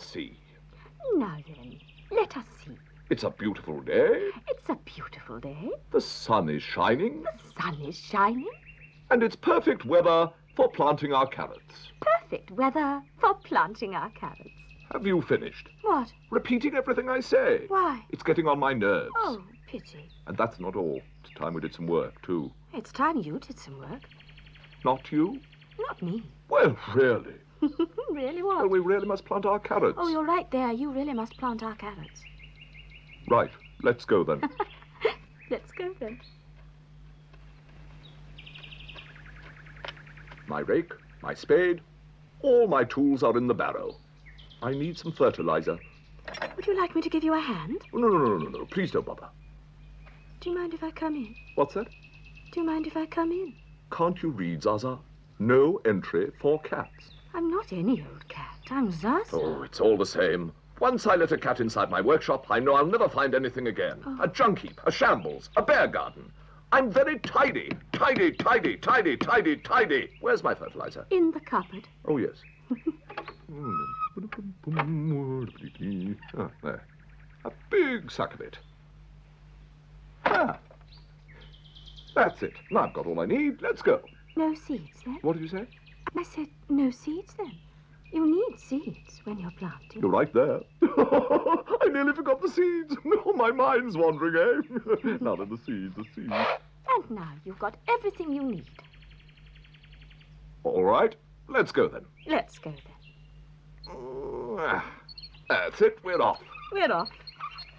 now then, let us see. Now then, let us see. It's a beautiful day. It's a beautiful day. The sun is shining, The sun is shining. and it's perfect weather for planting our carrots. Perfect weather for planting our carrots. Have you finished? What? Repeating everything I say. Why? It's getting on my nerves. Oh, pity. And that's not all. It's time we did some work, too. It's time you did some work. Not you? Not me. Well, really. really what? Well, we really must plant our carrots. Oh, you're right there. You really must plant our carrots. Right, let's go then. Let's go then. my rake, my spade, all my tools are in the barrow. I need some fertilizer. Would you like me to give you a hand? No, no, no, no, no. Please don't bother. Do you mind if I come in? What's that? Do you mind if I come in? Can't you read, Zaza? No entry for cats. I'm not any old cat. I'm Zaza. Oh, it's all the same. Once I let a cat inside my workshop, I know I'll never find anything again. A junk heap, a shambles, a bear garden. I'm very tidy. Tidy, tidy, tidy, tidy, tidy. Where's my fertilizer? In the cupboard. Oh, yes. ah, there. A big sack of it. Ah. That's it. Now I've got all I need. Let's go. No seeds then? What did you say? I said no seeds then. You need seeds when you're planting. You're right there. I nearly forgot the seeds. No, my mind's wandering, eh? now then, the seeds, the seeds. And now you've got everything you need. All right, let's go then. Let's go then. That's it, we're off. We're off.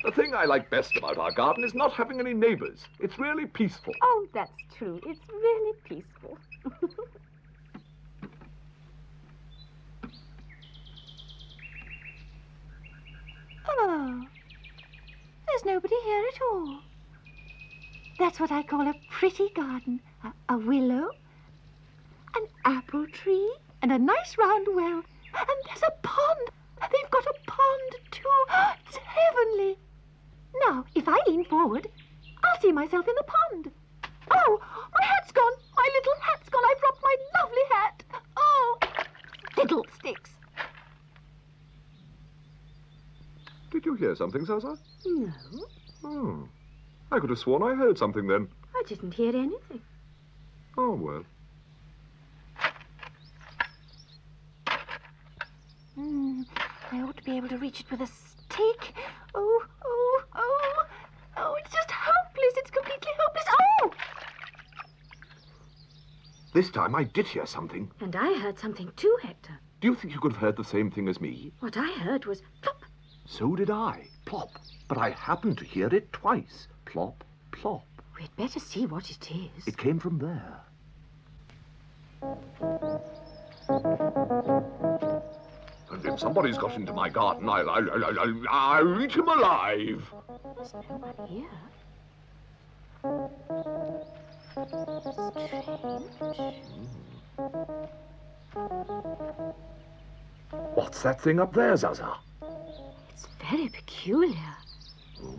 The thing I like best about our garden is not having any neighbors. It's really peaceful. Oh, that's true. It's really peaceful. Oh, there's nobody here at all. That's what I call a pretty garden. A, a willow, an apple tree, and a nice round well. And there's a pond. They've got a pond, too. It's heavenly. Now, if I lean forward, I'll see myself in the pond. Oh, my hat's gone. My little hat's gone. I've dropped my lovely hat. Oh, fiddlesticks. Did you hear something, Zaza? No, Oh. I could have sworn I heard something then. I didn't hear anything. Oh, well. Hmm, I ought to be able to reach it with a stick. Oh, oh, oh. Oh, it's just hopeless. It's completely hopeless. Oh! This time I did hear something. And I heard something too, Hector. Do you think you could have heard the same thing as me? What I heard was plop. So did I. Plop. But I happened to hear it twice. Plop, plop. We'd better see what it is. It came from there. And if somebody's got into my garden, I'll, I'll, I'll, I'll, I'll eat him alive. There's no one here. Strange. What's that thing up there, Zaza? It's very peculiar. Oh,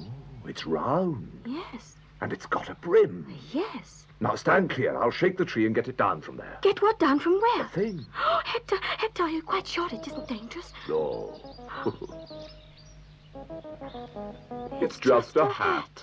it's round. Yes, And it's got a brim. yes. Now stand clear. I'll shake the tree and get it down from there. Get what down from where? The thing. Oh, Hector, Hector, are you quite sure it isn't dangerous? Oh. No. it's just a hat.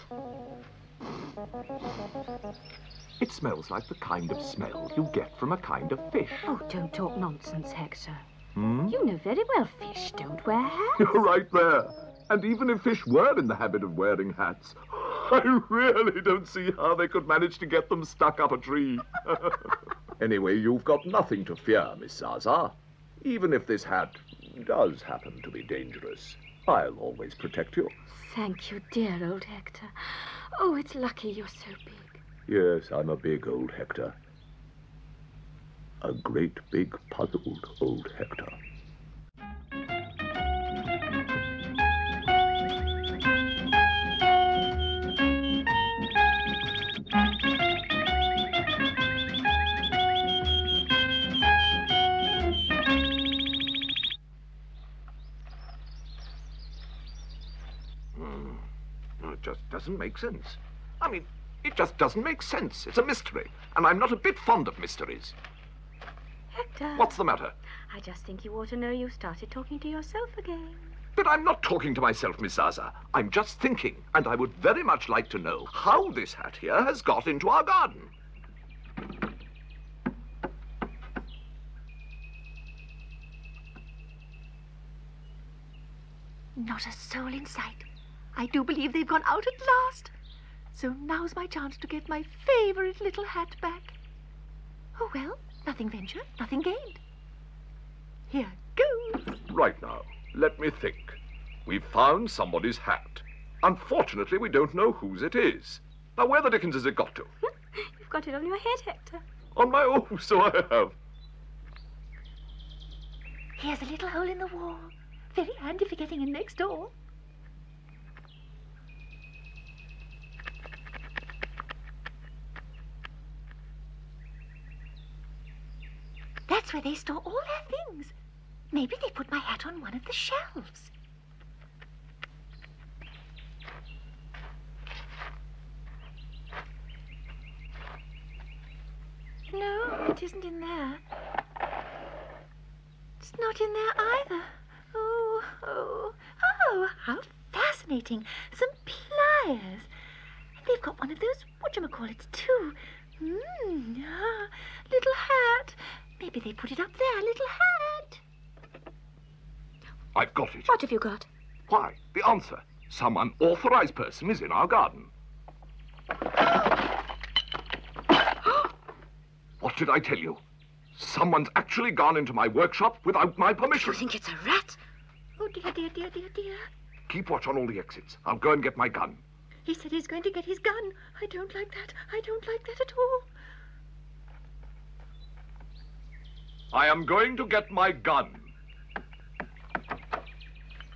It smells like the kind of smell you get from a kind of fish. Oh, don't talk nonsense, Hector. Hmm? You know very well fish don't wear hats. You're right there. And even if fish were in the habit of wearing hats, I really don't see how they could manage to get them stuck up a tree. anyway, you've got nothing to fear, Miss Zaza. Even if this hat does happen to be dangerous, I'll always protect you. Thank you, dear old Hector. Oh, it's lucky you're so big. Yes, I'm a big old Hector. A great big puzzled old Hector. Hmm. It just doesn't make sense. I mean, it just doesn't make sense. It's a mystery, and I'm not a bit fond of mysteries. Hector, Hector. What's the matter? I just think you ought to know you started talking to yourself again. But I'm not talking to myself, Miss Zaza. I'm just thinking, and I would very much like to know how this hat here has got into our garden. Not a soul in sight. I do believe they've gone out at last. So now's my chance to get my favorite little hat back. Oh, well, nothing ventured, nothing gained. Here goes. Right now, let me think. We've found somebody's hat. Unfortunately, we don't know whose it is. Now, where the dickens has it got to? You've got it on your head, Hector. On my oh, so I have. Here's a little hole in the wall. Very handy for getting in next door. That's where they store all their things. Maybe they put my hat on one of the shelves. No, it isn't in there. It's not in there either. Oh, oh, oh, how fascinating. Some pliers. And they've got one of those, whatchamacallits, too. Mmm, ah, little hat. Maybe they put it up there, little hat. I've got it. What have you got? Why, the answer. Some unauthorized person is in our garden. what did I tell you? Someone's actually gone into my workshop without my permission. You think it's a rat? Oh, dear, dear, dear, dear, dear. Keep watch on all the exits. I'll go and get my gun. He said he's going to get his gun. I don't like that. I don't like that at all. I am going to get my gun.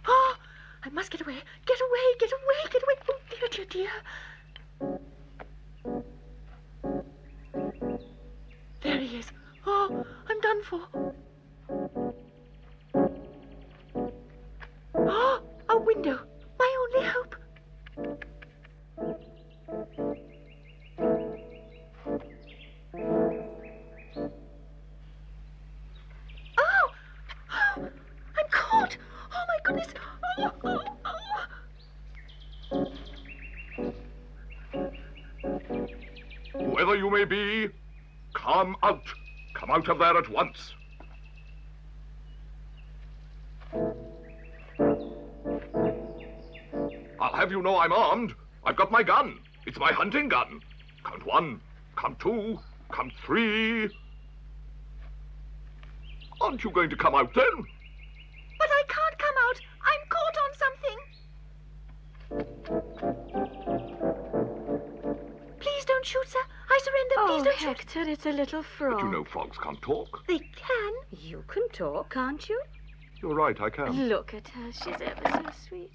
Oh, I must get away. Get away, get away, get away. Oh, dear, dear, dear. There he is. Oh, I'm done for. Oh, a window. My only hope. Whoever you may be, come out. Come out of there at once. I'll have you know I'm armed. I've got my gun. It's my hunting gun. Count one, count two, count three. Aren't you going to come out then? But I can't come out. I'm caught on something. Please don't shoot, sir. I surrender. Oh, Please don't shoot. Hector, it's a little frog. But you know frogs can't talk. They can. You can talk, can't you? You're right, I can. Look at her. She's ever so sweet.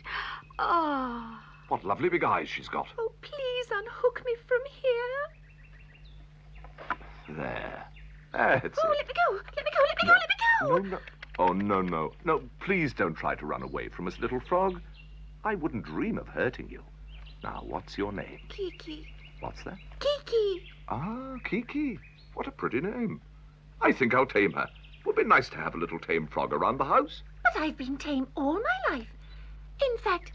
Oh. What lovely big eyes she's got. Oh, please unhook me from here. There. That's Oh, it. let me go. Let me go. Let me go. Let me go. No, no. Oh, no, no. No, please don't try to run away from us, little frog. I wouldn't dream of hurting you. Now, what's your name? Kiki. What's that? Kiki. Ah, Kiki. What a pretty name. I think I'll tame her. It would be nice to have a little tame frog around the house. But I've been tame all my life. In fact,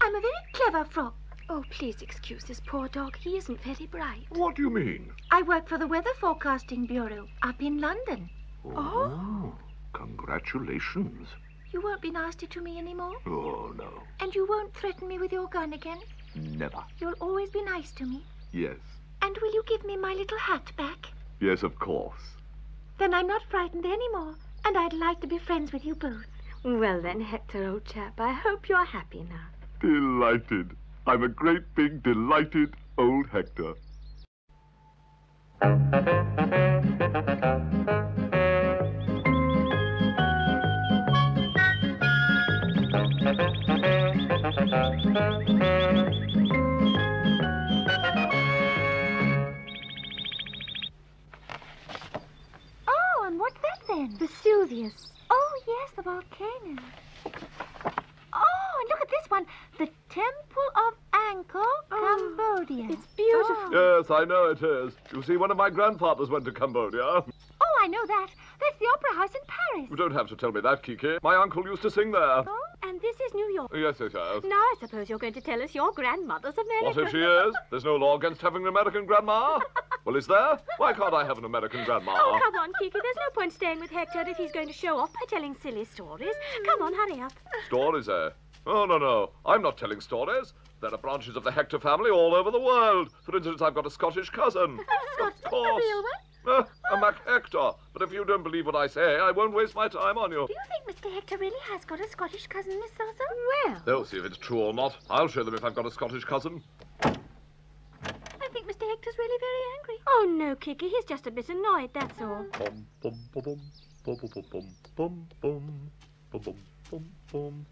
I'm a very clever frog. Oh, please excuse this poor dog. He isn't very bright. What do you mean? I work for the Weather Forecasting Bureau up in London. Oh, congratulations. You won't be nasty to me anymore, Oh, no. and you won't threaten me with your gun again. Never. You'll always be nice to me. Yes. And will you give me my little hat back? Yes, of course. Then I'm not frightened anymore, and I'd like to be friends with you both. Well then, Hector, old chap, I hope you're happy now. Delighted. I'm a great big delighted old Hector. then? Vesuvius. Oh, yes, the volcano. Oh, and look at this one. The Temple of Angkor, Cambodia. It's beautiful. Oh. Yes, I know it is. You see, one of my grandfathers went to Cambodia. Oh, I know that. That's the Opera House in Paris. You don't have to tell me that, Kiki. My uncle used to sing there. Oh, and this is New York. Yes, yes, yes. Now I suppose you're going to tell us your grandmother's American. What if she is? There's no law against having an American grandma. Well, is there? Why can't I have an American grandma? Oh, come on, Kiki. There's no point staying with Hector if he's going to show off by telling silly stories. Come on, hurry up. Stories, eh? Oh, no, no. I'm not telling stories. There are branches of the Hector family all over the world. For instance, I've got a Scottish cousin. Scotland, Of course. a real one? Uh, a Mac Hector. But if you don't believe what I say, I won't waste my time on you. Do you think Mr. Hector really has got a Scottish cousin, Miss Zaza? Well, They'll see if it's true or not. I'll show them if I've got a Scottish cousin. I think Mr. Hector's really very angry. Oh, no, Kiki. He's just a bit annoyed, that's all. Bum, bum, bum, bum, bum, bum, bum, bum, bum, bum, bum, bum,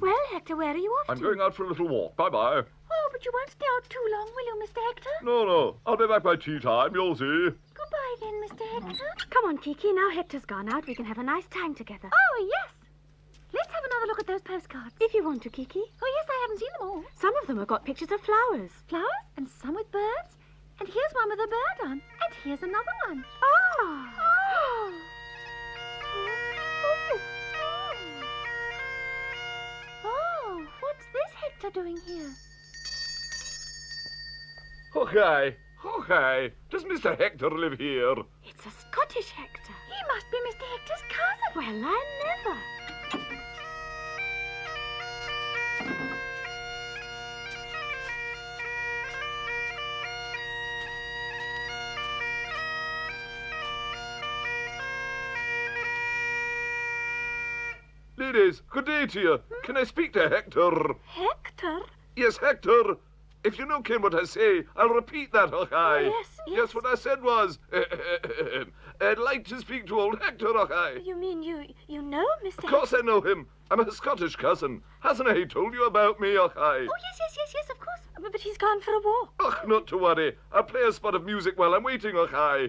Well, Hector, where are you off to? I'm to? going out for a little walk. Bye-bye. Oh, but you won't stay out too long, will you, Mr. Hector? No, no. I'll be back by tea time. You'll see. Goodbye then, Mr. Hector. Come on, Kiki. Now Hector's gone out. We can have a nice time together. Oh, yes. Let's have another look at those postcards. If you want to, Kiki. Oh, yes, I haven't seen them all. Some of them have got pictures of flowers. Flowers and some with birds. And here's one with a bird on. And here's another one. Oh. Oh, this Hector doing here? Okay. Okay. Does Mr. Hector live here? It's a Scottish Hector. He must be Mr. Hector's cousin. Well, I never. Ladies, good day to you. Hmm? Can I speak to Hector? Hector? Yes, Hector. If you don't care what I say, I'll repeat that, okay? Oh, yes, Yes, yes. what I said was, I'd like to speak to old Hector, okay? You mean you you know Mr. Of course I know him. I'm a Scottish cousin. Hasn't he told you about me, okay? Oh, yes, yes, yes, yes, of course. But he's gone for a walk. Ugh, not to worry. I'll play a spot of music while I'm waiting, okay? Oh,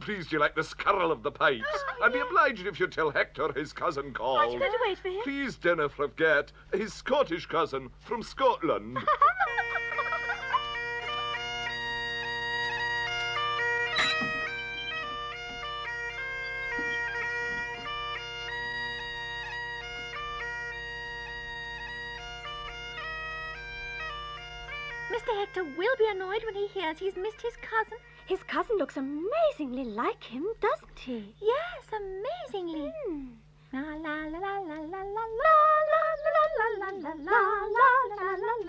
pleased you like the skirl of the pipes. Oh, I'd be obliged if you'd tell Hector his cousin called. you going to wait for him? Please dinna forget his Scottish cousin from Scotland. Mr. Hector will be annoyed when he hears he's missed his cousin. His cousin looks amazingly like him, doesn't he? Yes, amazingly.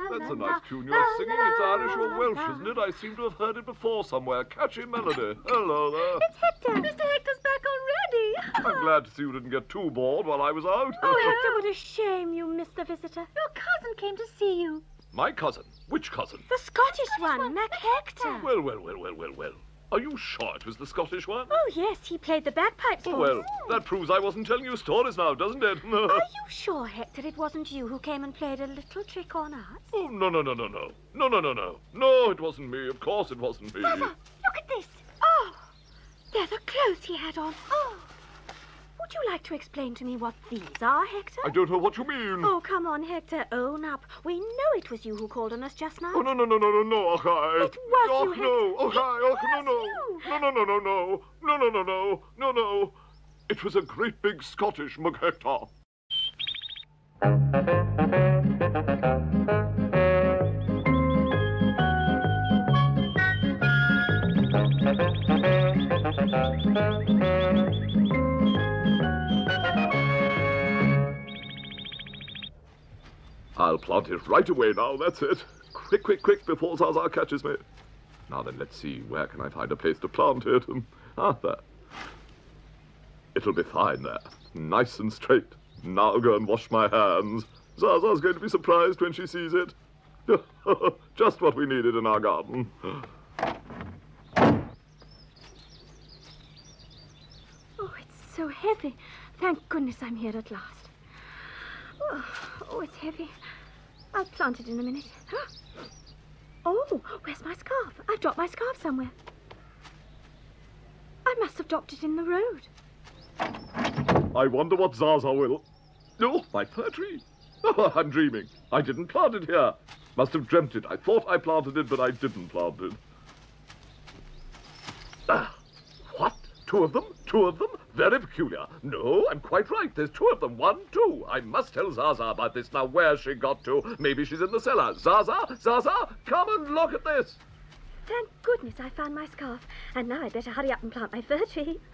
That's a nice tune you're singing. It's Irish or Welsh, isn't it? I seem to have heard it before somewhere. Catchy melody. Hello there. It's Hector. Mr. Hector's back already. I'm glad to see you didn't get too bored while I was out. Oh, Hector, what a shame you missed the visitor. Your cousin came to see you. My cousin. Which cousin? The Scottish, one, one, Mac Hector. Well, well, well, well, well, well. Are you sure it was the Scottish one? Oh, yes, he played the bagpipes Oh, well, that proves I wasn't telling you stories now, doesn't it? Are you sure, Hector, it wasn't you who came and played a little trick on us? Oh, no, no, no, no, no. No, no, no, no. No, it wasn't me. Of course it wasn't me. Zaza, look at this. Oh, they're the clothes he had on. Oh, Would you like to explain to me what these are, Hector? I don't know what you mean. Oh, come on, Hector, own up. We know it was you who called on us just now. Oh, no, no, no, no, no, no, okay. It was oh, you, no, Hector. okay, It no, was no. you. No, no, no, no, no. No, no, no, no. No, no. It was a great big Scottish McHector. I'll plant it right away now, that's it. Quick, quick, quick, before Zaza catches me. Now then, let's see, where can I find a place to plant it? Ah, there. It'll be fine there. Nice and straight. Now I'll go and wash my hands. Zaza's going to be surprised when she sees it. Just what we needed in our garden. Oh, it's so heavy. Thank goodness I'm here at last. Oh, oh it's heavy. I'll plant it in a minute. Oh, where's my scarf? I've dropped my scarf somewhere. I must have dropped it in the road. I wonder what Zaza will. Oh, my fir tree. Oh, I'm dreaming. I didn't plant it here. Must have dreamt it. I thought I planted it, but I didn't plant it. Ah? Two of them? Two of them? Very peculiar. No, I'm quite right. There's two of them. One, two. I must tell Zaza about this. Now, where's she got to? Maybe she's in the cellar. Zaza? Zaza? Come and look at this. Thank goodness I found my scarf. And now I'd better hurry up and plant my fir tree.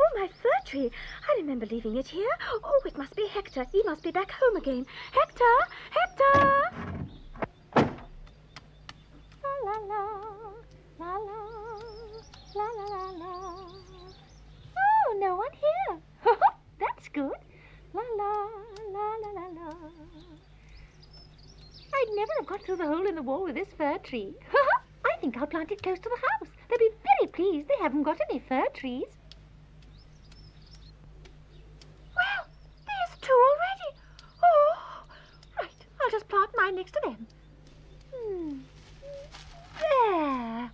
Oh, my fir tree. I remember leaving it here. Oh, it must be Hector. He must be back home again. Hector! Hector! La la la. La la. La la la la. Oh, no one here. That's good. La la, la la la la. I'd never have got through the hole in the wall with this fir tree. I think I'll plant it close to the house. They'll be very pleased they haven't got any fir trees. Well, there's two already. Oh, right. I'll just plant mine next to them. Hmm. There.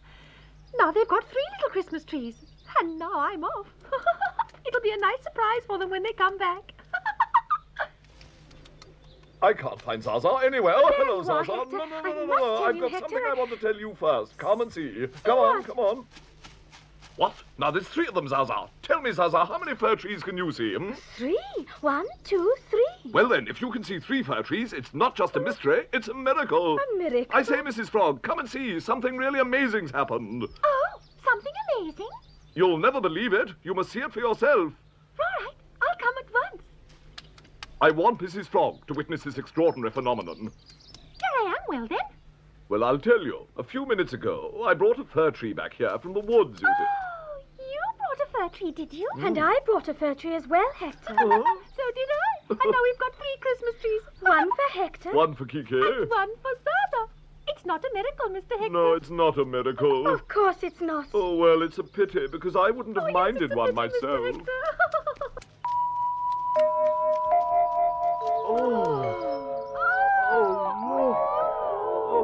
Now they've got three little Christmas trees. And now I'm off. It'll be a nice surprise for them when they come back. I can't find Zaza anywhere. Oh, hello, Zaza. No, no, no, no, no. I've got something I want to tell you first. Come and see. Come on, come on. What? Now, there's three of them, Zaza. Tell me, Zaza, how many fir trees can you see? Hmm? Three. One, two, three. Well, then, if you can see three fir trees, it's not just a mystery, it's a miracle. A miracle. I say, Mrs. Frog, come and see. Something really amazing's happened. Oh, something amazing. You'll never believe it. You must see it for yourself. All right, I'll come at once. I want Mrs. Frog to witness this extraordinary phenomenon. Here I am, well then. Well, I'll tell you. A few minutes ago, I brought a fir tree back here from the woods, you see. Oh, you brought a fir tree, did you? And hmm. I brought a fir tree as well, Hector. Oh. so did I. And now we've got three Christmas trees. One for Hector. One for Kiki. And one for Zaza. Not a miracle, Mr. Hector. No, it's not a miracle. Of course it's not. Oh, well, it's a pity, because I wouldn't have Oh, yes, minded a one pity, myself. Oh. Oh, look. Oh.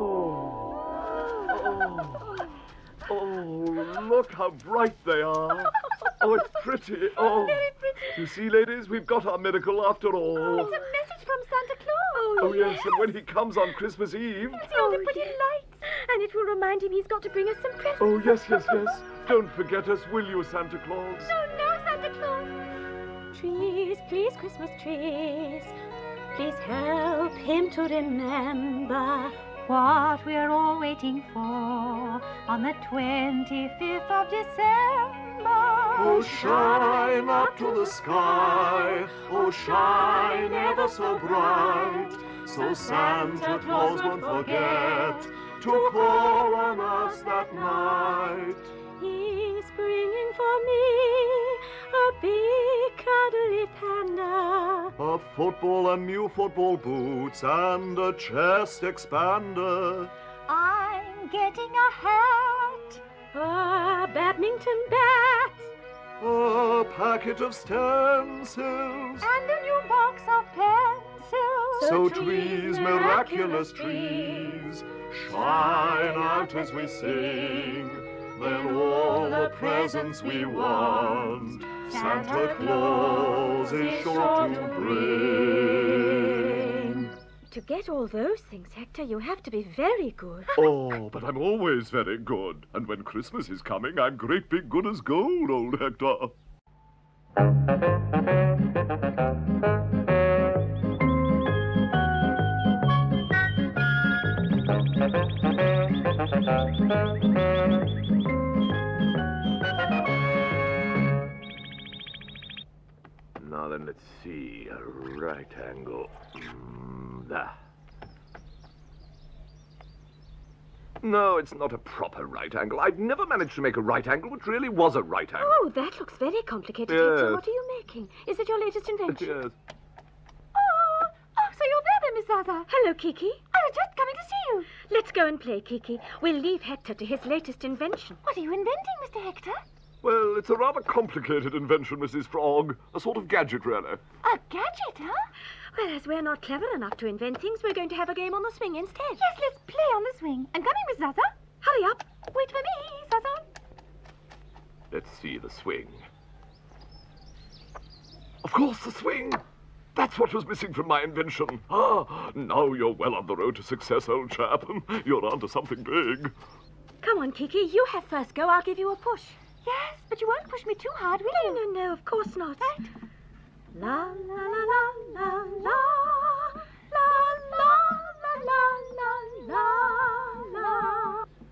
Oh, oh, look how bright they are. Oh, it's pretty. Oh. Very pretty. You see, ladies, we've got our miracle after all. Oh, It's a message from Santa Claus. Oh, yes, and when he comes on Christmas Eve. See all the Oh, pretty yes. lights. And it will remind him he's got to bring us some presents. Oh, yes, yes, yes. Don't forget us, will you, Santa Claus? No, no, Santa Claus. Trees, please, Christmas trees. Please help him to remember. What we're all waiting for on the 25th of December. Oh, shine up to the sky, oh, shine ever so bright, so Santa Claus won't forget to call on us that night. He's bringing for me a big cuddly panda. A football and new football boots and a chest expander. I'm getting a hat. A badminton bat. A packet of stencils. And a new box of pencils. So trees, miraculous trees, shine out as we sing. Then all the presents we want, Santa Claus is sure to bring. To get all those things, Hector, you have to be very good. Oh, but I'm always very good. And when Christmas is coming, I'm great big good as gold, old Hector. Now then, let's see. A right angle. Mm. No, it's not a proper right angle. I've never managed to make a right angle which really was a right angle. Oh, that looks very complicated. Yes. What are you making? Is it your latest invention? Yes. So you're there then, Miss Zaza. Hello, Kiki. I was just coming to see you. Let's go and play, Kiki. We'll leave Hector to his latest invention. What are you inventing, Mr. Hector? Well, it's a rather complicated invention, Mrs. Frog. A sort of gadget, really. A gadget, huh? Well, as we're not clever enough to invent things, we're going to have a game on the swing instead. Yes, let's play on the swing. I'm coming, Miss Zaza. Hurry up. Wait for me, Zaza. Let's see the swing. Of course, the swing. That's what was missing from my invention. Ah, now you're well on the road to success, old chap. You're onto something big. Come on, Kiki. You have first go. I'll give you a push. Yes, but you won't push me too hard, will no, you? No, no, no. Of course not. Right. La, la, la, la, la, la.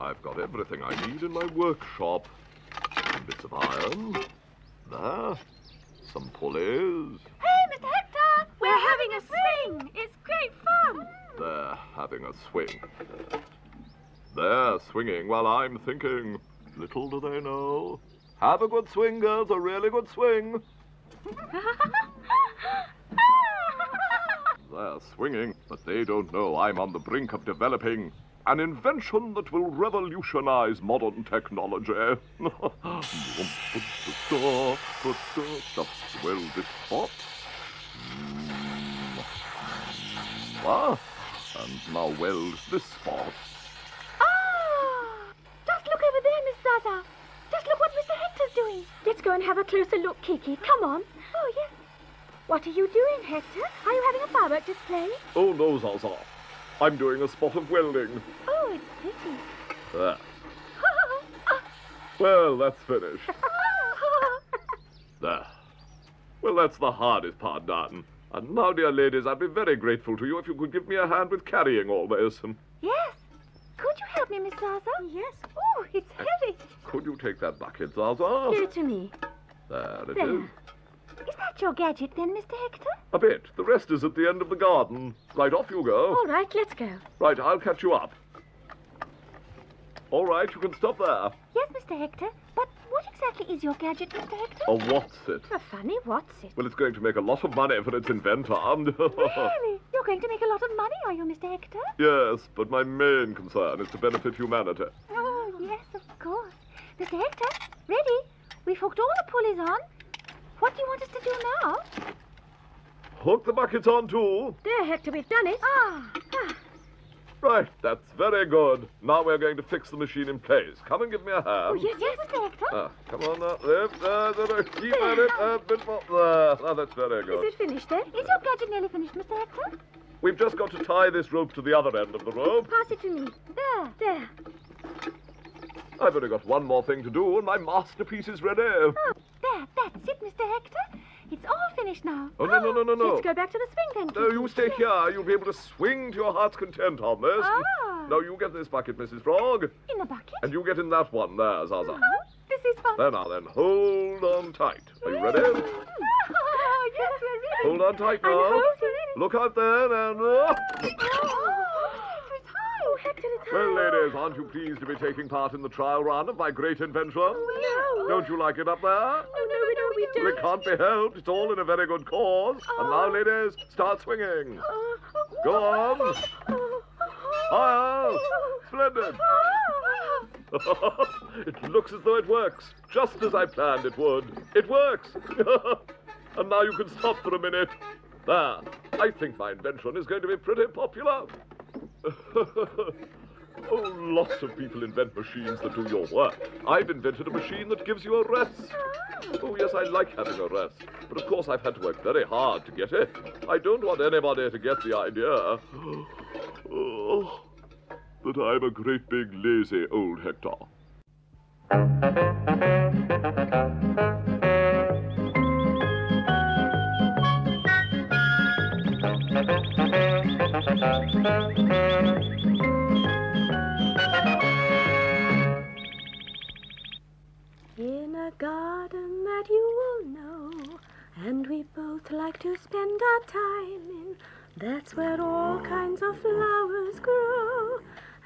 I've got everything I need in my workshop. Some bits of iron. There. Some pulleys. Hey, Mr. We're having a swing. It's great fun. They're having a swing. They're swinging while I'm thinking. Little do they know. Have a good swing, girls, a really good swing. They're swinging, but they don't know I'm on the brink of developing an invention that will revolutionize modern technology. Just well this spot. Ah, and now weld this spot. Ah! Just look over there, Miss Zaza. Just look what Mr. Hector's doing. Let's go and have a closer look, Kiki. Come on. Oh, yes. What are you doing, Hector? Are you having a firework display? Oh no, Zaza. I'm doing a spot of welding. Oh, it's pretty. There. Well, that's finished. There. Well, that's the hardest part done. And now, dear ladies, I'd be very grateful to you if you could give me a hand with carrying all this. yes. Could you help me, Miss Zaza? Yes. Oh, it's uh, heavy. Could you take that bucket, Zaza? Give it to me. There it There. is. Is that your gadget then, Mr. Hector? A bit. The rest is at the end of the garden. Right, off you go. All right, let's go. Right, I'll catch you up. All right, you can stop there. Yes, Mr. Hector. But what exactly is your gadget, Mr. Hector? Oh, what's it? A funny what's it? Well, it's going to make a lot of money for its inventor. Really? You're going to make a lot of money, are you, Mr. Hector? yes, but my main concern is to benefit humanity. Oh, yes, of course. Mr. Hector, ready? We've hooked all the pulleys on. What do you want us to do now? Hook the buckets on too. There, Hector, we've done it. Ah, Right, that's very good. Now we're going to fix the machine in place. Come and give me a hand. oh, yes, yes, Mr. Hector. Ah, come on now. There, there, there, there. Keep at it. A bit more. There. Ah, that's very good. Is it finished then? Is your gadget nearly finished, Mr. Hector? We've just got to tie this rope to the other end of the rope. Pass it to me. There. There. I've only got one more thing to do, and my masterpiece is ready. Oh, there, that's it, Mr. Hector. It's all finished now. Oh, no, no, no, no, no. Let's go back to the swing then. No, you stay here. You'll be able to swing to your heart's content on this. Ah. Now, you get this bucket, Mrs. Frog, In the bucket? and you get in that one there, Zaza. Oh, this is fun. There now, then. Hold on tight. Are you ready? Oh, yes, we're ready. Hold on tight now. Look out there, and... uh, Oh, it's Oh, Well, ladies, aren't you pleased to be taking part in the trial run of my great invention? No. Don't you like it up there? Oh, no, no, we don't. it can't be helped. It's all in a very good cause. And now, ladies, start swinging. Oh, Go on. oh, oh, Higher. Splendid. it looks as though it works, just as I planned it would. It works. and now you can stop for a minute. There. I think my invention is going to be pretty popular. oh, lots of people invent machines that do your work. I've invented a machine that gives you a rest. Oh, yes, I like having a rest. But of course, I've had to work very hard to get it. I don't want anybody to get the idea. Oh, that I'm a great big lazy old Hector. In a garden that you will know, and we both like to spend our time in. That's where all kinds of flowers grow,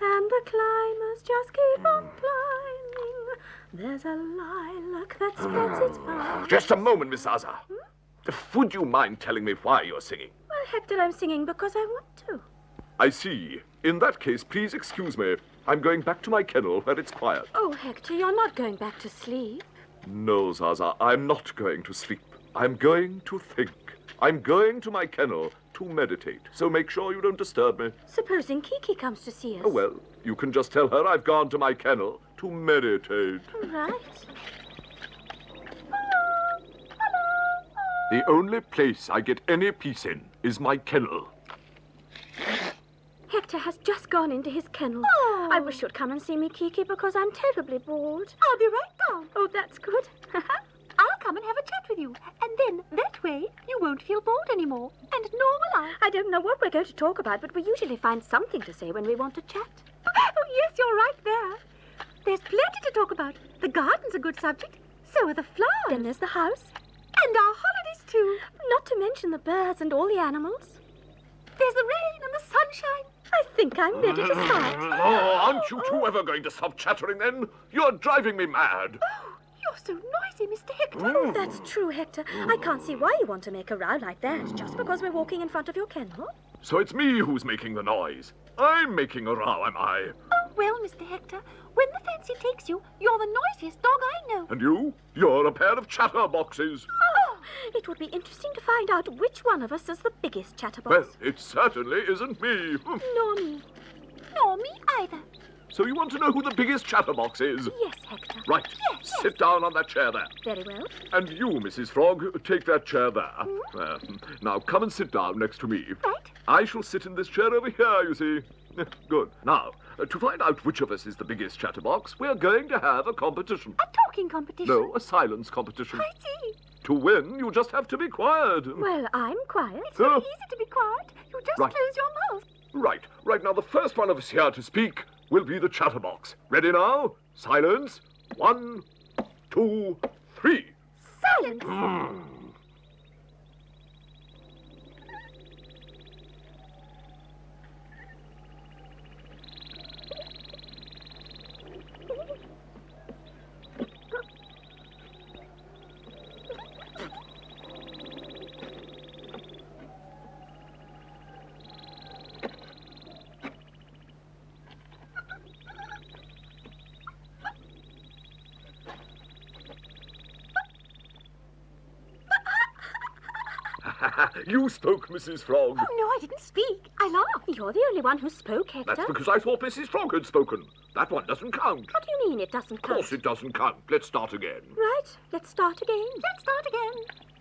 and the climbers just keep on climbing. There's a lilac that spreads its boughs. Just a moment, Miss Zaza. Would you mind telling me why you're singing? Hector, I'm singing because I want to. I see. In that case, please excuse me. I'm going back to my kennel where it's quiet. Oh, Hector, you're not going back to sleep. No, Zaza, I'm not going to sleep. I'm going to think. I'm going to my kennel to meditate. So make sure you don't disturb me. Supposing Kiki comes to see us. Oh, well, you can just tell her I've gone to my kennel to meditate. Right. Hello. The only place I get any peace in is my kennel. Hector has just gone into his kennel. Oh. I wish you'd come and see me, Kiki, because I'm terribly bored. I'll be right down. Oh, that's good. I'll come and have a chat with you. And then, that way, you won't feel bored anymore. And nor will I. I don't know what we're going to talk about, but we usually find something to say when we want to chat. Oh, yes, you're right there. There's plenty to talk about. The garden's a good subject. So are the flowers. Then there's the house. And our holidays, too. Not to mention the birds and all the animals. There's the rain and the sunshine. I think I'm ready to start. Oh, aren't you two ever going to stop chattering then? You're driving me mad. Oh, you're so noisy, Mr. Hector. Oh, mm. that's true, Hector. I can't see why you want to make a row like that just because we're walking in front of your kennel. So it's me who's making the noise. I'm making a row, am I? Oh, well, Mr. Hector, when the fancy takes you, you're the noisiest dog I know. And you? You're a pair of chatterboxes. Oh, it would be interesting to find out which one of us is the biggest chatterbox. Well, it certainly isn't me. Nor me. Nor me either. So you want to know who the biggest chatterbox is? Yes, Hector. Right. Yes, Sit down on that chair there. Very well. And you, Mrs. Frog, take that chair there. Uh, now come and sit down next to me. Right. I shall sit in this chair over here, you see. Good. Now, uh, to find out which of us is the biggest chatterbox, we're going to have a competition. A talking competition. No, a silence competition. I see. To win, you just have to be quiet. Well, I'm quiet. It's very Oh. easy to be quiet. You just Right. close your mouth. Right, right now, the first one of us here to speak will be the chatterbox. Ready now? Silence. One, two, three. Silence. Hmm. You spoke, Mrs. Frog. Oh, no, I didn't speak. I laughed. You're the only one who spoke, Hector. That's because I thought Mrs. Frog had spoken. That one doesn't count. What do you mean it doesn't count? Of course it doesn't count. Let's start again. Right, let's start again. Let's start again.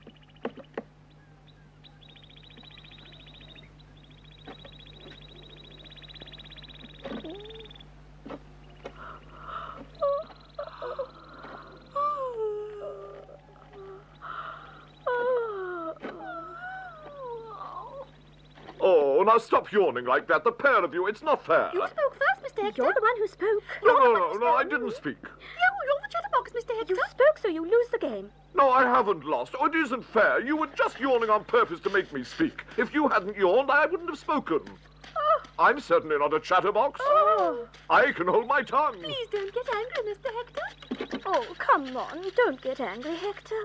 Now stop yawning like that. The pair of you, it's not fair. You spoke first, Mr. Hector. You're the one who spoke. No, no, no, no, I didn't speak. You, you're the chatterbox, Mr. Hector. You spoke, so you lose the game. No, I haven't lost. Oh, it isn't fair. You were just yawning on purpose to make me speak. If you hadn't yawned, I wouldn't have spoken. Oh. I'm certainly not a chatterbox. Oh. I can hold my tongue. Please don't get angry, Mr. Hector. Oh, come on. Don't get angry, Hector.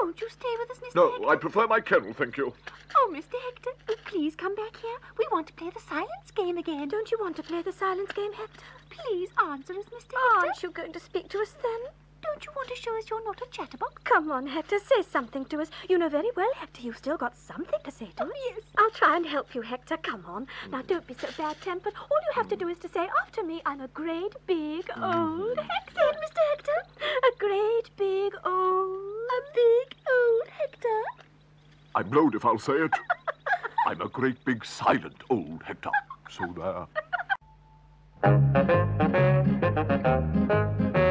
Won't you stay with us, Mr. Hector. No, Hector? I prefer my kennel, thank you. Oh, Mr. Hector, oh, please come back here. We want to play the silence game again. Don't you want to play the silence game, Hector? Please answer us, Mr. Hector. Aren't you going to speak to us then? Don't you want to show us you're not a chatterbox? Come on, Hector, say something to us. You know very well, Hector, you've still got something to say to us. Oh, yes. I'll try and help you, Hector. Come on. Now, don't be so bad-tempered. All you have to do is to say after me, I'm a great, big, old mm-hmm. Hector. Mr. Hector. A great, big, old... A big, old Hector. I'm blowed if I'll say it. I'm a great big silent old Hector. So there.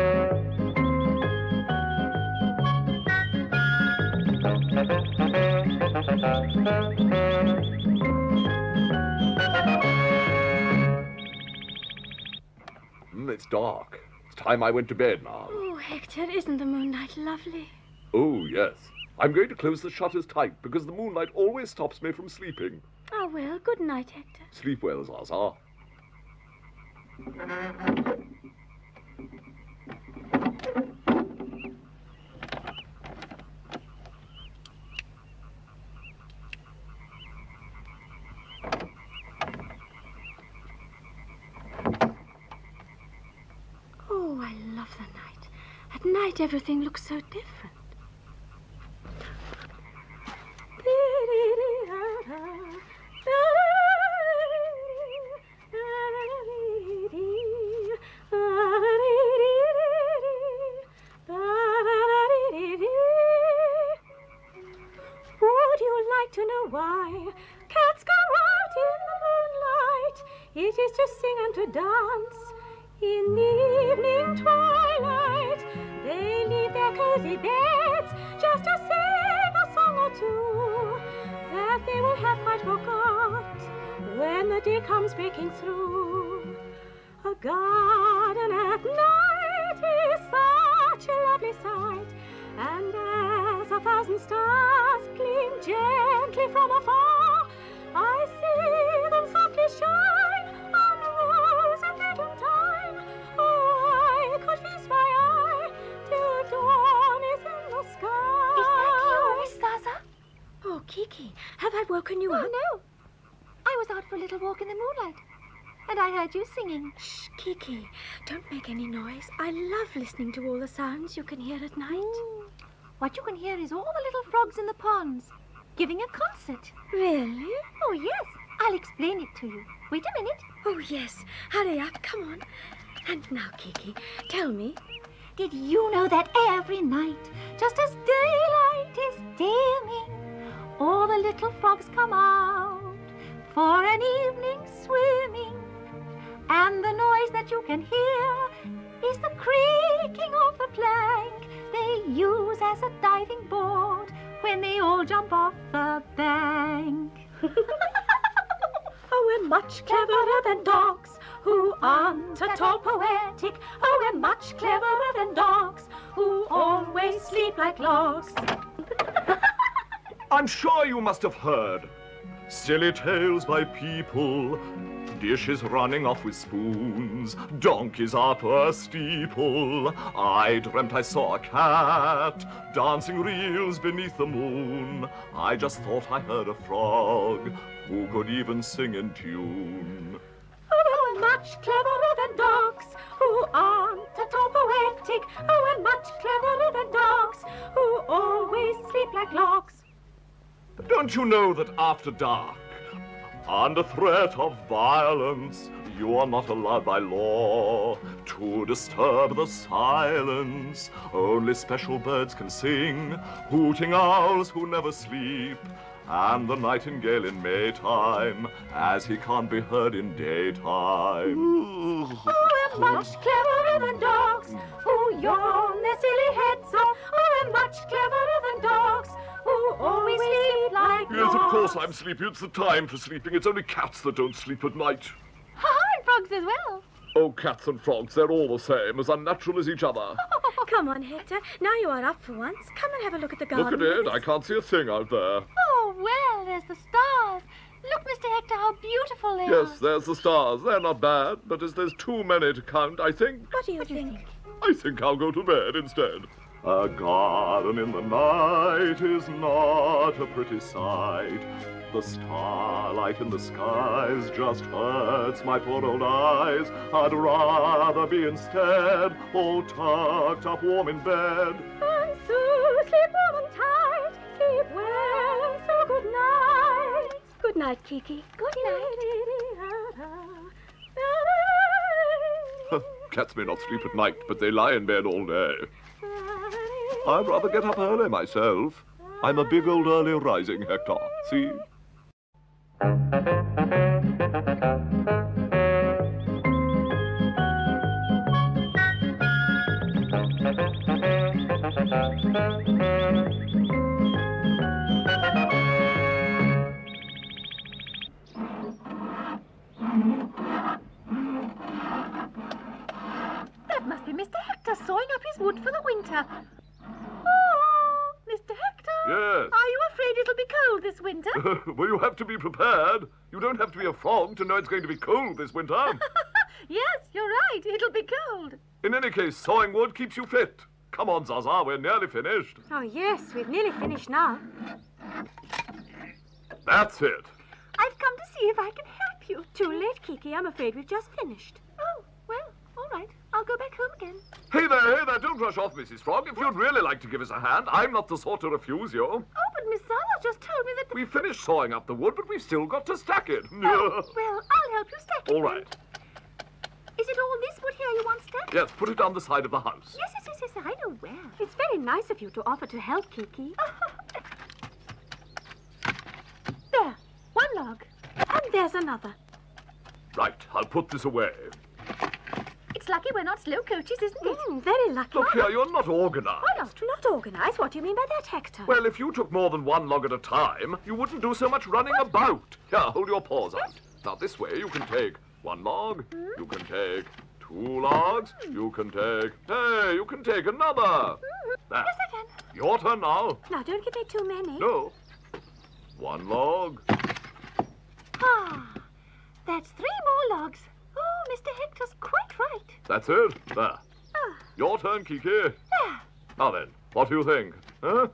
Mm, it's dark. It's time I went to bed now. Oh, Hector, isn't the moonlight lovely? Oh, yes. I'm going to close the shutters tight because the moonlight always stops me from sleeping. Oh, well, good night, Hector. Sleep well, Zaza. Night everything looks so different. Would you like to know why cats go out in the moonlight? It is to sing and to dance in the evening twilight. They leave their cozy beds just to sing a song or two that they will have quite forgot when the day comes breaking through. A garden at night is such a lovely sight, and as a thousand stars gleam gently from afar, I see them softly shine Oh, Kiki, have I woken you Oh, up? no. I was out for a little walk in the moonlight, and I heard you singing. Shh, Kiki, don't make any noise. I love listening to all the sounds you can hear at night. Mm. What you can hear is all the little frogs in the ponds giving a concert. Really? Oh, yes. I'll explain it to you. Wait a minute. Oh, yes. Hurry up, come on. And now, Kiki, tell me. Did you know that every night, just as daylight is dimming, all the little frogs come out for an evening swimming? And the noise that you can hear is the creaking of the plank they use as a diving board when they all jump off the bank. Oh, we're much cleverer than dogs who aren't at all poetic. Oh, we're much cleverer than dogs who always sleep like logs. I'm sure you must have heard. Silly tales by people, dishes running off with spoons, donkeys up a steeple. I dreamt I saw a cat dancing reels beneath the moon. I just thought I heard a frog who could even sing in tune. Oh, much cleverer than dogs who aren't at all poetic. Oh, we're much cleverer than dogs who always sleep like logs. Don't you know that after dark, under threat of violence, you are not allowed by law to disturb the silence? Only special birds can sing, hooting owls who never sleep, and the nightingale in Maytime, as he can't be heard in daytime. Oh, we're much cleverer than dogs who yawn their silly heads off. Oh, we're much cleverer than dogs who always sleep like Yes, of course I'm sleepy. It's the time for sleeping. It's only cats that don't sleep at night. Ha, and frogs as well. Oh, cats and frogs, they're all the same, as unnatural as each other. Come on, Hector. Now you are up for once. Come and have a look at the garden. Look at it. with I can't see a thing out there. Oh, well, there's the stars. Look, Mr. Hector, how beautiful they Yes, are. there's the stars. They're not bad, but as there's too many to count, I think, What do you What think? think? I think I'll go to bed instead. A garden in the night is not a pretty sight. The starlight in the skies just hurts my poor old eyes. I'd rather be instead all tucked up warm in bed. And so sleep warm and tight. Sleep well and so good night. Good night, Kiki. Good night. Cats may not sleep at night, but they lie in bed all day. I'd rather get up early myself. I'm a big old early rising, Hector. See? That must be Mr. Hector sawing up his wood for the winter. Mr. Hector. Yes. Are you afraid it'll be cold this winter? well, you have to be prepared. You don't have to be a frog to know it's going to be cold this winter. yes, you're right. It'll be cold. In any case, sawing wood keeps you fit. Come on, Zaza, we're nearly finished. Oh, yes, we've nearly finished now. That's it. I've come to see if I can help you. Too late, Kiki. I'm afraid we've just finished. Oh, well, all right. I'll go back home again. Hey there, hey there, don't rush off, Mrs. Frog. If you'd really like to give us a hand, I'm not the sort to refuse you. Oh, but Miss Zaza just told me that... We finished sawing up the wood, but we've still got to stack it. Oh, well, I'll help you stack it. All right. then. Is it all this wood here you want stacked? Yes, put it on the side of the house. Yes, yes, yes, yes, I know where. It's very nice of you to offer to help, Kiki. There, one log. And there's another. Right, I'll put this away. It's lucky we're not slow coaches, isn't it? Mm, very lucky. Look here, you're not organized. Why not? Not organized? What do you mean by that, Hector? Well, if you took more than one log at a time, you wouldn't do so much running about. Here, hold your paws out. Now, this way, you can take one log, you can take two logs, you can take... Hey, you can take another. There. Yes, I can. Your turn now. now, don't give me too many. No. One log. Ah, that's three more logs. Oh, Mr. Hector's quite right. That's it. There. Ah. Your turn, Kiki. There. Now then, what do you think? Huh?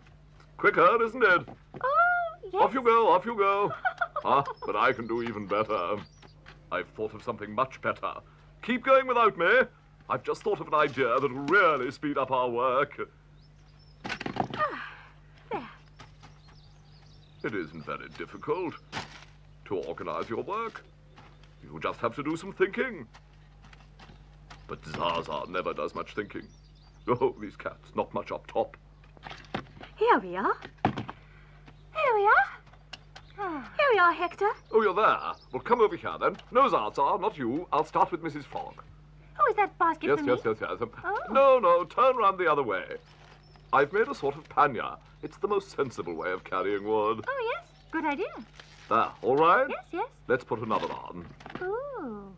Quicker, isn't it? Oh, yes. Off you go, off you go. ah, but I can do even better. I've thought of something much better. Keep going without me. I've just thought of an idea that'll really speed up our work. Ah, There. It isn't very difficult to organize your work. You just have to do some thinking. But Zaza never does much thinking. Oh, these cats, not much up top. Here we are. Here we are. Ah, Here we are, Hector. Oh, you're there. Well, come over here then. No, Zaza, not you. I'll start with Mrs. Frog. oh, is that basket Yes, for yes, me? yes, yes. Um, Oh. No, no, turn round the other way. I've made a sort of pannier. It's the most sensible way of carrying wood. Oh, yes. Good idea. There, all right? Yes, yes. Let's put another on. Ooh. Oh.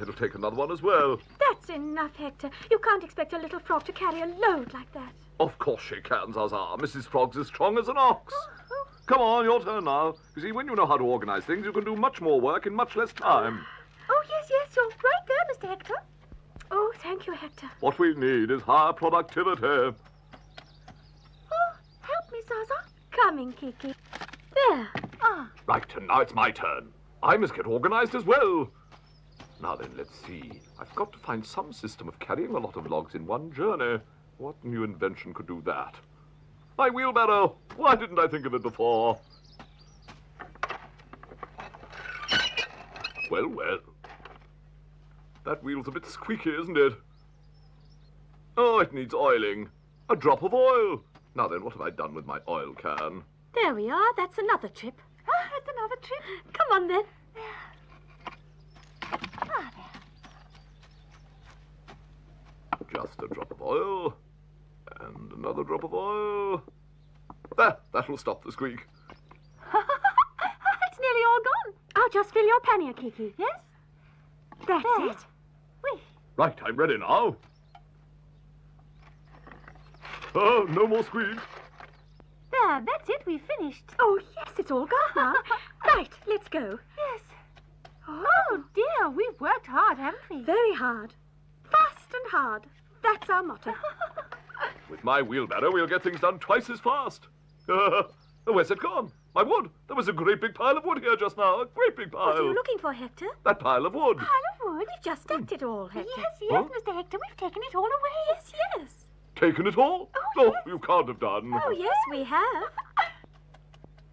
It'll take another one as well. That's enough, Hector. You can't expect a little frog to carry a load like that. Of course she can, Zaza. Mrs. Frog's as strong as an ox. Oh, oh, Come on, your turn now. You see, when you know how to organize things, you can do much more work in much less time. oh, yes, yes. You're right there, Mr. Hector. Oh, thank you, Hector. What we need is higher productivity. Oh, help me, Zaza. Coming, Kiki. There. Ah, Right, and now it's my turn. I must get organized as well. Now then, let's see. I've got to find some system of carrying a lot of logs in one journey. What new invention could do that? My wheelbarrow! Why didn't I think of it before? Well, well. That wheel's a bit squeaky, isn't it? Oh, it needs oiling. A drop of oil. Now then, what have I done with my oil can? There we are. That's another trip. ah, that's another trip. Come on, then. Ah, there. Just a drop of oil. And another drop of oil. There, that'll stop the squeak. it's nearly all gone. I'll just fill your pannier, Kiki. Yes? That's There. it. Wait. Right, I'm ready now. Oh, no more squeak. There, that's it. We've finished. Oh, yes, it's all gone now. right, let's go. Yes. Oh. oh, dear. We've worked hard, haven't we? Very hard. Fast and hard. That's our motto. With my wheelbarrow, we'll get things done twice as fast. Where's it gone? My wood. There was a great big pile of wood here just now. A great big pile. What are you looking for, Hector? That pile of wood. Pile of wood. We've just stacked hmm. it all, Hector. Yes, yes, Huh? Mr. Hector. We've taken it all away. Yes, yes. Taken it all? Oh, yes. you can't have done. Oh, yes, we have.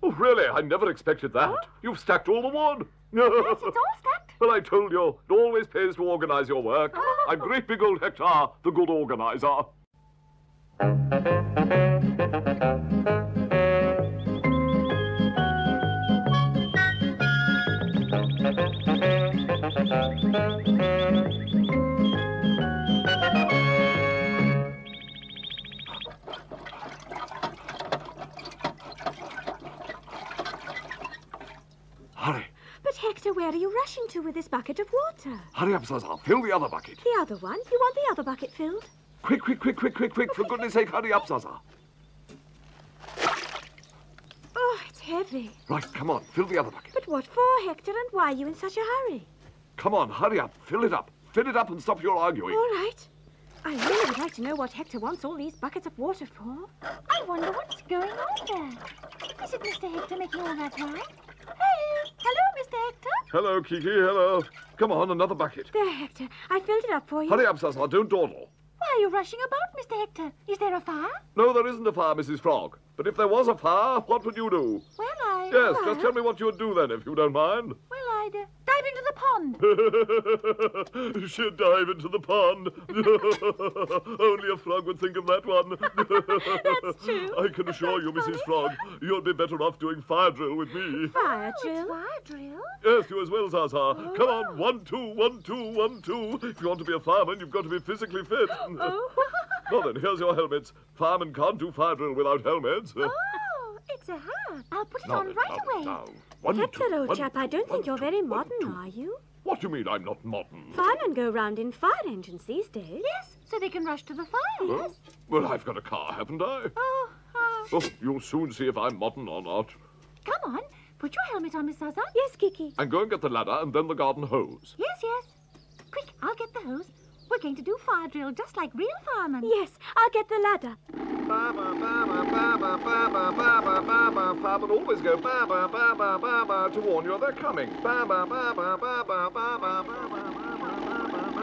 Oh, really? I never expected that. You've stacked all the wood. Yes, it's all stacked. Well, I told you, it always pays to organize your work. Oh. I'm great big old Hector, the good organizer. Hector, where are you rushing to with this bucket of water? hurry up, Zaza. Fill the other bucket. The other one? You want the other bucket filled? Quick, quick, quick, quick, quick, quick. For goodness sake, hurry up, Zaza. Oh, it's heavy. Right, come on, fill the other bucket. But what for, Hector, and why are you in such a hurry? Come on, hurry up. Fill it up. Fill it up and stop your arguing. All right. I really would like to know what Hector wants all these buckets of water for. I wonder what's going on there. Is it Mr. Hector making all that noise? Hey, hello, Mr. Hector. Hello, Kiki, hello. Come on, another bucket. There, Hector. I filled it up for you. Hurry up, Zaza, don't dawdle. Why are you rushing about, Mr. Hector? Is there a fire? No, there isn't a fire, Mrs. Frog. But if there was a fire, what would you do? Well, I... Yes, just tell me what you'd do then, if you don't mind. Well, I'd uh, dive into the pond. She'd dive into the pond. Only a frog would think of that one. That's true. I can assure you, Mrs. Frog, you'll be better off doing fire drill with me. Fire Oh, drill. it's fire drill? Yes, you as well, Zaza. Come on, one, two, one, two, one, two. If you want to be a fireman, you've got to be physically fit. Oh. Now then, here's your helmets. Firemen can't do fire drill without helmets. Oh, it's a hat. I'll put it Now on then, right now, away. now. One, Hector, two, old one, chap, I don't one, think you're two, very modern, two. are you? What do you mean I'm not modern? Firemen go round in fire engines these days. Yes, so they can rush to the fire. Huh? Well, I've got a car, haven't I? Oh, oh. Oh, you'll soon see if I'm modern or not. Come on, put your helmet on, Miss Zaza. Yes, Kiki. And go and get the ladder and then the garden hose. Yes, yes. Quick, I'll get the hose. We're going to do fire drill just like real firemen. Yes, I'll get the ladder. Baba, baba, baba, baba, baba, baba. Firemen always go baba, baba, baba to warn you they're coming. Baba, baba, baba, baba, baba, baba,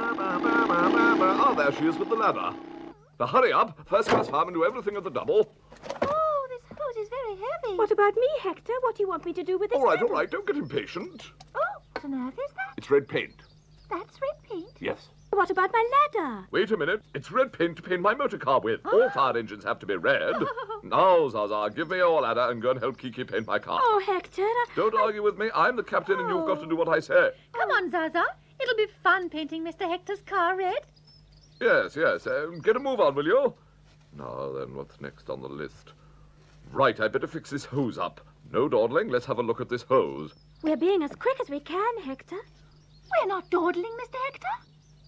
baba, baba. Oh, there she is with the ladder. Now hurry up. First class firemen do everything at the double. Oh, this hose is very heavy. What about me, Hector? What do you want me to do with this? All right, all right. Don't get impatient. Oh, what on earth is that? It's red paint. That's red paint? Yes. What about my ladder? Wait a minute. It's red paint to paint my motor car with. All fire engines have to be red. now, Zaza, give me your ladder and go and help Kiki paint my car. Oh, Hector. I- Don't argue with me. I'm the captain and you've got to do what I say. Come on, Zaza. It'll be fun painting Mr. Hector's car red. Yes, yes. Uh, get a move on, will you? Now then, what's next on the list? Right, I'd better fix this hose up. No dawdling. Let's have a look at this hose. We're being as quick as we can, Hector. We're not dawdling, Mr. Hector.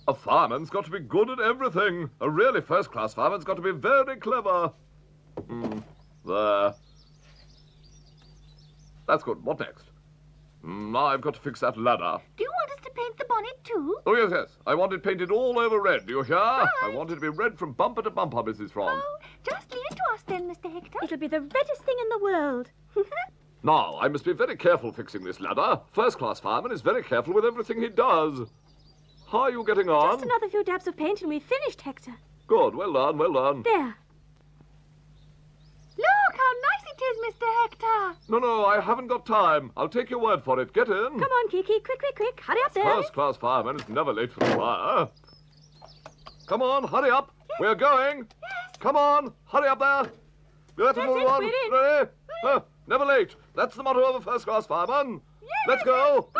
A fireman's got to be good at everything. A really first-class fireman's got to be very clever. Hmm. There. That's good. What next? Now I've got to fix that ladder. Do you want us to paint the bonnet too? Oh, yes, yes. I want it painted all over red. Do you hear? I want it to be red from bumper to bumper, Mrs. Frog. Oh, just leave it to us then, Mr. Hector. It'll be the reddest thing in the world. Now, I must be very careful fixing this ladder. First-class fireman is very careful with everything he does. How are you getting on? Just another few dabs of paint and we've finished, Hector. Good. Well done, well done. There. Look how nice it is, Mr. Hector. No, no, I haven't got time. I'll take your word for it. Get in. Come on, Kiki. Quick, quick, quick. Hurry up there. First-class fireman is never late for the fire. Come on, hurry up. We're going. Yes. Come on, hurry up there. To That's move it, on. we're in. Ready? Huh, never late. That's the motto of a first-class fireman. Yes, Let's go.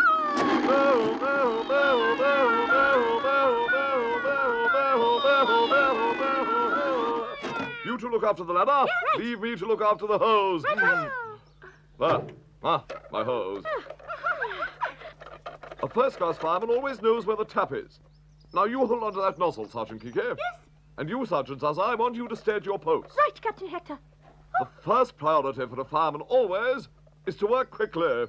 You two look after the ladder. Leave me to look after the hose. Hmm. Ah, ah, my hose. A first-class fireman always knows where the tap is. Now you hold on to that nozzle, Sergeant Kiki. Yes. And you, Sergeant Zaza, I want you to stay at your post. Right, Captain Hector. The first priority for a fireman always is to work quickly. Oh, oh,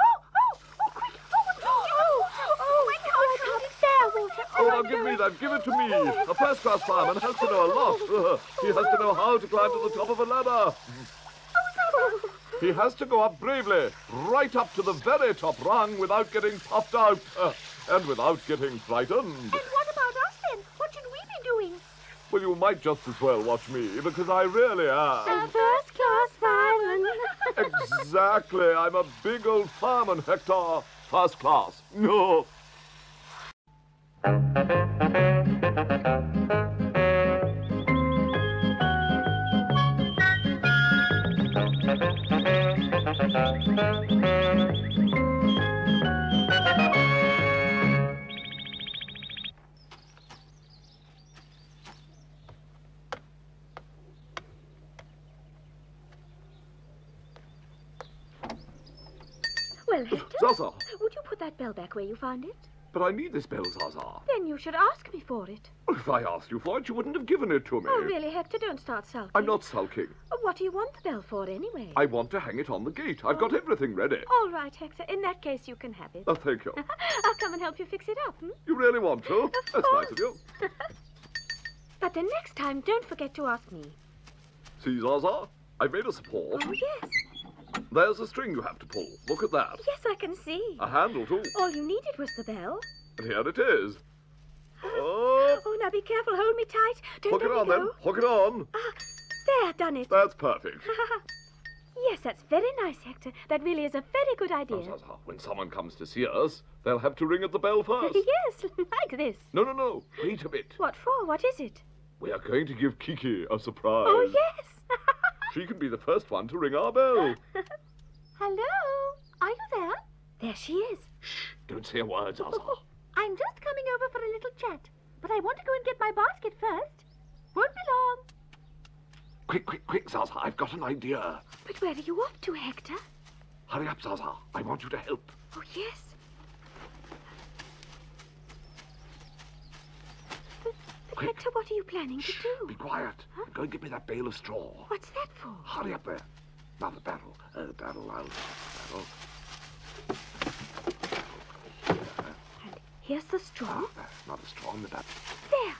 oh, quick. Oh, oh, oh, oh, my God. I can't bear water. Oh, now give me that. Give it to me. A first-class fireman has to know a lot. he has to know how to climb to the top of a ladder. He has to go up bravely, right up to the very top rung without getting puffed out uh, and without getting frightened. And what about us then? What should we be doing? Well, you might just as well watch me, because I really am. A First class fireman. Exactly. I'm a big old fireman, Hector. First class. No. Well, Hector, would you put that bell back where you found it? But I need this bell, Zaza. Then you should ask me for it. Well, if I asked you for it, you wouldn't have given it to me. Oh, really, Hector? Don't start sulking. I'm not sulking. Oh, What do you want the bell for, anyway? I want to hang it on the gate. I've got everything ready. All right, Hector. In that case, you can have it. Oh, thank you. I'll come and help you fix it up. Hmm? You really want to? Of That's nice of you. But the next time, don't forget to ask me. See, Zaza? I've made a support. Oh, yes. There's a string you have to pull. Look at that. Yes, I can see. A handle, too. All you needed was the bell. And here it is. Oh, Oh, now be careful. Hold me tight. Don't hook it on me then. Hook it on. Ah, there, done it. That's perfect. yes, that's very nice, Hector. That really is a very good idea. When someone comes to see us, they'll have to ring at the bell first. yes, like this. No, no, no. Wait a bit. What for? What is it? We are going to give Kiki a surprise. Oh, yes. She can be the first one to ring our bell. Hello? Are you there? there she is. Shh, don't say a word, Zaza. Oh, oh, I'm just coming over for a little chat, but I want to go and get my basket first. Won't be long. quick, quick, quick, Zaza. I've got an idea. But where are you off to, Hector? Hurry up, Zaza. I want you to help. Oh, yes. But, but Quick. Hector, what are you planning to do? be quiet. Go and get me that bale of straw. What's that for? Hurry up there. Now the barrel. Uh, the barrel, I'll... Barrel. And here's the straw. Ah. Now the straw in the barrel. There.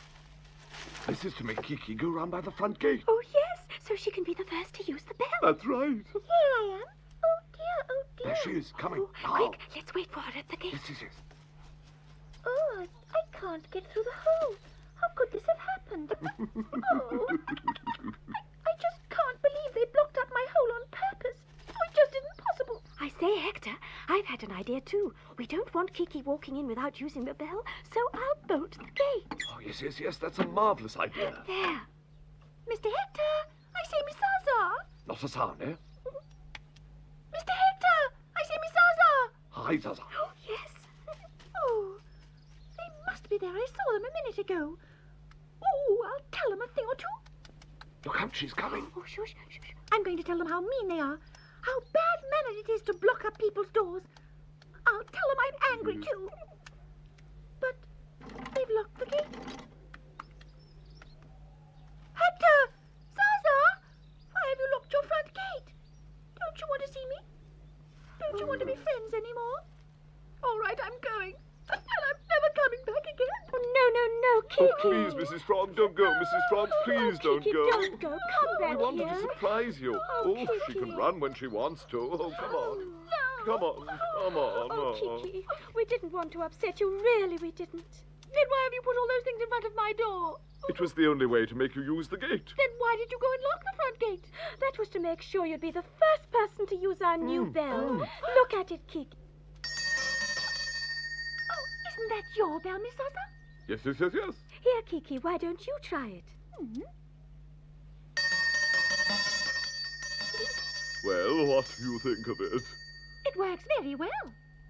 This is to make Kiki go round by the front gate. Oh, yes. So she can be the first to use the bell. That's right. Here I am. Oh dear, oh dear. There she is, coming. Oh, quick, let's wait for her at the gate. Yes, yes, yes. Oh, I, I can't get through the hole. How could this have happened? oh, I just can't believe they blocked up my hole on purpose. Oh, it just isn't possible. I say, Hector, I've had an idea too. We don't want Kiki walking in without using the bell, so I'll bolt the gate. Oh, yes, yes, yes. That's a marvellous idea. There. Mr. Hector, I say Miss Zaza. Not a sound, eh? Mr. Hector, I say Miss Zaza. Hi, Zaza. Oh, yes. Oh, they must be there. I saw them a minute ago. Oh, I'll tell them a thing or two. Look out, she's coming. Oh, shush, shush. I'm going to tell them how mean they are, how bad-mannered it is to block up people's doors. I'll tell them I'm angry mm. too. But they've locked the gate. Hector! Zaza! Why have you locked your front gate? Don't you want to see me? Don't you want to be mm. friends anymore? All right, I'm going. And I'm never coming back again. Oh, no, no, no, Kiki. Oh, please, Mrs. Frog, don't go. Mrs. Frog, please oh, don't Kiki, go. don't go. Come back We wanted here. to surprise you. Oh, Oh, she can run when she wants to. Oh, come on. No. Come on, come on. Oh, Kiki, we didn't want to upset you. Really, we didn't. Then why have you put all those things in front of my door? It was the only way to make you use the gate. Then why did you go and lock the front gate? That was to make sure you'd be the first person to use our new Mm, bell. mm. Look at it, Kiki. Isn't that your bell, Miss Zaza? Yes, yes, yes, yes. Here, Kiki, why don't you try it? Hmm. Well, what do you think of it? It works very well.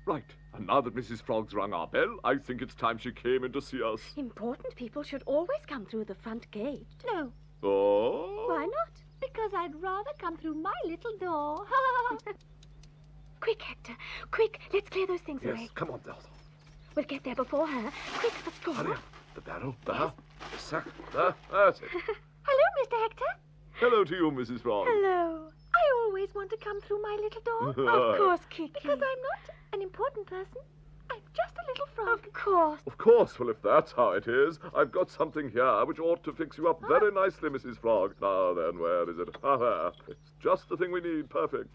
Right, and now that Mrs. Frog's rung our bell, I think it's time she came in to see us. Important people should always come through the front gate. No, Oh? Why not? because I'd rather come through my little door. Quick, Hector. Quick, let's clear those things Yes, away. come on, Delta. We'll get there before her. Quick, the straw. Hurry up. The barrel, there, the sack, there, that's it. Hello, Mr. Hector. Hello to you, Mrs. Frog. Hello. I always want to come through my little door. Of course, Kiki. because I'm not an important person. I'm just a little frog. Of course. Of course, well, if that's how it is, I've got something here which ought to fix you up very nicely, Mrs. Frog. Now then, where is it? Ah, there. It's just the thing we need. Perfect.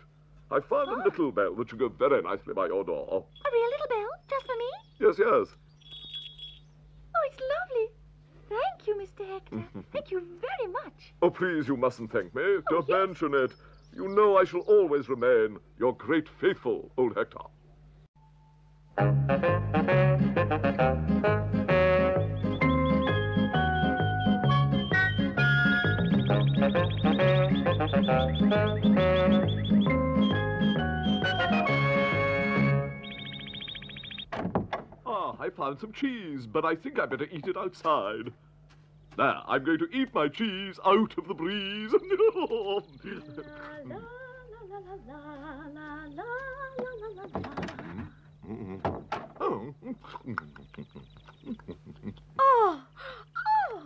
I found a little bell that should go very nicely by your door. A real little bell, just for me? Yes, yes. Oh, it's lovely. Thank you, Mr. Hector. Thank you very much. Oh, please, you mustn't thank me. Oh, Don't yes. mention it. You know I shall always remain your great faithful old Hector. I found some cheese, but I think I better eat it outside. There, I'm going to eat my cheese out of the breeze. oh. Oh, oh.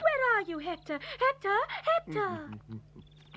Where are you, Hector? Hector, Hector.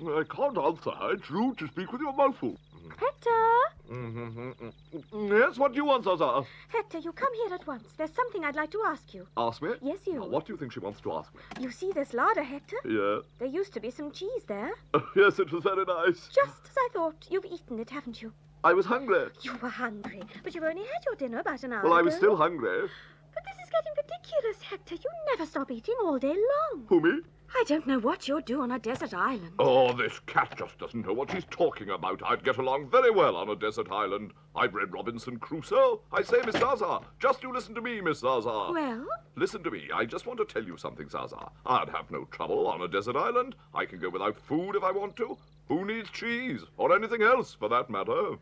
I can't answer. It's rude to speak with your mouth full. Hector. Mm-hmm. Yes, what do you want, Zaza? Hector, you come here at once. There's something I'd like to ask you. Ask me? Yes, you. Now, what do you think she wants to ask me? You see this larder, Hector? Yeah. There used to be some cheese there. Oh, yes, it was very nice. Just as I thought. You've eaten it, haven't you? I was hungry. You were hungry, but you've only had your dinner about an hour Well, I was ago. still hungry. But this is getting ridiculous, Hector. You never stop eating all day long. Who, me? I don't know what you'll do on a desert island. Oh, this cat just doesn't know what she's talking about. I'd get along very well on a desert island. I've read Robinson Crusoe. I say, Miss Zaza, just you listen to me, Miss Zaza. Well, Listen to me. I just want to tell you something, Zaza. I'd have no trouble on a desert island. I can go without food if I want to. Who needs cheese? Or anything else, for that matter?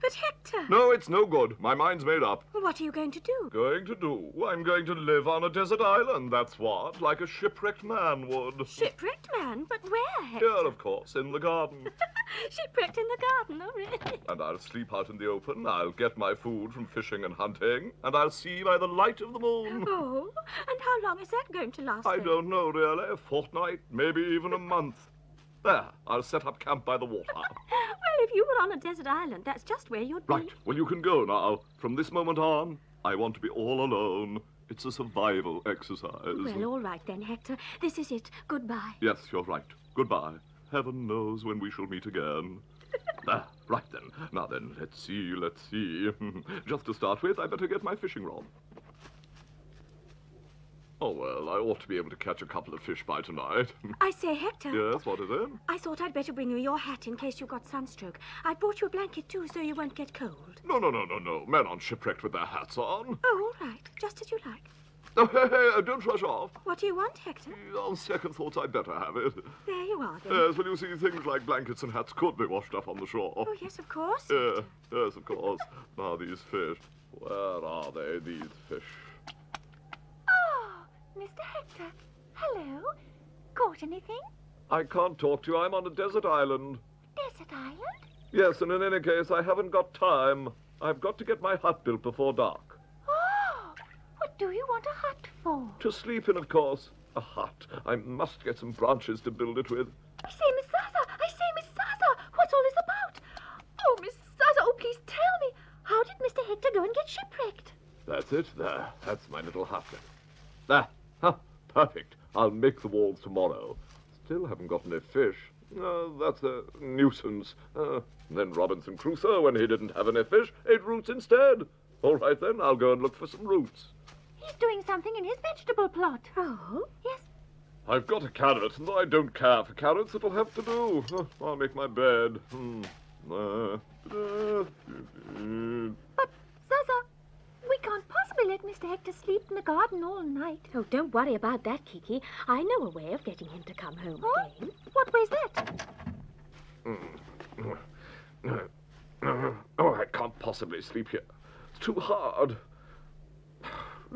But Hector. No, it's no good. My mind's made up. What are you going to do? Going to do? I'm going to live on a desert island, that's what. Like a shipwrecked man would. Shipwrecked man? But where, Hector? Here, of course, in the garden. Shipwrecked in the garden, oh really? And I'll sleep out in the open. I'll get my food from fishing and hunting. And I'll see by the light of the moon. Oh, and how long is that going to last? I then? don't know, really. A fortnight, maybe even a month. There, I'll set up camp by the water. Well, if you were on a desert island, that's just where you'd be. Right, well, you can go now. From this moment on, I want to be all alone. It's a survival exercise. Well, all right then, Hector. This is it. Goodbye. Yes, you're right. Goodbye. Heaven knows when we shall meet again. ah, right then. Now then, let's see, let's see. Just to start with, I better get my fishing rod. Oh, well, I ought to be able to catch a couple of fish by tonight. I say, Hector. yes, what is it? I thought I'd better bring you your hat in case you got sunstroke. I brought you a blanket too, so you won't get cold. No, no, no, no, no. Men aren't shipwrecked with their hats on. Oh, all right. Just as you like. Oh, hey, hey, uh, don't rush off. What do you want, Hector? On second thoughts, I'd better have it. There you are, then. Yes, well, you see, things like blankets and hats could be washed up on the shore. oh, yes, of course. Yeah, yes, of course. Now, these fish. Where are they, these fish? Mr. Hector. Hello. Caught anything? I can't talk to you. I'm on a desert island. Desert island? Yes, and in any case, I haven't got time. I've got to get my hut built before dark. Oh, what do you want a hut for? To sleep in, of course. A hut. I must get some branches to build it with. I say, Miss Zaza. I say, Miss Zaza. What's all this about? Oh, Miss Zaza, oh, please tell me. How did Mr. Hector go and get shipwrecked? That's it. There. That's my little hut. There. Huh. Perfect. I'll make the walls tomorrow. Still haven't got any fish. Uh, that's a nuisance. Uh, then Robinson Crusoe, when he didn't have any fish, ate roots instead. All right then, I'll go and look for some roots. He's doing something in his vegetable plot. Oh, Yes. I've got a carrot, and though I don't care for carrots, it'll have to do. Uh, I'll make my bed. Hmm. Uh, But, Zaza, we can't possibly let Mr. Hector sleep in the garden all night. oh, don't worry about that, Kiki. I know a way of getting him to come home Huh? again. What way's that? Mm. Oh, I can't possibly sleep here. It's too hard.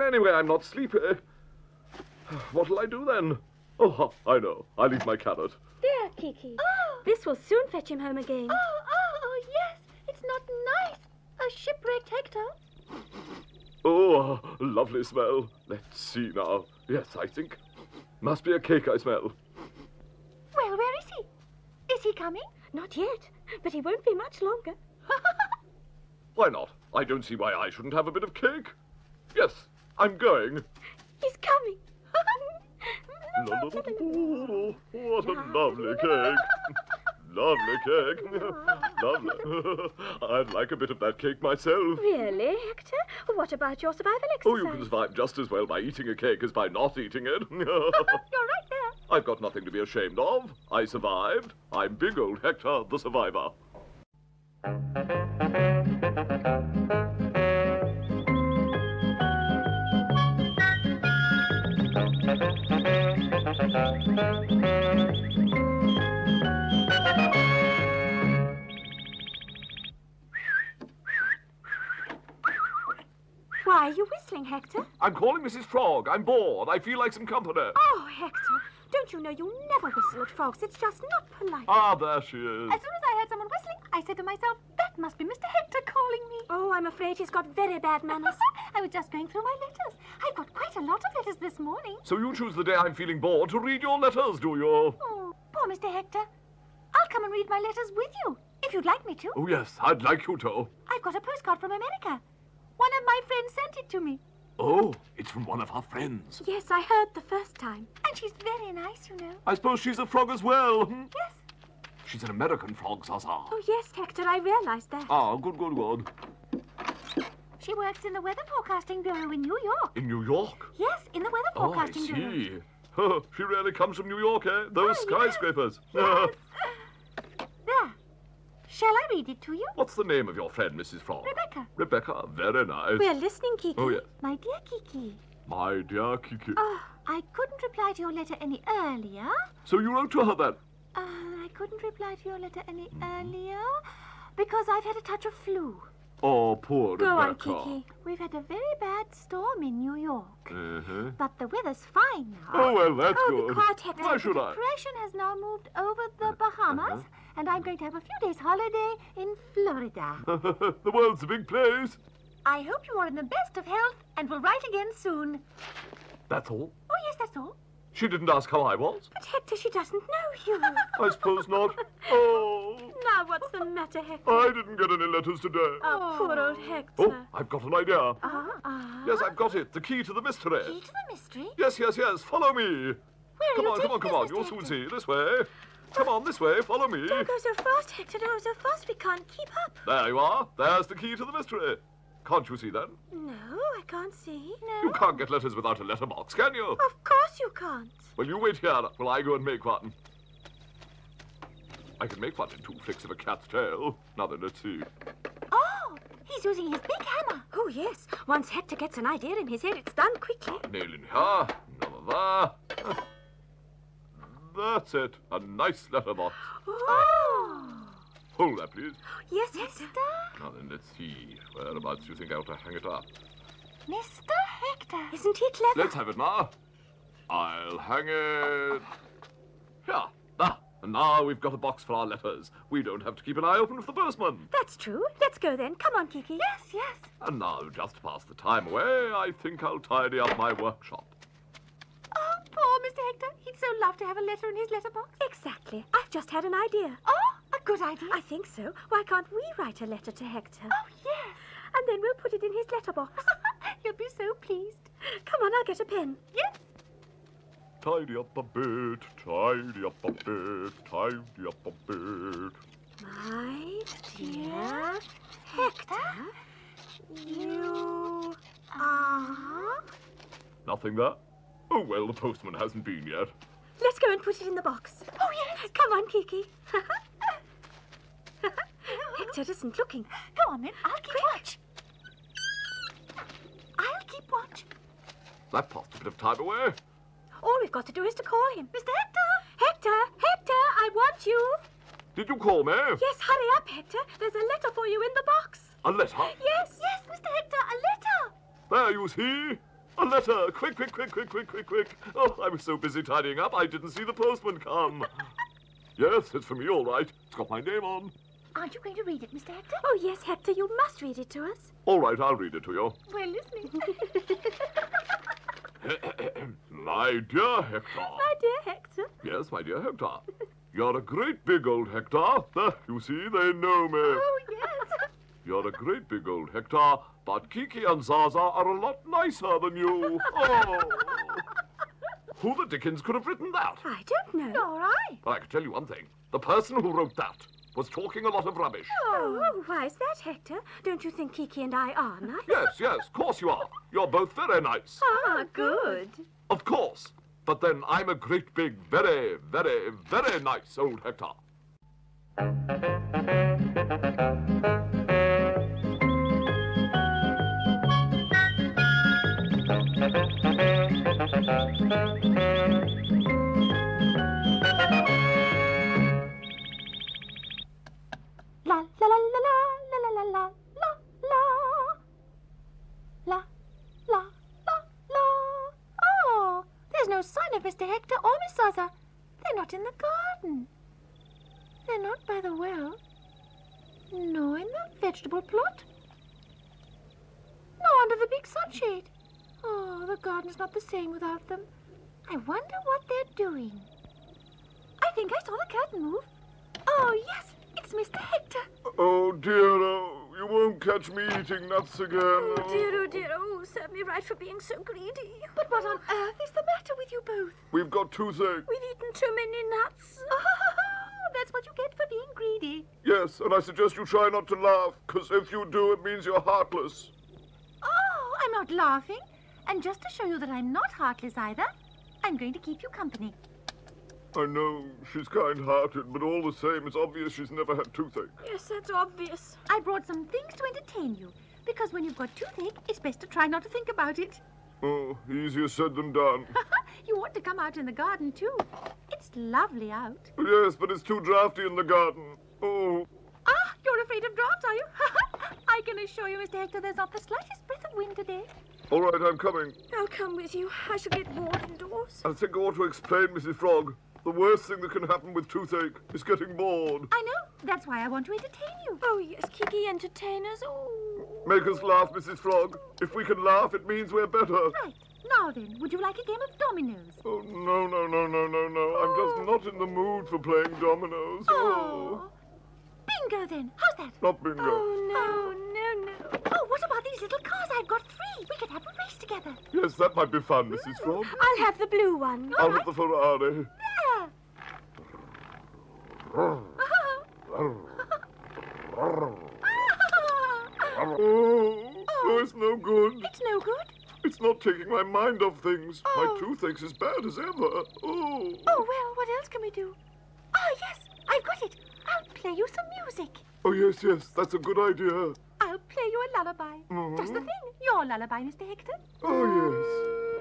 Anyway, I'm not sleepy. What'll I do then? Oh, I know. I'll eat my carrot. There, Kiki. Oh, This will soon fetch him home again. oh, oh, oh, yes. It's not nice. A shipwrecked Hector. Oh, lovely smell. Let's see now. Yes, I think. Must be a cake I smell. Well, where is he? Is he coming? Not yet, but he won't be much longer. Why not? I don't see why I shouldn't have a bit of cake. Yes, I'm going. He's coming. What a lovely cake. Lovely cake. lovely. I'd like a bit of that cake myself. Really, Hector? What about your survival exercise? Oh, you can survive just as well by eating a cake as by not eating it. You're right there. I've got nothing to be ashamed of. I survived. I'm big old Hector, the survivor. Why are you whistling, Hector? I'm calling Mrs. Frog. I'm bored. I feel like some company. Oh, Hector, don't you know you never whistle at frogs? It's just not polite. Ah, there she is. As soon as I heard someone whistling, I said to myself, that must be Mr. Hector calling me. Oh, I'm afraid he's got very bad manners. I was just going through my letters. I've got quite a lot of letters this morning. So you choose the day I'm feeling bored to read your letters, do you? Oh, poor Mr. Hector. I'll come and read my letters with you, if you'd like me to. Oh, yes, I'd like you to. I've got a postcard from America. One of my friends sent it to me. Oh, it's from one of our friends. Yes, I heard the first time. And she's very nice, you know. I suppose she's a frog as well. hmm? Yes. She's an American frog, Zaza. Oh, yes, Hector, I realized that. Ah, good, good, good. She works in the Weather Forecasting Bureau in New York. In New York? Yes, in the Weather Forecasting Oh, I Forecasting Bureau. see. Oh, she really comes from New York, eh? Those Oh, skyscrapers. Yes. there. Shall I read it to you? What's the name of your friend, Mrs. Frog? Rebecca. Rebecca, very nice. We're listening, Kiki. Oh, yes. My dear Kiki, My dear Kiki. Oh, I couldn't reply to your letter any earlier. So you wrote to her then? Uh, I couldn't reply to your letter any earlier because I've had a touch of flu. Oh, poor Go on, Kiki. We've had a very bad storm in New York. Uh-huh. But the weather's fine now. Oh, well, that's Oh, good. quiet, Hector. Why the should I? depression has now moved over the Bahamas, Uh-huh. And I'm going to have a few days' holiday in Florida. the world's a big place. I hope you are in the best of health and will write again soon. That's all. Oh, yes, that's all. She didn't ask how I was. but Hector, she doesn't know you. I suppose not. Oh, now, what's the matter, Hector? I didn't get any letters today. Oh, poor old Hector. Oh, I've got an idea. Ah, ah. Yes, I've got it. The key to the mystery. Key to the mystery. Yes, yes, yes. Follow me. Where Come on, come on, come on. You'll soon see. This way. Come on, this way. Follow me. Don't go so fast, Hector. Don't go so fast. We can't keep up. There you are. There's the key to the mystery. Can't you see then? No, I can't see. No. You can't get letters without a letterbox, can you? Of course you can't. Well, you wait here while I go and make one. I can make one in two flicks of a cat's tail. Now then, let's see. Oh, he's using his big hammer. Oh, yes. Once Hector gets an idea in his head, it's done quickly. Nail in here, another there. That's it. A nice letterbox. Oh. Hold that, please. Yes, Hector. Now then, let's see. Whereabouts do you think I ought to hang it up? Mr. Hector. Isn't he clever? Let's have it now. I'll hang it. Here. Ah, and now we've got a box for our letters. We don't have to keep an eye open for the postman. That's true. Let's go then. Come on, Kiki. Yes, yes. And now, just to pass the time away, I think I'll tidy up my workshop. Oh, poor Mr. Hector. He'd so love to have a letter in his letterbox. Exactly. I've just had an idea. Oh, a good idea. I think so. Why can't we write a letter to Hector? Oh, yes. And then we'll put it in his letterbox. He'll be so pleased. Come on, I'll get a pen. Yes. Tidy up a bit, tidy up a bit, tidy up a bit. My dear Hector, you are... Nothing there? Oh, well, the postman hasn't been yet. Let's go and put it in the box. Oh, yes. Come on, Kiki. Hector isn't looking. Go on then. I'll keep watch. I'll keep watch. That passed a bit of time away. All we've got to do is to call him. Mr. Hector. Hector, Hector, I want you. Did you call me? Yes, hurry up, Hector. There's a letter for you in the box. A letter? Yes. Yes, Mr. Hector, a letter. There, you see? A letter! Quick, quick, quick, quick, quick, quick, quick. Oh, I was so busy tidying up, I didn't see the postman come. yes, it's for me, all right. It's got my name on. Aren't you going to read it, Mr. Hector? Oh, yes, Hector, you must read it to us. All right, I'll read it to you. We're listening. my dear Hector. My dear Hector. Yes, my dear Hector. You're a great big old Hector. There, you see, they know me. oh, yes. You're a great big old Hector, but Kiki and Zaza are a lot nicer than you. Oh. Who the dickens could have written that? I don't know. Nor I. Well, I can tell you one thing. The person who wrote that was talking a lot of rubbish. Oh, why is that, Hector? Don't you think Kiki and I are nice? Yes, yes, of course you are. You're both very nice. Ah, good. Of course. But then I'm a great big, very, very, very nice old Hector. Oh, Mr. Hector or Miss Zaza. They're not in the garden. They're not by the well. No, in the vegetable plot. No, under the big sunshade. Oh, the garden's not the same without them. I wonder what they're doing. I think I saw the curtain move. Oh, yes, it's Mr. Hector. Oh, dear, oh, you won't catch me eating nuts again. Oh, dear, oh, dear. Oh, serve me right for being so greedy. But what on earth is the matter with you both? We've got toothache. We've eaten too many nuts. Oh, that's what you get for being greedy. Yes, and I suggest you try not to laugh, because if you do, it means you're heartless. Oh, I'm not laughing. And just to show you that I'm not heartless either, I'm going to keep you company. I know she's kind-hearted, but all the same, it's obvious she's never had toothache. Yes, that's obvious. I brought some things to entertain you, because when you've got toothache, it's best to try not to think about it. Oh, easier said than done. you ought to come out in the garden, too. It's lovely out. yes, but it's too drafty in the garden. Oh, Ah, you're afraid of draughts, are you? I can assure you, Mr. Hector, there's not the slightest breath of wind today. All right, I'm coming. I'll come with you. I shall get bored indoors. I think I ought to explain, Mrs. Frog. The worst thing that can happen with toothache is getting bored. I know. That's why I want to entertain you. Oh, yes, Kiki entertainers. Oh. Make us laugh, Mrs. Frog. If we can laugh, it means we're better. Right. Now then, would you like a game of dominoes? Oh, no, no, no, no, no, no. I'm just oh. not in the mood for playing dominoes. Oh. oh. Bingo then. How's that? Not bingo. Oh, no, no, no. Oh, what about these little cars? I've got three. We could have a race together. Yes, that might be fun, Mrs. Frog. I'll have the blue one. I'll have the Ferrari. There. Oh, oh, it's no good. it's no good. It's not taking my mind off things. Oh. My toothache's as bad as ever. Oh. Oh, well, what else can we do? Oh, yes, I've got it. I'll play you some music. Oh, yes, yes, that's a good idea. I'll play you a lullaby. Just the Mhm. thing. Your lullaby, Mr. Hector. Oh, yes.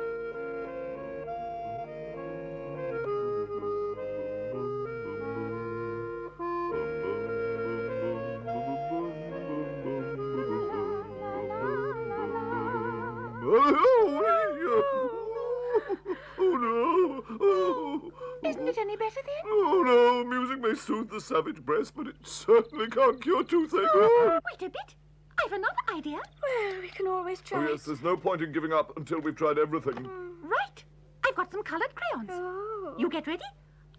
May soothe the savage breast, but it certainly can't cure toothache. Oh, Wait a bit. I've another idea. Well, we can always try. Oh, try. yes, there's no point in giving up until we've tried everything. Right. I've got some colored crayons. Oh. You get ready.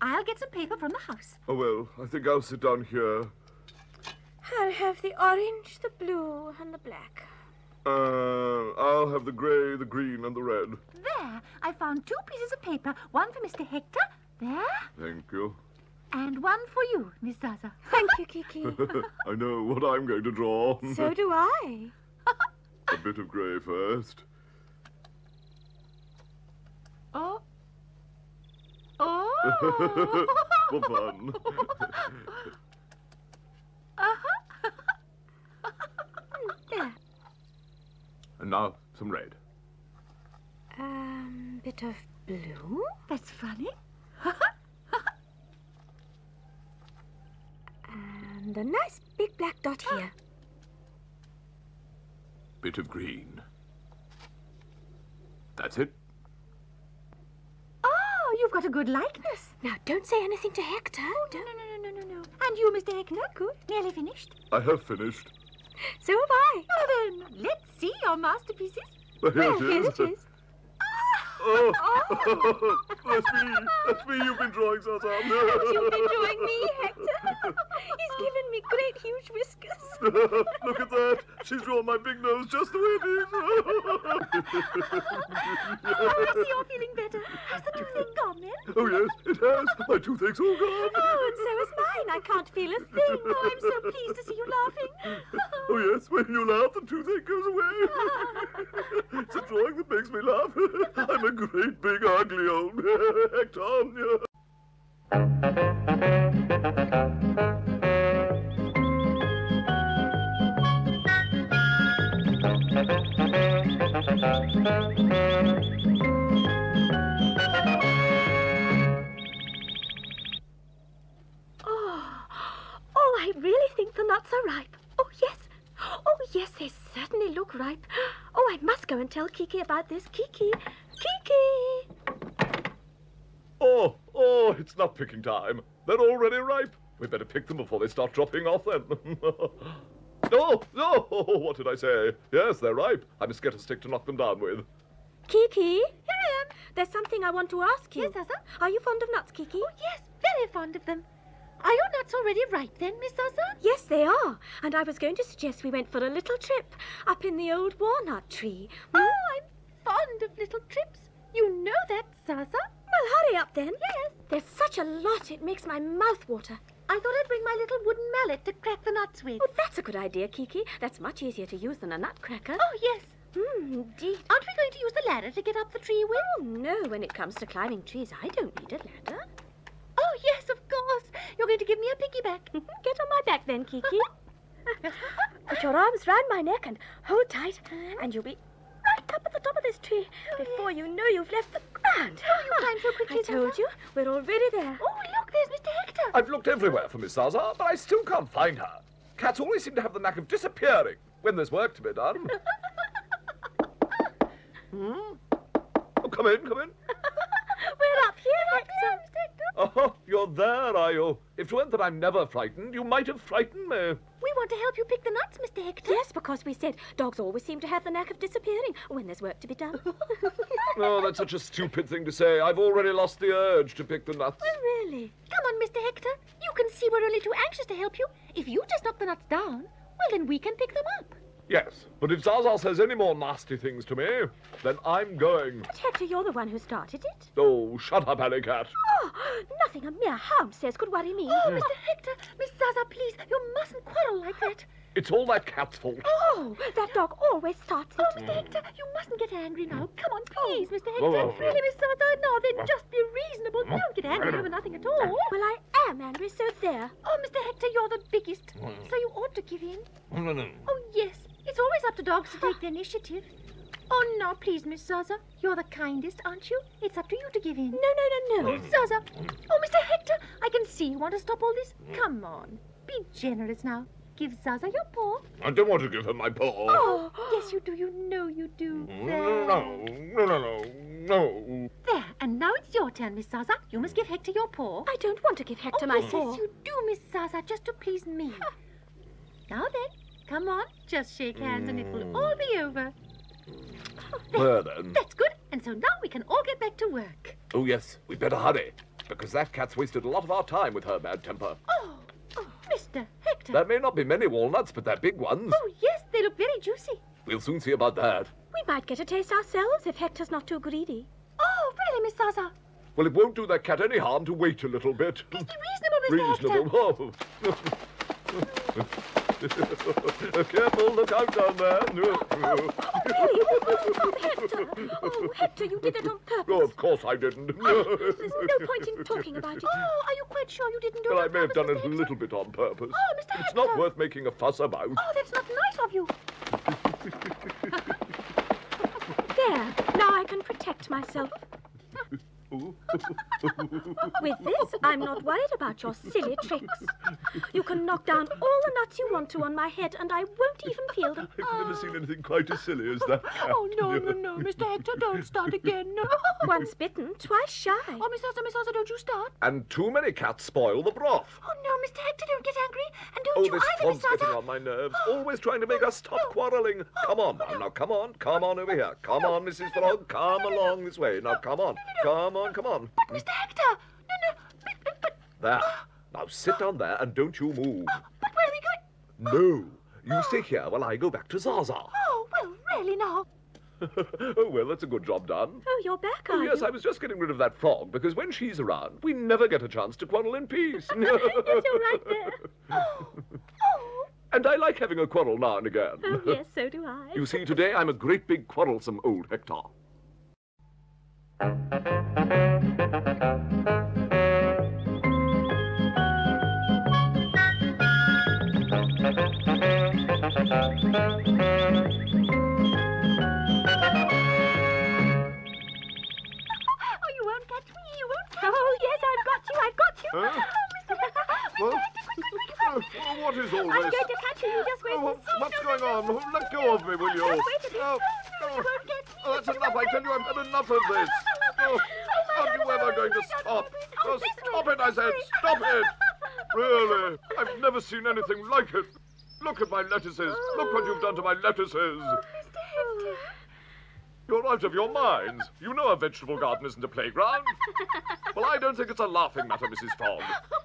I'll get some paper from the house. Oh, well, I think I'll sit down here. I'll have the orange, the blue, and the black. Uh, I'll have the grey, the green, and the red. There. I found two pieces of paper. One for Mr. Hector. There. Thank you. And one for you, Miss Zaza. Thank you, Kiki. I know what I'm going to draw. so do I. A bit of grey first. Oh. Oh. For fun. uh-huh. There. and now some red. Um, bit of blue. That's funny. And a nice big black dot ah. here. Bit of green. That's it. Oh, you've got a good likeness. Now, don't say anything to Hector. Oh, no, no, no, no, no, no. And you, Mr. Hector? Good. Nearly finished? I have finished. So have I. Well, then, let's see your masterpieces. Here Well, it here is. it is. Oh, that's me. That's me you've been drawing, Zaza. You've been drawing me, Hector. He's given me great, huge whiskers. Look at that. She's drawn my big nose just the way it is. Oh, I see you're feeling better. Has the toothache gone, then? oh, yes, it has. My toothache's all gone. Oh, and so is mine. I can't feel a thing. Oh, I'm so pleased to see you laughing. Oh, yes, when you laugh, the toothache goes away. it's a drawing that makes me laugh. I'm a great, big, ugly old. Oh, oh, I really think the nuts are ripe. Oh, yes. Oh, yes, they certainly look ripe. Oh, I must go and tell Kiki about this. Kiki, Kiki. Oh, oh, it's not picking time. They're already ripe. We better pick them before they start dropping off then. oh, no, what did I say? Yes, they're ripe. I must get a stick to knock them down with. Kiki. Here I am. There's something I want to ask you. Yes, Zaza? Are you fond of nuts, Kiki? Oh, yes, very fond of them. Are your nuts already ripe then, Miss Zaza? Yes, they are. And I was going to suggest we went for a little trip up in the old walnut tree. Hmm? Oh, I'm fond of little trips. You know that, Zaza. Well, hurry up then. Yes. There's such a lot, it makes my mouth water. I thought I'd bring my little wooden mallet to crack the nuts with. Oh, that's a good idea, Kiki. That's much easier to use than a nutcracker. Oh, yes. Hmm, indeed. Aren't we going to use the ladder to get up the tree with? Oh, no. When it comes to climbing trees, I don't need a ladder. Oh, yes, of course. You're going to give me a piggyback. Get on my back then, Kiki. Put your arms round my neck and hold tight, and you'll be right up at the top of this tree before you know you've left the ground. Oh, you climb so quickly, I told Zaza. you, we're already there. Oh, look, there's Mr. Hector. I've looked everywhere for Miss Zaza, but I still can't find her. Cats always seem to have the knack of disappearing when there's work to be done. hmm? Oh, come in, come in. we're up here, Happy Sun, Mr. Hector. Oh, you're there, are you? If it weren't that I'm never frightened, you might have frightened me. We want to help you pick the nuts, Mr. Hector. Yes, because we said dogs always seem to have the knack of disappearing when there's work to be done. Oh, that's such a stupid thing to say. I've already lost the urge to pick the nuts. well, really? Come on, Mr. Hector. You can see we're only too anxious to help you. If you just knock the nuts down, well, then we can pick them up. Yes, but if Zaza says any more nasty things to me, then I'm going. But Hector, you're the one who started it. Oh, shut up, Alley Cat. Oh, nothing a mere hound says could worry me. Oh, Mr. Hector, Miss Zaza, please, you mustn't quarrel like that. It's all that cat's fault. Oh, that dog always starts Oh. Mr. Hector, you mustn't get angry now. Come on, please, Mr. Hector. Whoa, whoa, whoa. Really, Miss Zaza, now then, just be reasonable. Mm-hmm. Don't get angry over nothing at all. Well, I am angry, so there. Oh, Mr. Hector, you're the biggest, mm. so you ought to give in. Oh, yes. It's always up to dogs to take the initiative. Oh, now, please, Miss Zaza. You're the kindest, aren't you? It's up to you to give in. No, no, no, no. Oh, Zaza. Oh, Mr. Hector, I can see you want to stop all this. Come on. Be generous now. Give Zaza your paw. I don't want to give her my paw. Oh, yes, you do. You know you do. No, no, no, no, no, no. There, and now it's your turn, Miss Zaza. You must give Hector your paw. I don't want to give Hector oh, my yes, paw. yes, you do, Miss Zaza, just to please me. now then, come on. Just shake hands and it will mm. all be over. There then. That's good. And so now we can all get back to work. Oh, yes, we'd better hurry, because that cat's wasted a lot of our time with her bad temper. Oh, oh, Mr. Hector. There may not be many walnuts, but they're big ones. Oh, yes, they look very juicy. We'll soon see about that. We might get a taste ourselves if Hector's not too greedy. Oh, really, Miss Zaza? Well, it won't do that cat any harm to wait a little bit. Please be reasonable, Mr. Hector. Reasonable. Oh. Careful, look out down there. Really? Oh, Hector. Oh, Hector, you did it on purpose. Oh, of course I didn't. Oh, there's no point in talking about it. Oh, are you quite sure you didn't do Well, it Well, I may have done it a little bit on purpose. Oh, Mr. It's not worth making a fuss about. Oh, that's not nice of you. There. Now I can protect myself. With this, I'm not worried about your silly tricks. You can knock down all the nuts you want to on my head, and I won't even feel them. I've never seen anything quite as silly as that cat. Oh, no, no, no, Mr. Hector, don't start again. No. Once bitten, twice shy. Oh, Miss Zaza, Miss Zaza, don't you start. And too many cats spoil the broth. Oh, no, Mr. Hector, don't get angry. And don't Oh, you this either, Miss fog's getting on my nerves. Always trying to make oh, us stop quarrelling. Oh, come on now, now come on, come on over here. Come on, Mrs. Frog, come along this way. Now come on, come on, come on. Come on. But, Mr. Hector, no, no, but, but, but, There. Now sit down there and don't you move. Oh, but where are we going? No, you stay here while I go back to Zaza. Oh, well, really now. oh, well, that's a good job done. Oh, you're back, Oh, yes, you? I was just getting rid of that frog because when she's around, we never get a chance to quarrel in peace. yes, you're right there. Oh, oh, And I like having a quarrel now and again. Oh, yes, so do I. You see, today I'm a great big quarrelsome old Hector. Oh, you won't catch me. You won't oh, yes, I've got you. I've got you. Oh, Mr. Hector, What? Mr. Hector, quick, quick, quick, quick. What is all this? I'm going to catch you. You just wait oh, and see. what's going on? Let go of me, will you? Just wait a minute. No, you won't get me. that's enough. I tell you, I've had enough of this. Oh, you ever going to stop? Oh, stop it, I said. Stop it. Really? I've never seen anything like it. Look at my lettuces. Look what you've done to my lettuces. Oh, Mr. Hector. You're out of your minds. You know a vegetable garden isn't a playground. Well, I don't think it's a laughing matter, Mrs. Frog. Oh, well,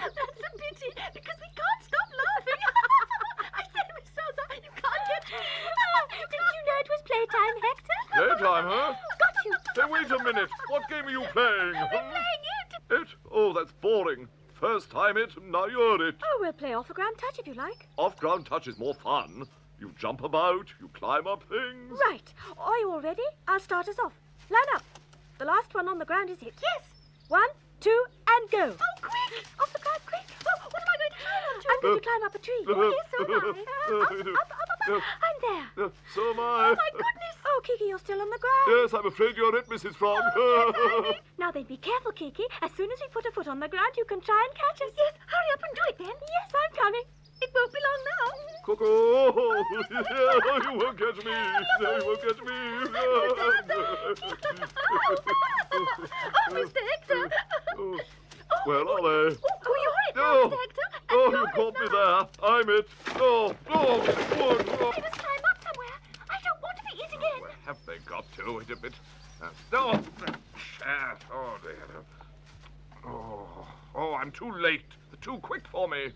that's a pity. because we can't stop laughing. I said, Miss Zaza, you can't get. Didn't you know it was playtime, Hector? Playtime, huh? Got you. Hey, wait a minute. What game are you playing? We're hmm? playing it. It? Oh, that's boring. First time it, now you're it. Oh, we'll play off a ground touch if you like. Off-ground touch is more fun. You jump about, you climb up things. Right. Are you all ready? I'll start us off. Line up. The last one on the ground is hit. Yes. One, two, and go. Oh, quick! Off the ground, quick. Oh, what am I going to climb onto? I'm going to climb up a tree. Oh, yes, so am I. Uh, up, up, up, up, up. I'm there. Uh, so am I. Oh, my goodness. Oh, Kiki, you're still on the ground. Yes, I'm afraid you're it, Mrs. Frog. Now then, be careful, Kiki. As soon as we put a foot on the ground, you can try and catch us. Yes, hurry up and do it then. Yes, I'm coming. It won't be long now. Cuckoo! Yeah, you won't catch me. No, you won't catch me. oh, Mr. Hector. Oh, Where are they? Oh, you're it now, Oh, Mr. Hector. Oh, you're you it caught me there. I'm it. Oh, oh, wood. Oh. We must climb up somewhere. I don't want to be it again. Where have they got to? Wait a bit. Uh, oh, shit. Oh, dear. Oh, oh, I'm too late. They're Too quick for me.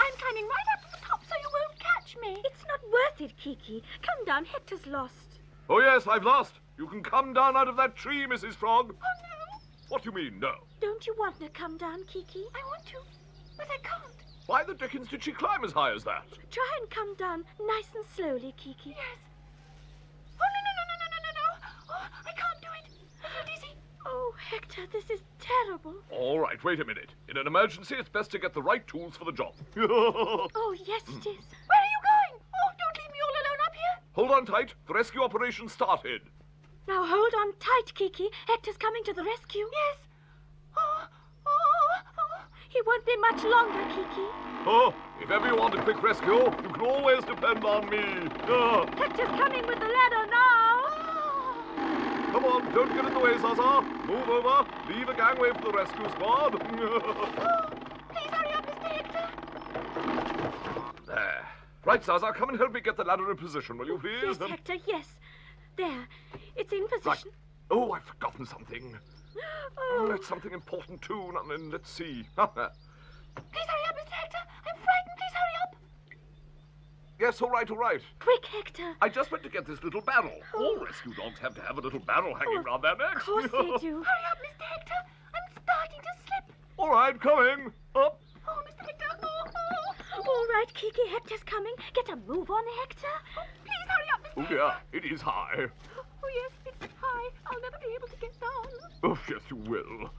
I'm climbing right up to the top so you won't catch me. It's not worth it, Kiki. Come down. Hector's lost. Oh, yes, I've lost. You can come down out of that tree, Mrs. Frog. Oh, no. What do you mean, no? Don't you want to come down, Kiki? I want to, but I can't. Why the dickens did she climb as high as that? Try and come down nice and slowly, Kiki. Yes. Oh, no, no, no, no, no, no, no, Oh, I can't do it. I feel dizzy. Oh, Hector, this is terrible. All right, wait a minute. In an emergency, it's best to get the right tools for the job. oh, yes, it is. Where are you going? Oh, don't leave me all alone up here. Hold on tight. The rescue operation started. Now hold on tight, Kiki. Hector's coming to the rescue. Yes. Oh, oh, oh. He won't be much longer, Kiki. Oh, if ever you want a quick rescue, you can always depend on me. Ah, Hector's coming with the ladder now. come on, don't get in the way, Zaza. Move over. Leave a gangway for the rescue squad. Oh, please hurry up, Mr. Hector. there. Right, Zaza, come and help me get the ladder in position, will you please? Yes, Hector, yes. There. It's in Right. position. Oh, I've forgotten something. Oh, Oh. it's something important too. Let's see. Please hurry up, Mr. Hector. I'm frightened. Please hurry up. yes, all right, all right. Quick, Hector. I just went to get this little barrel. All oh. rescue dogs have to have a little barrel hanging Oh, round their necks. Of course they do. Hurry up, Mr. Hector. I'm starting to slip. all right, coming. Up. Oh, Mr. Hector. Oh, oh. All right, Kiki. Hector's coming. Get a move on, Hector. Oh, please hurry up, Mr. Oh dear, it is high. Oh, yes, it's high. I'll never be able to get down. Oh, yes, you will.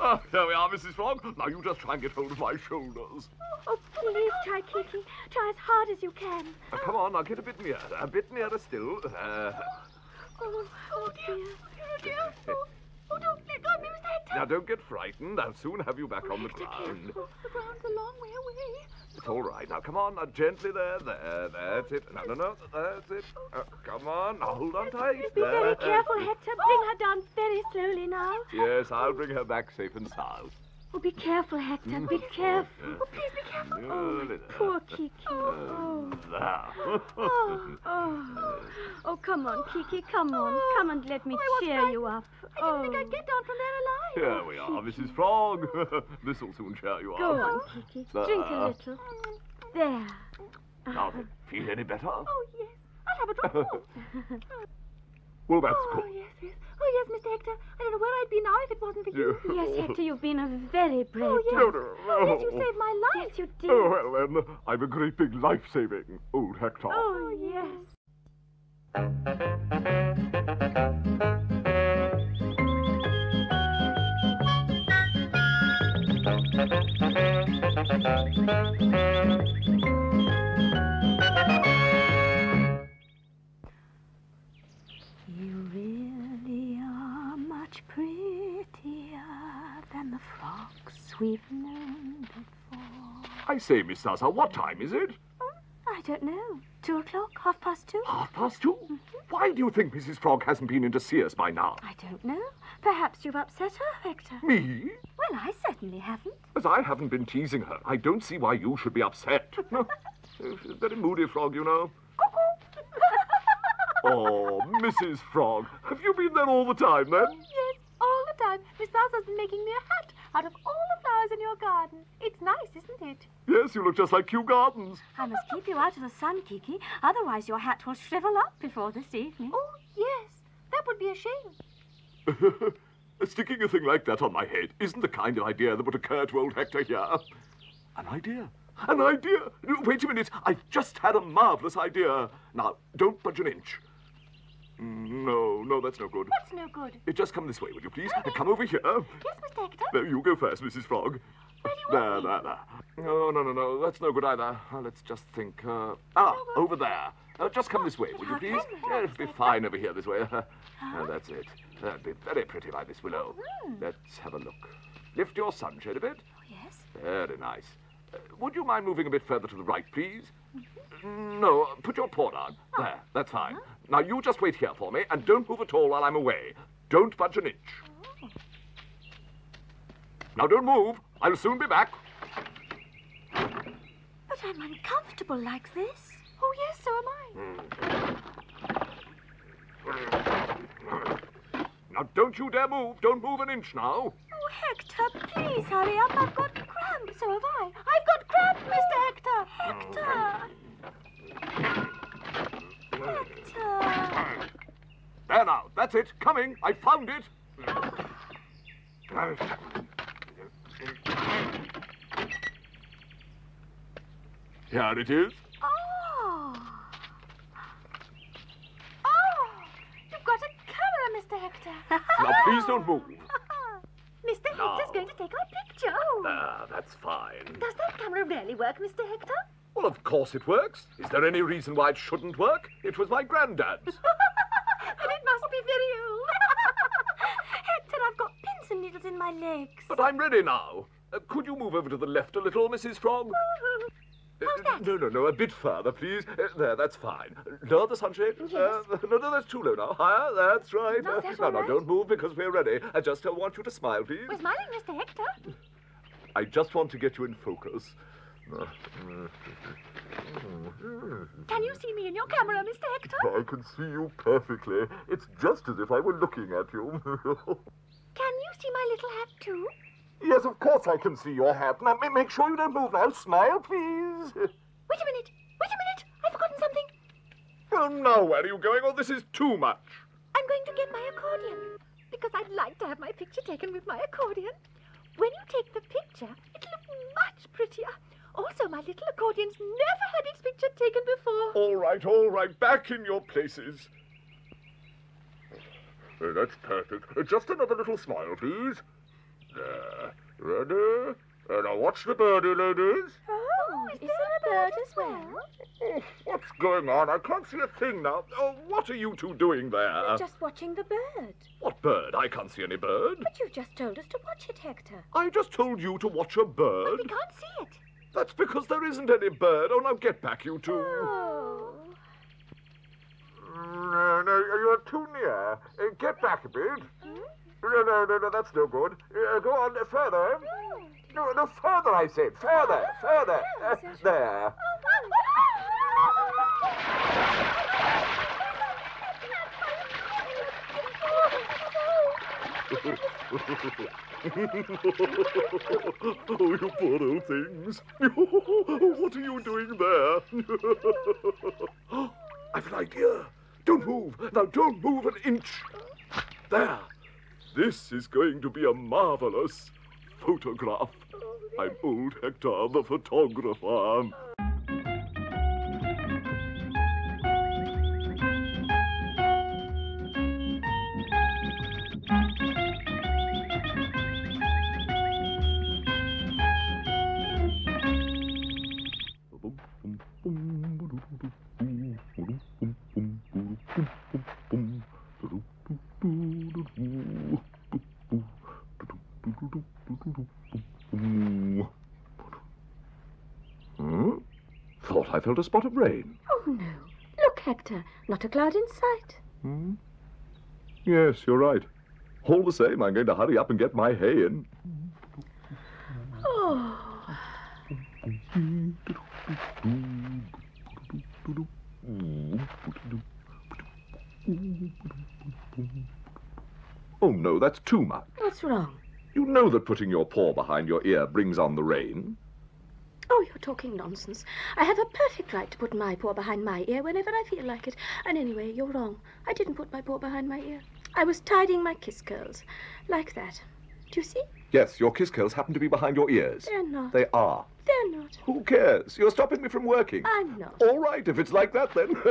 Ah, there we are, Mrs. Frog. Now you just try and get hold of my shoulders. Oh, please try, Kiki. Try as hard as you can. Now, come on, now get a bit nearer, a bit nearer still. Uh, Oh, oh dear. Oh, dear. Oh, oh don't let go of me, Mr. Hector. now don't get frightened. I'll soon have you back on the Hector, ground. careful. The ground's a long way away. It's all right. Now come on, now gently there, there, that's it. No, no, no, that's it. Uh, come on, now hold on tight. Be very careful, Hector. Bring her down very slowly now. Yes, I'll bring her back safe and sound. Oh, be careful, Hector. Be mm. careful. Oh, please be careful. Oh, my poor Kiki. Uh, oh. oh. Oh, oh. Oh, come on, Kiki, come on. Oh. Come and let me oh, cheer you up. I didn't think I'd get down from there alive. Here we are, Mrs. Frog. This'll soon cheer you up. Go on, Kiki. Uh, Drink a little. There. Now then, feel any better? Oh, yes. I'll have a drop more. Well, that's Oh, good. yes, yes. Oh, yes, Mr. Hector. I don't know where I'd be now if it wasn't for you. Yeah. Yes, Hector, you've been a very brave Oh, dog. no, no. Oh, yes, you saved my life. Yes, you did. Oh, well then, I'm a great big life-saving old Hector. Oh, oh yes. We've known before. I say, Miss Zaza, what time is it? Hmm? I don't know. Two o'clock? Half past two? Half past 2 mm-hmm. Why do you think Mrs. Frog hasn't been in to see us by now? I don't know. Perhaps you've upset her, Hector. Me? Well, I certainly haven't. As I haven't been teasing her, I don't see why you should be upset. She's a very moody frog, you know. Oh, Mrs. Frog, have you been there all the time then? Yes, time. Miss Zaza's been making me a hat out of all the flowers in your garden. It's nice, isn't it? Yes, you look just like Kew Gardens. I must keep you out of the sun, Kiki. Otherwise, your hat will shrivel up before this evening. Oh, yes. That would be a shame. Sticking a thing like that on my head isn't the kind of idea that would occur to old Hector here. An idea? An idea? Wait a minute. I've just had a marvellous idea. Now, don't budge an inch. Mm, No, no, that's no good. What's no good? Uh, Just come this way, will you please? Uh, Come over here. Yes, Mr. Hector? No, you go first, Mrs. Frog. Where do you There, there, there. No, no, no, no. That's no good either. Uh, let's just think. Uh, ah, over there. Uh, just come this way, will you please? Yeah, it'll be fine over here this way. Uh, that's it. That'd be very pretty by this willow. Hmm. Let's have a look. Lift your sunshade a bit. Oh, yes. Very nice. Uh, would you mind moving a bit further to the right, please? Mm-hmm. No, uh, put your paw down. Oh. There, that's fine. Now you just wait here for me, and don't move at all while I'm away. Don't budge an inch. Oh. Now don't move. I'll soon be back. But I'm uncomfortable like this. Oh, yes, so am I. Now don't you dare move. Don't move an inch now. Oh, Hector, please hurry up. I've got cramp. So have I. I've got cramp, Mr. Hector. Hector. Mm. Hector. There now. That's it. Coming. I found it. Here it is. Oh. Oh, you've got a camera, Mr. Hector. Now please don't move. Mr. No. Hector's going to take our picture. Ah, that's fine. Does that camera really work, Mr. Hector? Well, of course it works. Is there any reason why it shouldn't work? It was my granddad's. but it must be very old. Hector, I've got pins and needles in my legs. But I'm ready now. Uh, could you move over to the left a little, Mrs. Frog? Uh, How's that? No, no, no, a bit further, please. Uh, there, that's fine. Lower the sunshade. Yes. Uh, no, no, that's too low now. Higher, that's right. Now, Uh, that's no, no, right. don't move because we're ready. I just want you to smile, please. We're smiling, Mr. Hector. I just want to get you in focus. Mm. Can you see me in your camera, Mr. Hector? I can see you perfectly. It's just as if I were looking at you. Can you see my little hat, too? yes, of course I can see your hat. Now, ma- make sure you don't move now. Smile, please. Wait a minute. Wait a minute. I've forgotten something. Oh, well, now where are you going? Oh, this is too much. I'm going to get my accordion because I'd like to have my picture taken with my accordion. When you take the picture, it'll look much prettier. Also, my little accordion's never had its picture taken before. All right, all right. Back in your places. Uh, that's perfect. Uh, just another little smile, please. There. Ready? Uh, now watch the birdie, ladies. Oh, is there a bird as well? Oh, what's going on? I can't see a thing now. Oh, what are you two doing there? Just watching the bird. What bird? I can't see any bird. But you just told us to watch it, Hector. I just told you to watch a bird. We can't see it. That's because there isn't any bird. Oh, now get back, you two. Oh. No, no, you're too near. Uh, get back a bit. No, no, no, no, that's no good. Uh, go on, uh, further. No, no, further, I said. Further, further. Uh, there. oh, you poor old things. what are you doing there? I've an idea. Don't move. Now, don't move an inch. There. This is going to be a marvelous photograph. I'm old Hector, the photographer. Felt a spot of rain. Oh, no. Look, Hector. Not a cloud in sight. Hmm? Yes, you're right. All the same, I'm going to hurry up and get my hay in. Oh. Oh, no, that's too much. What's wrong? You know that putting your paw behind your ear brings on the rain. Oh, you're talking nonsense. I have a perfect right to put my paw behind my ear whenever I feel like it. And anyway, you're wrong. I didn't put my paw behind my ear. I was tidying my kiss curls. Like that. Do you see? Yes, your kiss curls happen to be behind your ears. They're not. They are. They're not. Who cares? You're stopping me from working. I'm not. All right, if it's like that, then.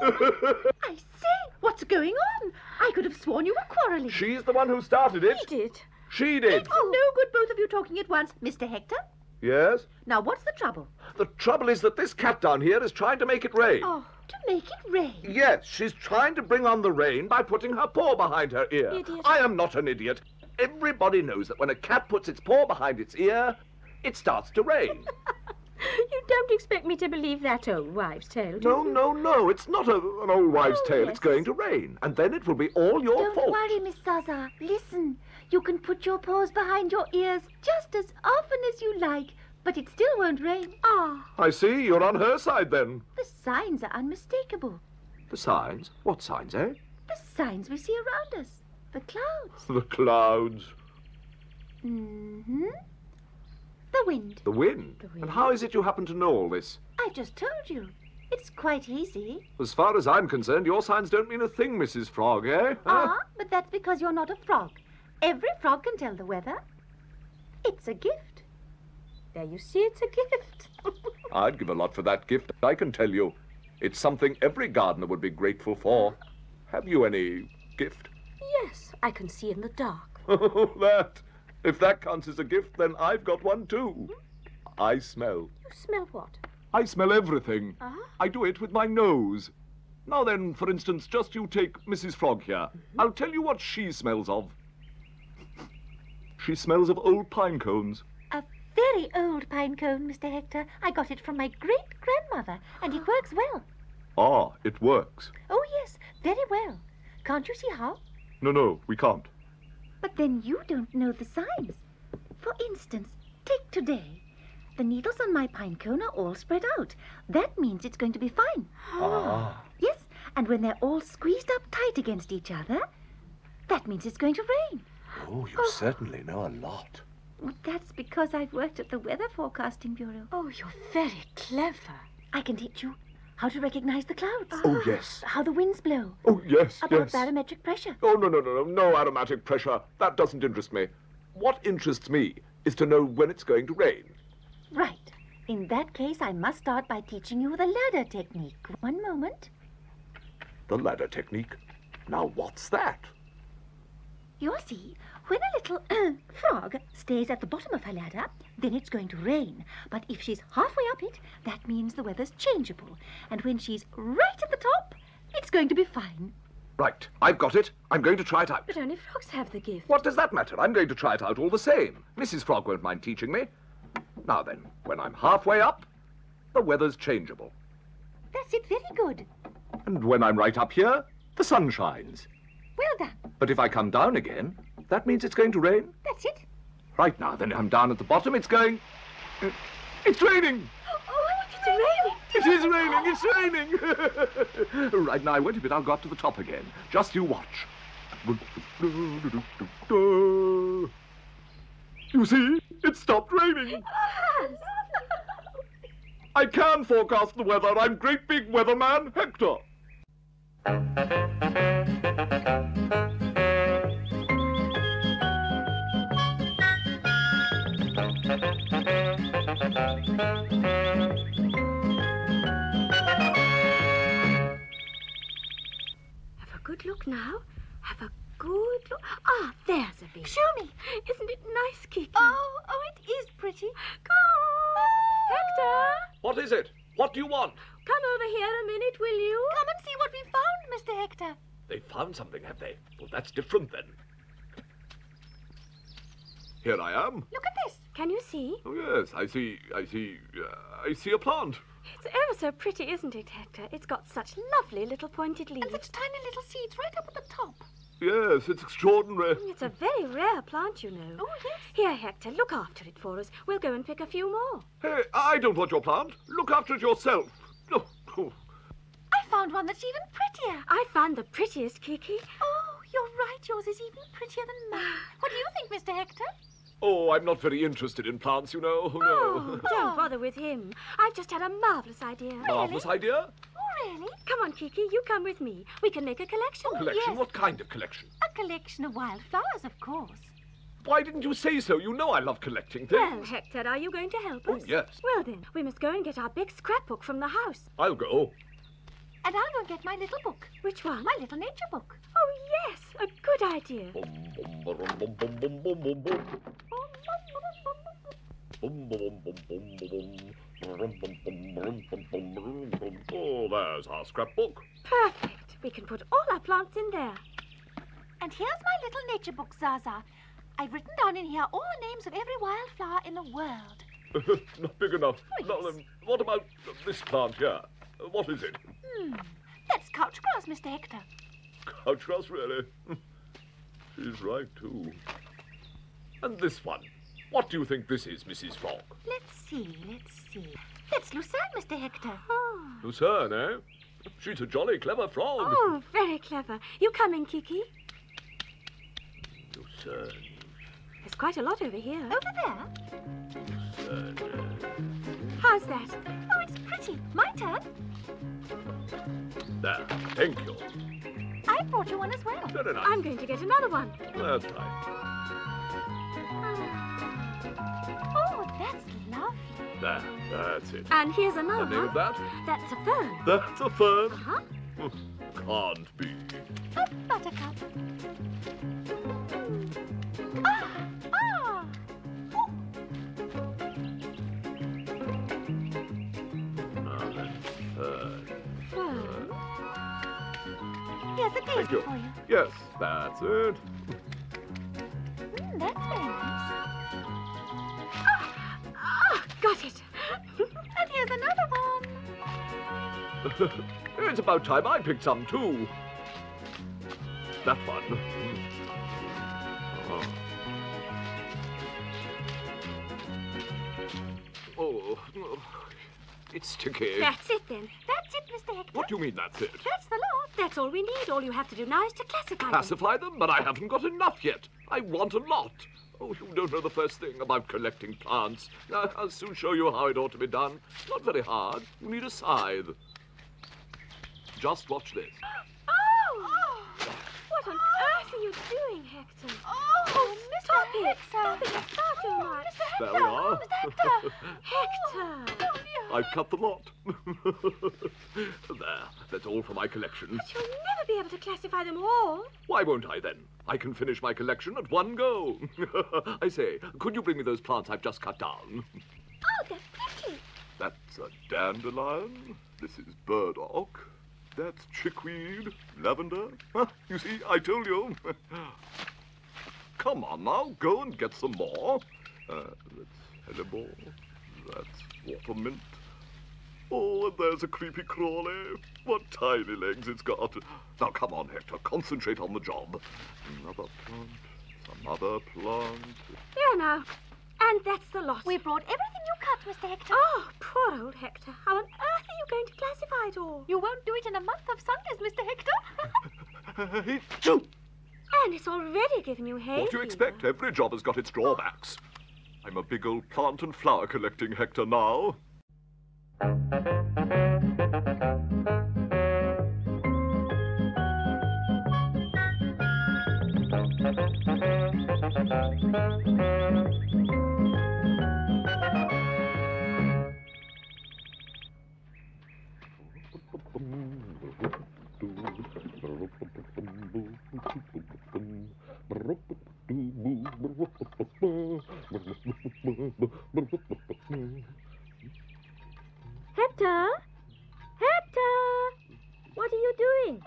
Oh, I say, what's going on? I could have sworn you were quarrelling. She's the one who started it. He did. She did. Oh, no good both of you talking at once. Mr. Hector, Yes? now what's the trouble? The trouble is that this cat down here is trying to make it rain. Oh, To make it rain. Yes, she's trying to bring on the rain by putting her paw behind her ear. Idiot. I am not an idiot. Everybody knows that when a cat puts its paw behind its ear, it starts to rain. you don't expect me to believe that old wives' tale, do no, you? no, no. It's not a, an old wives' Oh, tale. yes. It's going to rain. And then it will be all your fault. Don't worry, Miss Zaza. Listen, you can put your paws behind your ears just as often as you like, but it still won't rain. Ah, I see. You're on her side then. The signs are unmistakable. The signs? What signs, eh? The signs we see around us. The clouds. The clouds. Mm-hmm. The wind. The wind. The And how is it you happen to know all this? I've just told you. It's quite easy. As far as I'm concerned, your signs don't mean a thing, Mrs. Frog, eh? Ah, but that's because you're not a frog. Every frog can tell the weather. It's a gift. There you see, it's a gift. I'd give a lot for that gift, I can tell you. It's something every gardener would be grateful for. Have you any gift? yes, I can see in the dark. Oh, that. If that counts as a gift, then I've got one too. I smell. You smell what? I smell everything. Ah, I do it with my nose. Now then, for instance, just you take Mrs. Frog here. I'll tell you what she smells of. She smells of old pine cones. Very old pine cone, Mr. Hector. I got it from my great grandmother, and it works well. Ah, it works. Oh, yes, very well. Can't you see how? No, no, we can't. But then you don't know the signs. For instance, take today. The needles on my pine cone are all spread out. That means it's going to be fine. Ah. Yes, and when they're all squeezed up tight against each other, that means it's going to rain. Oh, you certainly know a lot. Well, that's because I've worked at the Weather Forecasting Bureau. oh, you're very clever. I can teach you how to recognize the clouds, ah. Oh, yes. how the winds blow, Oh, yes, about yes. barometric pressure. Oh, no, no, no, no, no aromatic pressure. That doesn't interest me. What interests me is to know when it's going to rain. Right. In that case, I must start by teaching you the ladder technique. One moment. The ladder technique. Now, what's that? You'll see, when a little uh, frog stays at the bottom of her ladder, then it's going to rain. But if she's halfway up it, that means the weather's changeable. And when she's right at the top, it's going to be fine. Right, I've got it. I'm going to try it out. But only frogs have the gift. What does that matter? I'm going to try it out all the same. Mrs. Frog won't mind teaching me. Now then, when I'm halfway up, the weather's changeable. That's it, very good. And when I'm right up here, the sun shines. Well done. But if I come down again, that means it's going to rain. That's it. Right now, then I'm down at the bottom, it's going. uh, It's raining! Oh, it's raining. It is raining! It's raining! right now, wait a bit, I'll go up to the top again. Just you watch. You see? It stopped raining. I can forecast the weather. I'm great big weatherman Hector. Have a good look now. Have a good look. Ah, there's a bee. Show me. Isn't it nice, Kiki? Oh, oh, it is pretty. Come. Hector, What is it? What do you want? come over here a minute, will you? Come and see what we found, Mr. Hector. They found something, have they? Well, that's different then. Here I am. Look at this. Can you see? Oh, yes, I see, I see, uh, I see a plant. It's ever so pretty, isn't it, Hector? It's got such lovely little pointed leaves. And such tiny little seeds right up at the top. Yes, it's extraordinary. It's a very rare plant, you know. Oh, yes. Here, Hector, look after it for us. We'll go and pick a few more. Hey, I don't want your plant. Look after it yourself. Oh, oh. I found one that's even prettier. I found the prettiest, Kiki. Oh, you're right. Yours yours is even prettier than mine. What do you think, Mr. Hector? Oh, I'm not very interested in plants, you know. Oh, No. don't bother with him. I've just had a marvellous idea. Marvellous idea. Oh, really? Come on, Kiki, you come with me. We can make a collection. A collection? yes. What kind of collection? A collection of wildflowers, of course. Why didn't you say so? You know I love collecting things. Well. Hector, are you going to help us? Oh, us? yes. Well, then, we must go and get our big scrapbook from the house. I'll go. And I'll go and get my little book, Which one? my little nature book. Oh, yes, a good idea. Oh, there's our scrapbook. Perfect. We can put all our plants in there. And here's my little nature book, Zaza. I've written down in here all the names of every wildflower in the world. Not big enough. Oh, Now, yes. then, what about this plant here? What is it? Hmm. That's couch grass, Mr. Hector. Couch grass, really? She's right, too. And this one. What do you think this is, Mrs. Frog? Let's see, let's see. That's Lucerne, Mr. Hector. Oh. Lucerne, eh? She's a jolly clever frog. Oh, very clever. You come in, Kiki. Lucerne, There's quite a lot over here. Over there. Lucerne. How's that? Oh, it's pretty. My turn. There, thank you. I brought you one as well. Very nice. I'm going to get another one. That's right. Oh, that's lovely. There, that's it. And here's The another name one. of that? That's a fern. That's a fern. Uh-huh. Can't be. A buttercup. Ah, ah. Now then, fern. Fern. Here's a Thank you. for you. Yes, that's it. Mm, that's very nice. Got it. And here's another one. it's about time I picked some too. That one. Ah. Oh, it's sticky. That's it then. That's it, Mr. Hector. What do you mean that's it? That's the lot. That's all we need. All you have to do now is to classify them. Classify them, but I haven't got enough yet. I want a lot. Oh, you don't know the first thing about collecting plants. I'll soon show you how it ought to be done. Not very hard. You need a scythe. Just watch this. Oh! What on earth are you doing, Hector? Oh, oh Mr. Stop it! Hector. Stop it! It's far too much. Mr. Hector. There we are. Oh, Mr. Hector. Hector! Oh. I've cut the lot. there, that's all for my collection. But You'll never be able to classify them all. Why won't I then? I can finish my collection at one go. I say, could you bring me those plants I've just cut down? Oh, they're pretty. That's a dandelion. This is burdock. That's chickweed, lavender. Huh, you see, I told you. Come on now, go and get some more. Uh, that's hellebore. That's watermint. Oh, and there's a creepy crawly. What tiny legs it's got. Now, come on, Hector, concentrate on the job. Another plant, some other plant. There now. And that's the lot. We brought everything you cut, Mr. Hector. Oh, poor old Hector. How on earth are you going to classify it all? You won't do it in a month of Sundays, Mr. Hector. Achoo! And it's already given you hay. What do you fever. expect? Every job has got its drawbacks. I'm a big old plant and flower collecting Hector now. Hector? Hector! What are you doing?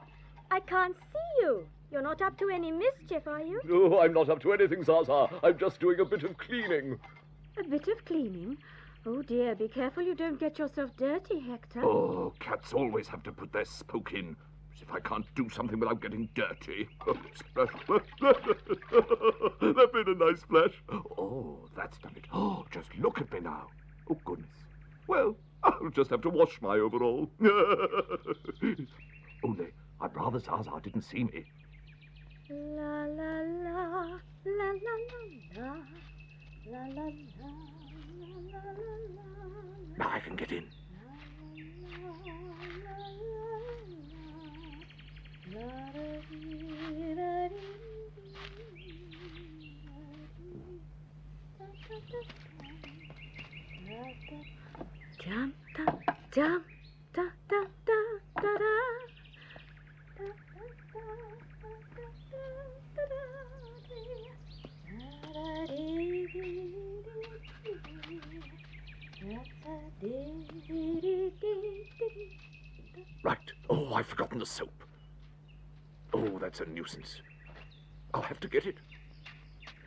I can't see you. You're not up to any mischief, are you? No, I'm not up to anything, Zaza. I'm just doing a bit of cleaning. A bit of cleaning. Oh dear, be careful you don't get yourself dirty, Hector. Oh, cats always have to put their spoke in. As if I can't do something without getting dirty. Oh, splash, that made a nice splash. Oh, that's done it. Oh, just look at me now. Oh, goodness. Well, I'll just have to wash my overall. Only, I'd rather Zaza didn't see me. La la la, la la la la, la la la, la la la. Now I can get in. Right. Oh, I've forgotten the soap. Oh, that's a nuisance. I'll have to get it.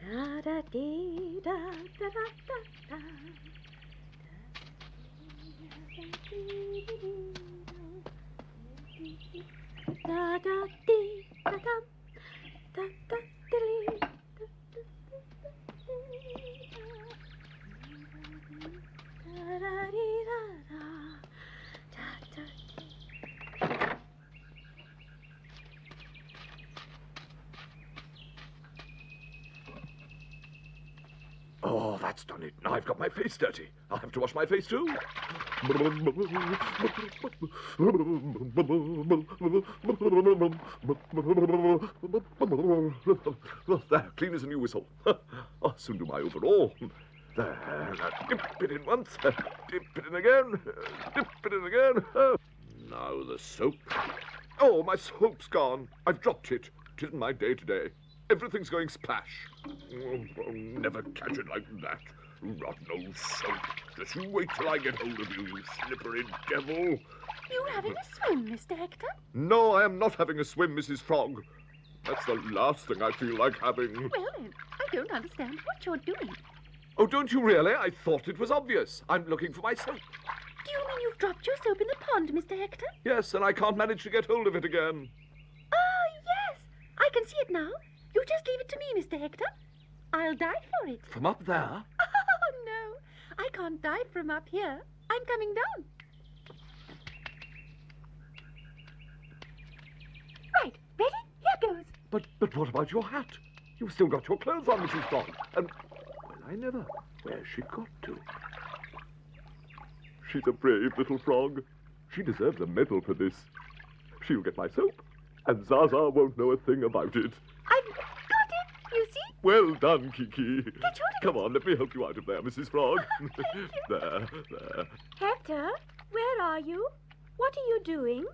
Da da dee da da da da da. Da da dee da da da da dee da da da da dee da da da da dee. Oh, that's done it. Now I've got my face dirty. I'll have to wash my face too. There, clean as a new whistle. I'll soon do my overall. There, now dip it in once, dip it in again, dip it in again. Now the soap. Oh, my soap's gone. I've dropped it. It isn't my day today. Everything's going splash. Oh, I'll never catch it like that. Rotten old soap. Just you wait till I get hold of you, you slippery devil. You having a swim, Mr. Hector? No, I am not having a swim, Mrs. Frog. That's the last thing I feel like having. Well, then, I don't understand what you're doing. Oh, don't you really? I thought it was obvious. I'm looking for my soap. Do you mean you've dropped your soap in the pond, Mr. Hector? Yes, and I can't manage to get hold of it again. Oh, yes. I can see it now. You just leave it to me, Mr. Hector. I'll dive for it. From up there? Oh, no. I can't dive from up here. I'm coming down. Right. Ready? Here goes. But but what about your hat? You've still got your clothes on, Mrs. Frog. And well, I never. Where's she got to? She's a brave little frog. She deserves a medal for this. She'll get my soap, and Zaza won't know a thing about it. I've got it. You see? Well done, Kiki. Get Come on, let me help you out of there, Mrs. Frog. Oh, there, there. Hector, where are you? What are you doing?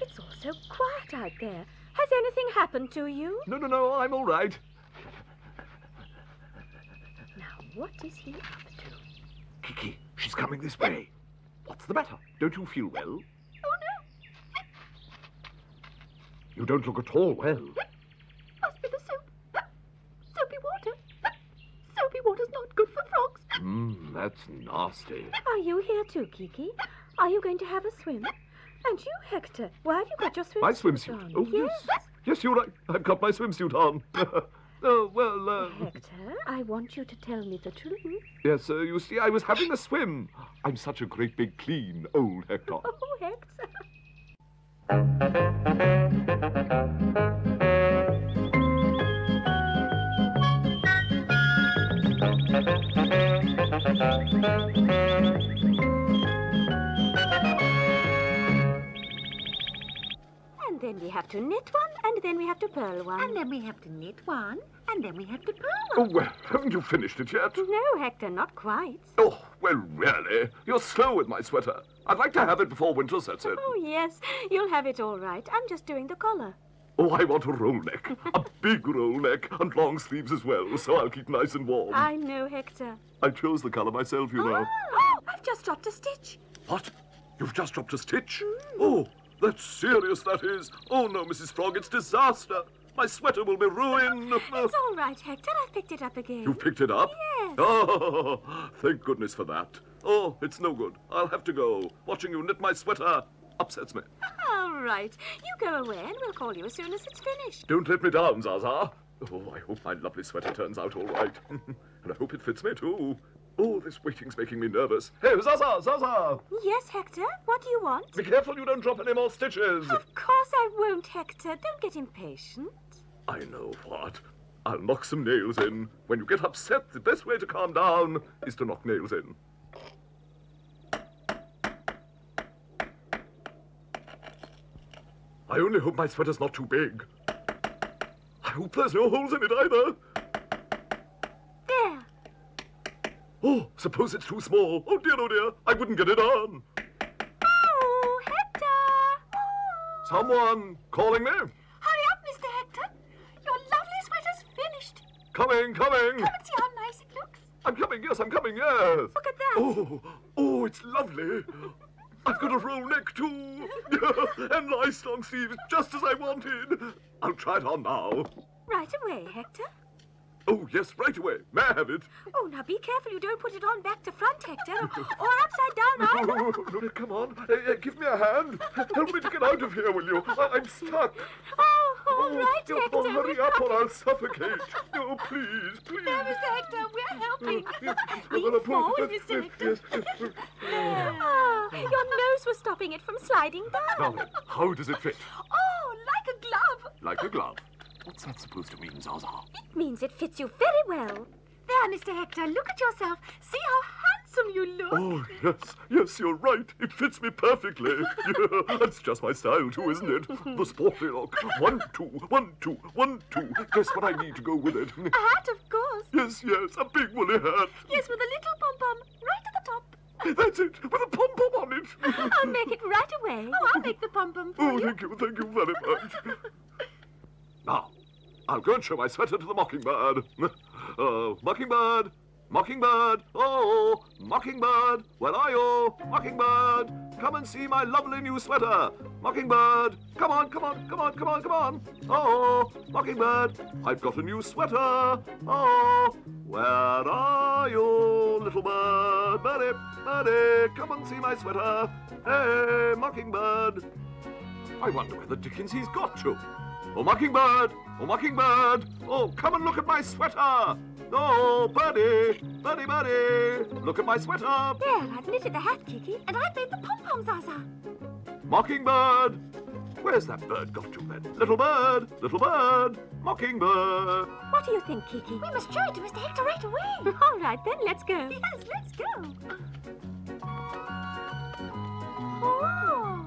It's all so quiet out there. Has anything happened to you? No, no, no, I'm all right. Now, what is he up to? Kiki, she's coming this way. What's the matter? Don't you feel well? Oh, no. You don't look at all well. Must be the soap. Soapy water. Soapy water's not good for frogs. Mmm, that's nasty. Are you here too, Kiki? Are you going to have a swim? And you, Hector, why have you got your swimsuit My swimsuit. on? Oh, yes. Yes, you're right. I've got my swimsuit on. oh, well, uh, Hector, I want you to tell me the truth. yes, uh, you see, I was having a swim. I'm such a great big clean old Hector. Oh, Hector. then we have to knit one, and then we have to purl one. And then we have to knit one, and then we have to purl Oh, one. well, haven't you finished it yet? No, Hector, not quite. Oh, well, really? You're slow with my sweater. I'd like to have it before winter sets in. Oh, yes, you'll have it all right. I'm just doing the collar. Oh, I want a roll neck. A big roll neck and long sleeves as well, so I'll keep nice and warm. I know, Hector. I chose the colour myself, you know. Ah! Oh, I've just dropped a stitch. What? You've just dropped a stitch? Mm. Oh, that's serious, that is. Oh, no, Mrs. Frog, it's disaster. My sweater will be ruined. It's all right, Hector. I've picked it up again. You've picked it up? Yes. Oh, thank goodness for that. Oh, it's no good. I'll have to go. Watching you knit my sweater upsets me. All right. You go away and we'll call you as soon as it's finished. Don't let me down, Zaza. Oh, I hope my lovely sweater turns out all right. and I hope it fits me, too. Oh, this waiting's making me nervous. Hey, Zaza, Zaza! Yes, Hector. What do you want? Be careful you don't drop any more stitches. Of course I won't, Hector. Don't get impatient. I know what. I'll knock some nails in. When you get upset, the best way to calm down is to knock nails in. I only hope my sweater's not too big. I hope there's no holes in it either. There. Oh, suppose it's too small. Oh dear, oh dear. I wouldn't get it on. Oh, Hector! Someone calling me? Hurry up, Mr. Hector. Your lovely sweater's finished. Coming, coming. Come and see how nice it looks. I'm coming, yes, I'm coming, yes. Look at that. Oh, oh, it's lovely. I've got a roll neck too. and nice long sleeves, just as I wanted. I'll try it on now. Right away, Hector. Oh, yes, right away. May I have it? Oh, now be careful you don't put it on back to front, Hector, or upside down either. Oh, no, come on. Uh, uh, give me a hand. Help me to get out of here, will you? I- I'm stuck. Oh, all right, oh, Hector. oh, hurry up or I'll suffocate. Oh, please, please. There, Mr. Hector, we're helping. Lean forward, Mr. Hector. Oh, your nose was stopping it from sliding down. Now how does it fit? Oh, like a glove. Like a glove. What's that supposed to mean, Zaza? It means it fits you very well. There, Mr. Hector, look at yourself. See how handsome you look. Oh, yes, yes, you're right. It fits me perfectly. Yeah, that's just my style, too, isn't it? The sporty look. One, two, one, two, one, two. Guess what I need to go with it? A hat, of course. Yes, yes, a big woolly hat. Yes, with a little pom-pom right at the top. That's it, with a pom-pom on it. I'll make it right away. Oh, I'll make the pom-pom for Oh, you. thank you, thank you very much. Now, I'll go and show my sweater to the mockingbird. Uh, mockingbird, mockingbird, oh, mockingbird, where are you? Mockingbird, come and see my lovely new sweater. Mockingbird, come on, come on, come on, come on, come on. Oh, mockingbird, I've got a new sweater. Oh, where are you, little bird? Birdie, birdie, come and see my sweater. Hey, mockingbird. I wonder where the dickens he's got to. Oh, Mockingbird! Oh, Mockingbird! Oh, come and look at my sweater! Oh, Birdie! Birdie, Birdie! Look at my sweater! There, I've knitted the hat, Kiki. And I've made the pom-pom, Zaza. Mockingbird! Where's that bird got to then? Little bird! Little bird! Mockingbird! What do you think, Kiki? We must show it to Mr. Hector right away. All right, then, let's go. Yes, let's go. Oh,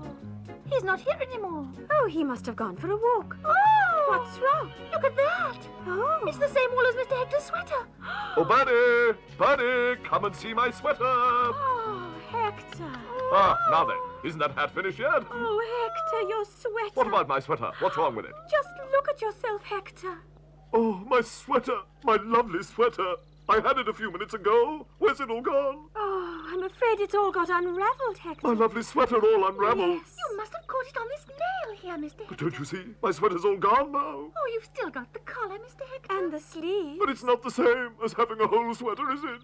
he's not here anymore. Oh, he must have gone for a walk. Oh, What's wrong? Look at that. Oh. It's the same wool as Mr. Hector's sweater. Oh, Birdie! Birdie! Come and see my sweater! Oh, Hector. Ah, now then, isn't that hat finished yet? Oh, Hector, your sweater. What about my sweater? What's wrong with it? Just look at yourself, Hector. Oh, my sweater! My lovely sweater! I had it a few minutes ago. Where's it all gone? Oh, I'm afraid it's all got unraveled, Hector. My lovely sweater all unraveled. Yes. You must have caught it on this nail here, Mr. But Hector. don't you see? My sweater's all gone now. Oh, you've still got the collar, Mr. Hector. And the sleeve. But it's not the same as having a whole sweater, is it?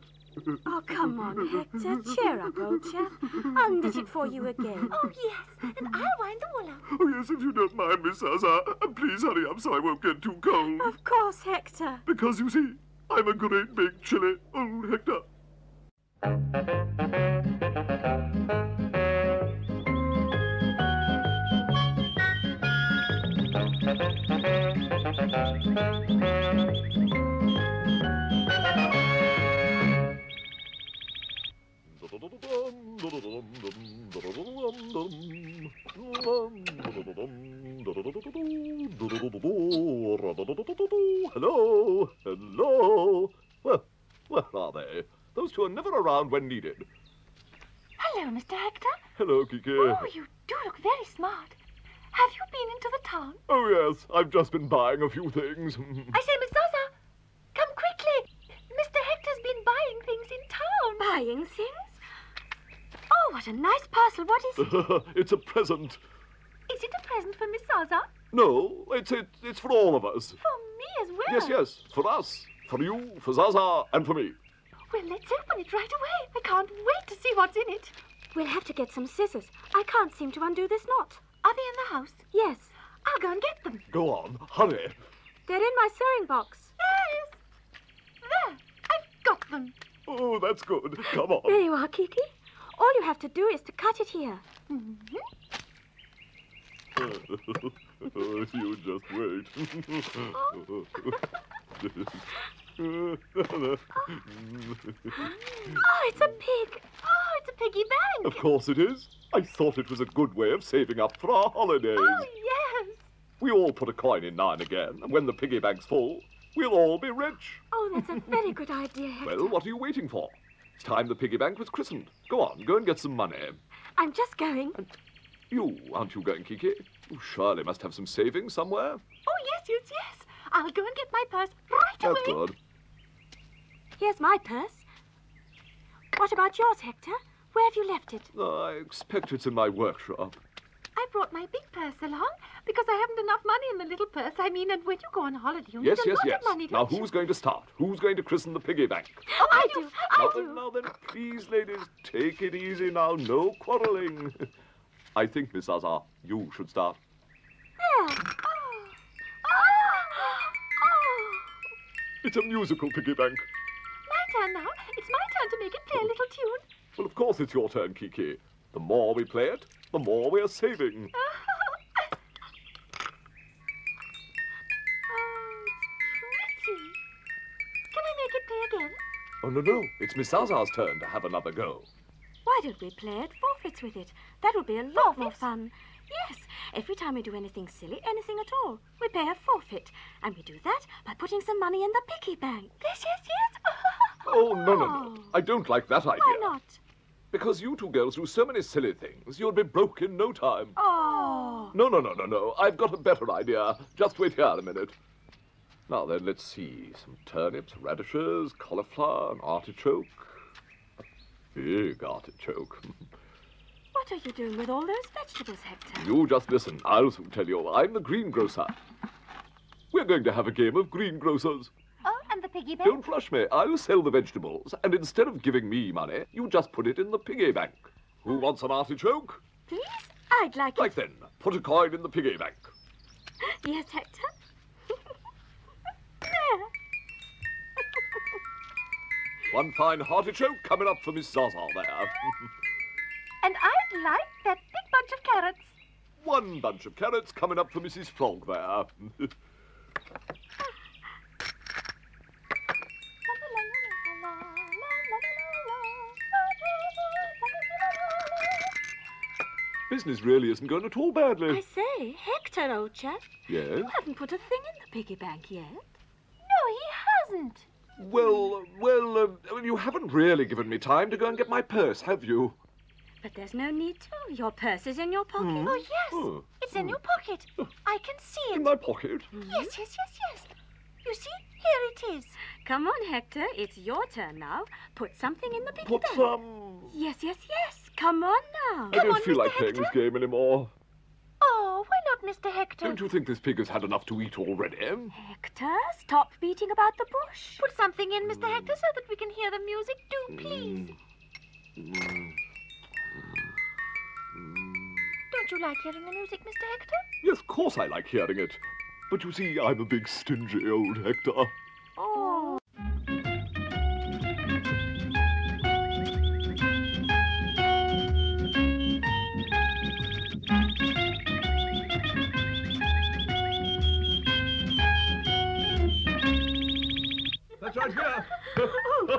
Oh, come on, Hector. Cheer up, old chap. I'll knit it for you again. Oh, yes, and I'll wind the wool up. Oh, yes, if you don't mind, Miss Zaza. Please hurry up so I won't get too cold. Of course, Hector. Because, you see, I'm a great big chilly old oh, Hector. Hello, hello. Well, where are they? Those two are never around when needed. Hello, Mr. Hector. Hello, Kiki. Oh, you do look very smart. Have you been into the town? Oh, yes, I've just been buying a few things. I say, Miss Zaza, come quickly. Mr. Hector's been buying things in town. Buying things? Oh, what a nice parcel. What is it? it's a present. Is it a present for Miss Zaza? No, it's it, it's for all of us. For me as well. Yes, yes, for us, for you, for Zaza, and for me. Well, let's open it right away. I can't wait to see what's in it. We'll have to get some scissors. I can't seem to undo this knot. Are they in the house? Yes, I'll go and get them. Go on, hurry. they're in my sewing box. Yes. There, I've got them. Oh, that's good. Come on. There you are, Kiki. All you have to do is to cut it here. Mhm. you just wait. Oh, it's a pig. Oh, it's a piggy bank. of course it is. I thought it was a good way of saving up for our holidays. Oh, yes. We all put a coin in now and again, and when the piggy bank's full, we'll all be rich. Oh, that's a very good idea, Hector. Well, what are you waiting for? Time the piggy bank was christened. Go on, go and get some money. I'm just going. And You, aren't you going, Kiki? You surely must have some savings somewhere. Oh, yes, yes, yes. I'll go and get my purse right That's away. good. Here's my purse. What about yours, Hector? Where have you left it? I expect it's in my workshop. I brought my big purse along because I haven't enough money in the little purse. I mean, and when you go on holiday, you Yes, need a lot yes. of money, Now, you? who's going to start? Who's going to christen the piggy bank? Oh, I do. now I then, do. now then, please, ladies, take it easy now. No quarrelling. I think, Miss Zaza, you should start. There. Oh. Oh. Oh. It's a musical piggy bank. My turn now. It's my turn to make it play a little tune. Well, of course it's your turn, Kiki. The more we play it, the more we're saving. Oh, it's pretty. Can I make it play again? Oh, no, no. It's Miss Zaza's turn to have another go. Why don't we play at forfeits with it? That would be a lot more fun. Yes, every time we do anything silly, anything at all, we pay a forfeit. And we do that by putting some money in the piggy bank. Yes, yes, yes. Oh, no, no, no. I don't like that idea. Why not? Because you two girls do so many silly things, you'll be broke in no time. Oh. No, no, no, no, no. I've got a better idea. Just wait here a minute. Now then, let's see. Some turnips, radishes, cauliflower, an artichoke. A big artichoke. What are you doing with all those vegetables, Hector? You just listen. I'll soon tell you. I'm the greengrocer. We're going to have a game of greengrocers. And the piggy bank? Don't flush me. I'll sell the vegetables, and instead of giving me money, you just put it in the piggy bank. Who wants an artichoke? Please? I'd like Right then, put a coin in the piggy bank. Yes, Hector. there. One fine artichoke coming up for Miss Zaza there. And I'd like that big bunch of carrots. One bunch of carrots coming up for Mrs. Frog there. Business really isn't going at all badly. I say, Hector, old chap, Yes? you haven't put a thing in the piggy bank yet. No, he hasn't. Well, well, uh, you haven't really given me time to go and get my purse, have you? But there's no need to. Your purse is in your pocket. Hmm. Oh, yes. Oh. It's in your pocket. I can see it. In my pocket. Yes, yes, yes, yes. You see? Here it is. Come on, Hector. It's your turn now. Put something in the piggy Put bank. some. Yes, yes, yes. Come on now. I don't on, feel Mr. like playing this game anymore. Oh, why not, Mr. Hector? Don't you think this pig has had enough to eat already? Hector, stop beating about the bush. Put something in, Mr. Hector, so that we can hear the music. Do, please. Mm. Don't you like hearing the music, Mr. Hector? Yes, of course I like hearing it. But you see, I'm a big stingy old Hector. Oh. Here. oh, that?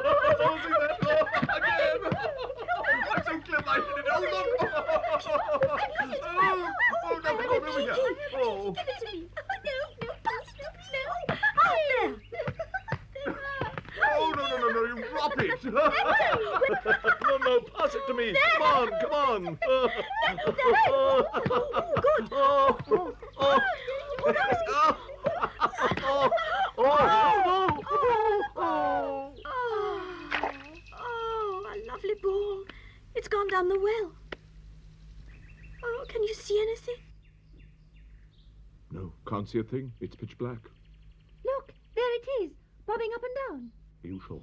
Oh, again. I'm so clever. I did it. Oh, look. oh, oh, now come over here. Oh. Give it to me. No, no, no, no. Oh, no, no, no, no, you drop it. no, no, pass it to me. Come on, come on. Oh, good. Oh, oh, oh. Oh, oh, oh, oh. Oh, oh, a lovely ball. It's gone down the well. Oh, can you see anything? No, can't see a thing. It's pitch black. Look, there it is, bobbing up and down. Are you sure?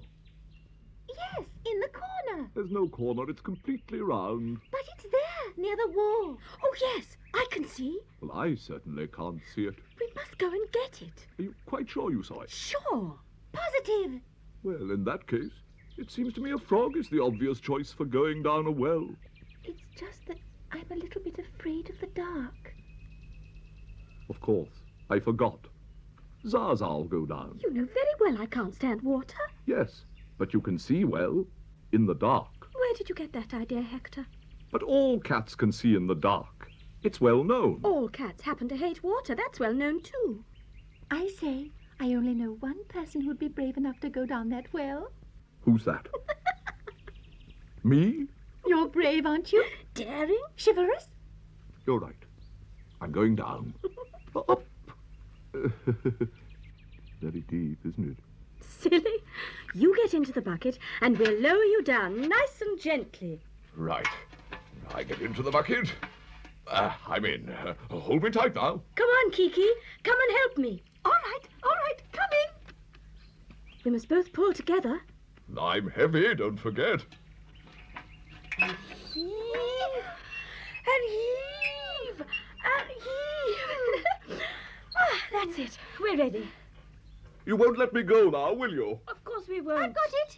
Yes, in the corner. There's no corner. It's completely round. But it's there, near the wall. Oh, yes, I can see. Well, I certainly can't see it. We must go and get it. Are you quite sure you saw it? Sure. Positive. Well, in that case, it seems to me a frog is the obvious choice for going down a well. It's just that I'm a little bit afraid of the dark. Of course. I forgot. Zaza'll go down. You know very well I can't stand water. Yes, but you can see well in the dark. Where did you get that idea, Hector? But all cats can see in the dark. It's well known. All cats happen to hate water. That's well known, too. I say, I only know one person who'd be brave enough to go down that well. Who's that? Me? You're brave, aren't you? Daring? Chivalrous? You're right. I'm going down. Up. Very deep, isn't it? Silly. You get into the bucket and we'll lower you down nice and gently. Right. I get into the bucket. Uh, I'm in. Uh, hold me tight now. Come on, Kiki. Come and help me. All right, all right, coming. We must both pull together. I'm heavy, don't forget. Heave and heave and heave. ah, that's it. We're ready. You won't let me go now, will you? Of course we won't. I've got it.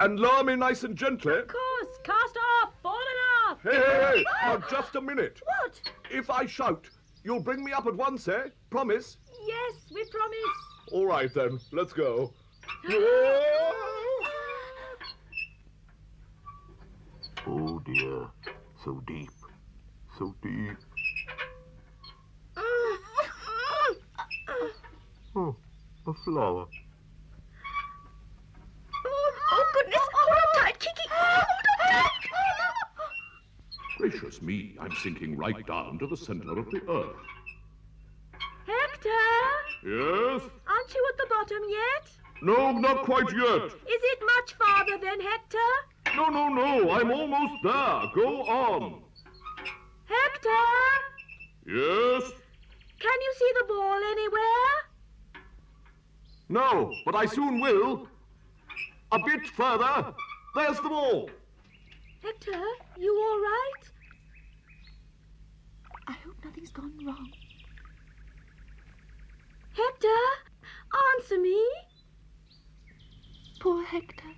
And lower me nice and gently. Of course. Cast off. Fallen off. Hey, hey, hey! Now, just a minute. What? If I shout, you'll bring me up at once, eh? Promise? Yes, we promise. All right, then. Let's go. Oh, dear. So deep. So deep. Oh, a flower. Oh, goodness. Hold on tight, Kiki. Hold on tight. Gracious me, I'm sinking right down to the center of the earth. Hector, Yes? aren't you at the bottom yet? No, not quite yet. Is it much farther than Hector? No, no, no, I'm almost there. Go on. Hector, Yes? can you see the ball anywhere? No, but I soon will. A bit further. There's the ball. Hector, you all right? I hope nothing's gone wrong. Hector, answer me. Poor Hector.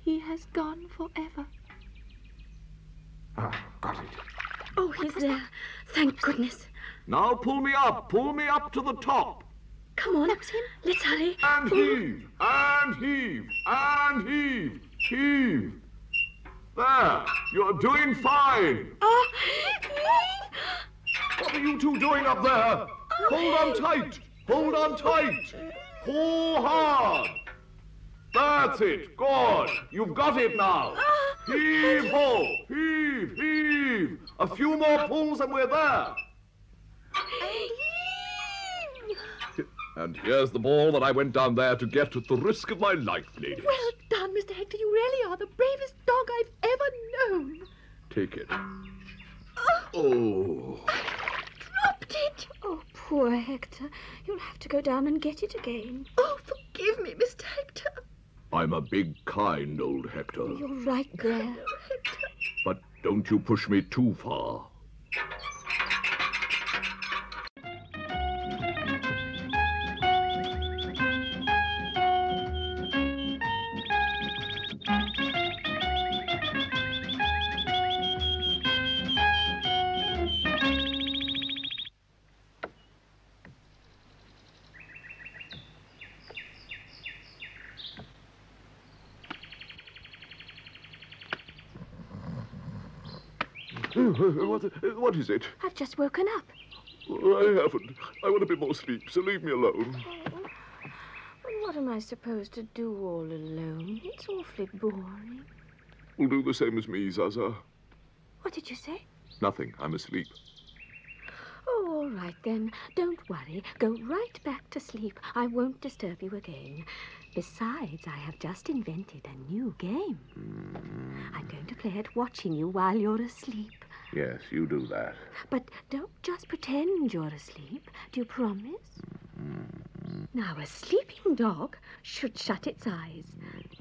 He has gone forever. Ah, got it. Oh, he's there. Thank goodness. Now pull me up. Pull me up to the top. Come on. That was him. Let's hurry. And heave. And heave. And heave. Heave. There. You're doing fine. Oh, What are you two doing up there? Hold on tight. Hold on tight. Pull hard. That's it. Good. You've got it now. Oh. Heave ho. Heave, heave. A few more pulls and we're there. And here's the ball that I went down there to get at the risk of my life, ladies. Well done, Mr. Hector. You really are the bravest dog I've ever known. Take it. Oh. oh! dropped it. Oh, poor Hector. You'll have to go down and get it again. Oh, forgive me, Mr. Hector. I'm a big, kind old Hector. You're right there. Oh, Hector. But don't you push me too far. What, what is it? I've just woken up. Oh, I haven't. I want a bit more sleep, so leave me alone. Well, what am I supposed to do all alone? It's awfully boring. Will do the same as me, Zaza. What did you say? Nothing. I'm asleep. Oh, all right then. Don't worry. Go right back to sleep. I won't disturb you again. Besides, I have just invented a new game. Mm. I'm going to play at watching you while you're asleep. Yes, you do that. But don't just pretend you're asleep. Do you promise? Mm-hmm. Now, a sleeping dog should shut its eyes.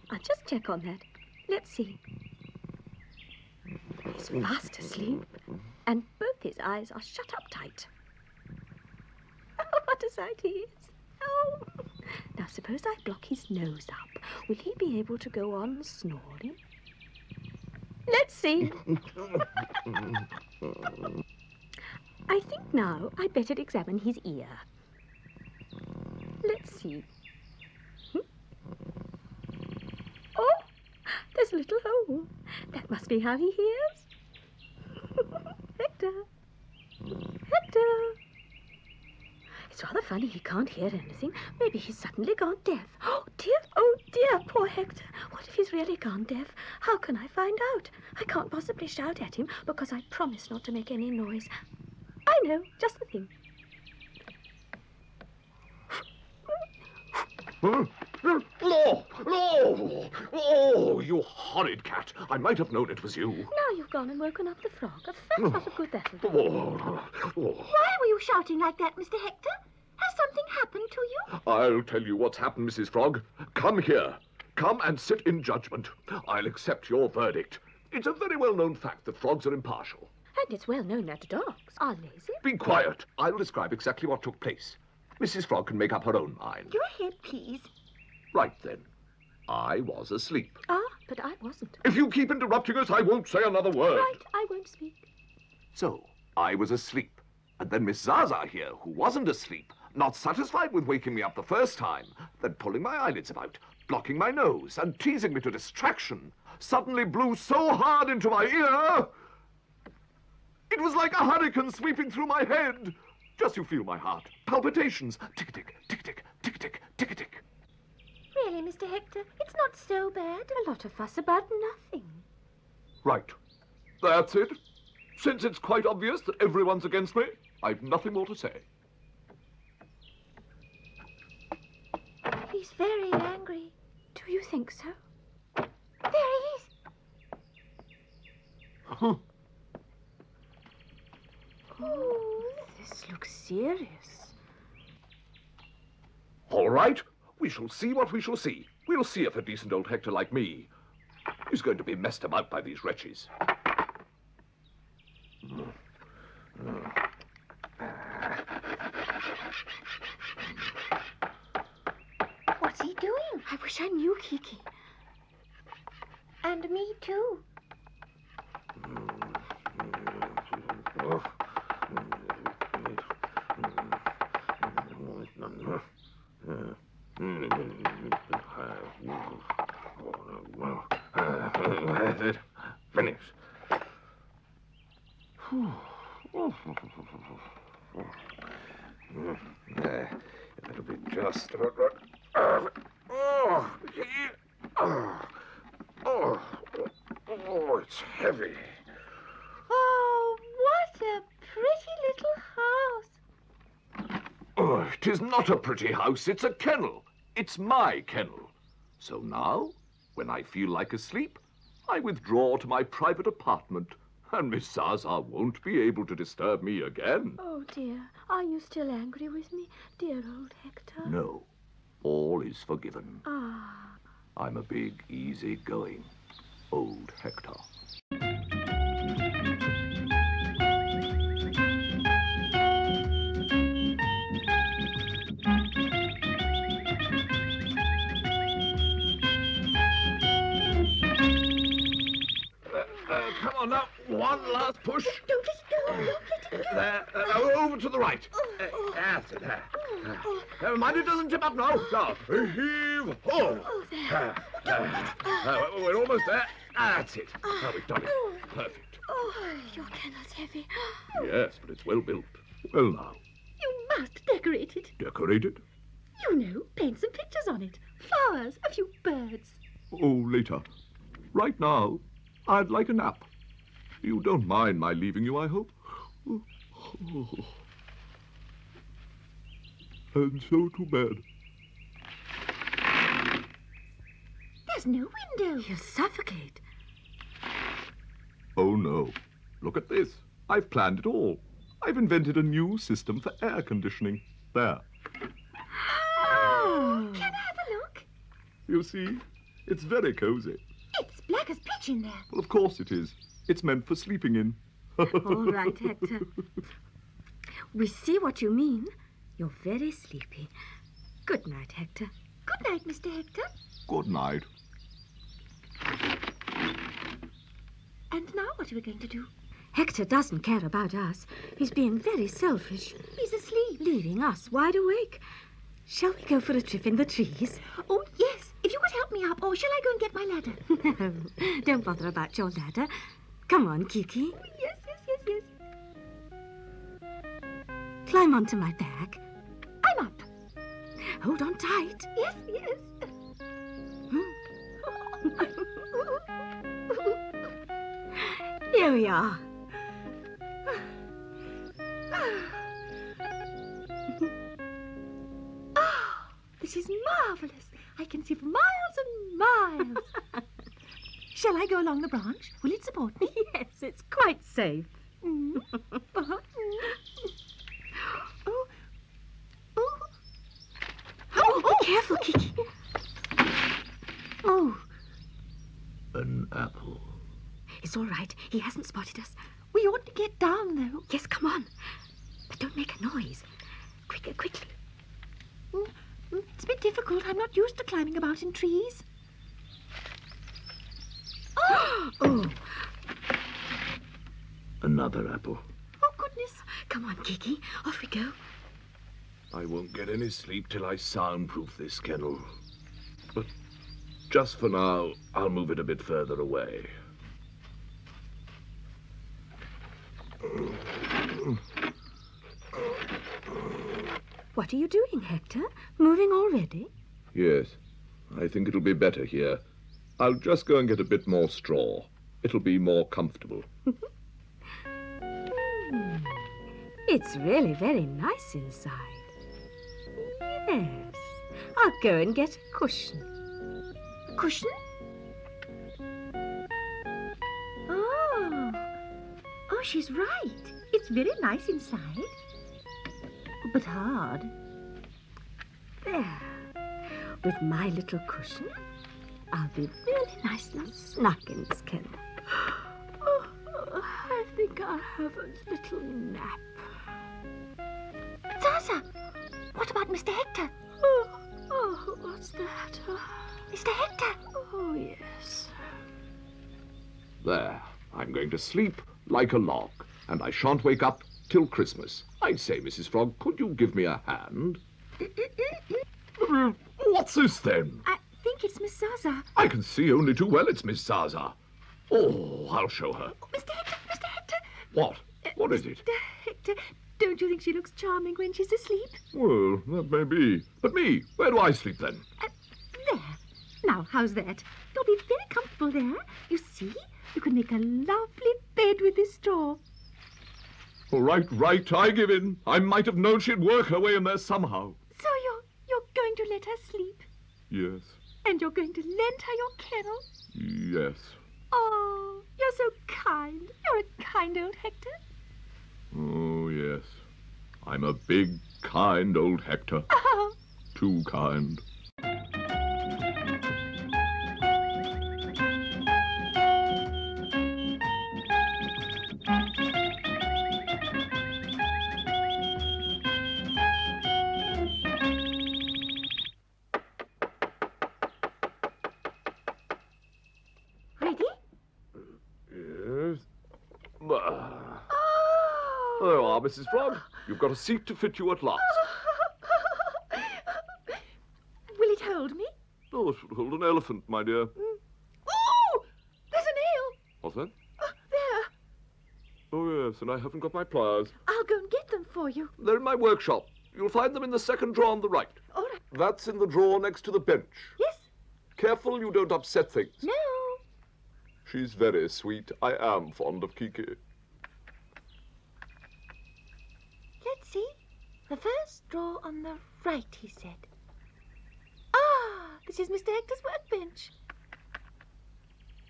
I'll just check on that. Let's see. He's fast asleep, and both his eyes are shut up tight. what a sight he is. Oh. Now, suppose I block his nose up. Will he be able to go on snoring? Let's see. I think now I'd better examine his ear. Let's see. Hmm? Oh, there's a little hole. That must be how he hears. Hector. Hector. It's rather funny he can't hear anything. Maybe he's suddenly gone deaf. Oh, dear, oh, dear, poor Hector. What if he's really gone deaf? How can I find out? I can't possibly shout at him because I promised not to make any noise. I know, just the thing. Huh? Law! Law! Oh, you horrid cat. I might have known it was you. Now you've gone and woken up the frog. A fat lot of good that'll do. Oh, oh. Why were you shouting like that, Mr. Hector? Has something happened to you? I'll tell you what's happened, Mrs. Frog. Come here. Come and sit in judgment. I'll accept your verdict. It's a very well-known fact that frogs are impartial. And it's well known that dogs are lazy. Be quiet. I'll describe exactly what took place. Mrs. Frog can make up her own mind. Go ahead, please. Right then. I was asleep. Ah, but I wasn't. If you keep interrupting us, I won't say another word. Right, I won't speak. So, I was asleep. And then Miss Zaza here, who wasn't asleep, not satisfied with waking me up the first time, then pulling my eyelids about, blocking my nose, and teasing me to distraction, suddenly blew so hard into my ear. It was like a hurricane sweeping through my head. Just you feel my heart. Palpitations. Tick-tick, tick-tick, tick-tick, tick-tick. Really, Mr. Hector, it's not so bad. A lot of fuss about nothing. Right. That's it. Since it's quite obvious that everyone's against me, I've nothing more to say. He's very angry. Do you think so? There he is. Huh. Oh, this looks serious. All right. We shall see what we shall see. We'll see if a decent old Hector like me is going to be messed about by these wretches. What's he doing? I wish I knew Kiki. And me too. Oh. That's it. Finish. There. That'll be just about right. Oh, oh, oh, oh, it's heavy. Oh, what a pretty little house. Oh, it is not a pretty house, it's a kennel. It's my kennel. So now, when I feel like asleep, I withdraw to my private apartment, and Miss Zaza won't be able to disturb me again. Oh, dear. Are you still angry with me, dear old Hector? No, all is forgiven. Ah. I'm a big, easy-going old Hector. Mind, it doesn't tip up now. Now, heave ho. Uh, uh, uh, we're almost there. That's it. Now we've done it. Perfect. Oh, your kennel's heavy. Yes, but it's well built. Well now, You must decorate it. Decorate it? You know, paint some pictures on it. Flowers, a few birds. Oh, later. Right now, I'd like a nap. You don't mind my leaving you, I hope? And so to bed. There's no window. You'll suffocate. Oh, no. Look at this. I've planned it all. I've invented a new system for air conditioning. There. Oh. Can I have a look? You see? It's very cozy. It's black as pitch in there. Well, of course it is. It's meant for sleeping in. All right, Hector. We see what you mean. You're very sleepy. Good night, Hector. Good night, Mr. Hector. Good night. And now what are we going to do? Hector doesn't care about us. He's being very selfish. He's asleep. Leaving us wide awake. Shall we go for a trip in the trees? Oh, yes. If you could help me up, or shall I go and get my ladder? no, don't bother about your ladder. Come on, Kiki. Oh, yes, yes, yes, yes. Climb onto my back. Hold on tight. Yes, yes. Here we are. oh, this is marvelous. I can see for miles and miles. Shall I go along the branch? Will it support me? Yes, it's quite safe. Mm. Uh-huh. Oh. Oh. Oh, be careful, Kiki. Oh. An apple. It's all right. He hasn't spotted us. We ought to get down, though. Yes, come on. But don't make a noise. Quicker, quickly. Mm, mm, It's a bit difficult. I'm not used to climbing about in trees. Oh, Oh, Another apple. oh goodness. come on, Kiki. Off we go. I won't get any sleep till I soundproof this kennel. But just for now, I'll move it a bit further away. What are you doing, Hector? Moving already? Yes, I think it'll be better here. I'll just go and get a bit more straw. It'll be more comfortable. Hmm. It's really very nice inside. Yes. I'll go and get a cushion. A Cushion? Oh. Oh, she's right. It's very nice inside. But hard. There. With my little cushion, I'll be really nice and snug in this kennel. Oh, I think I'll have a little nap. Zaza, what about Mr. Hector? Oh, oh what's that? Mr. Hector. Oh, yes. There, I'm going to sleep like a log, and I shan't wake up till Christmas. I say, Mrs. Frog, could you give me a hand? Uh, What's this then? I think it's Miss Zaza. I can see only too well it's Miss Zaza. Oh, I'll show her. Mr. Hector, Mr. Hector. What? What is it? Mr. Hector, don't you think she looks charming when she's asleep? Well, that may be. But me, where do I sleep then? Uh, there. Now, how's that? You'll be very comfortable there. You see, you can make a lovely bed with this straw. All right, right, I give in. I might have known she'd work her way in there somehow. So you're you're going to let her sleep, Yes, and you're going to lend her your kennel. yes. Oh, you're so kind. You're a kind old Hector. Oh, yes. I'm a big, kind old Hector. Oh, Too kind. Mrs. Frog. You've got a seat to fit you at last. Will it hold me? Oh, it should hold an elephant, my dear. Oh, there's an eel. What's that? Oh, there. Oh, yes, and I haven't got my pliers. I'll go and get them for you. They're in my workshop. You'll find them in the second drawer on the right. All right. That's in the drawer next to the bench. Yes. Careful you don't upset things. No. She's very sweet. I am fond of Kiki. Let's see. The first drawer on the right, he said. Ah, this is Mr. Hector's workbench.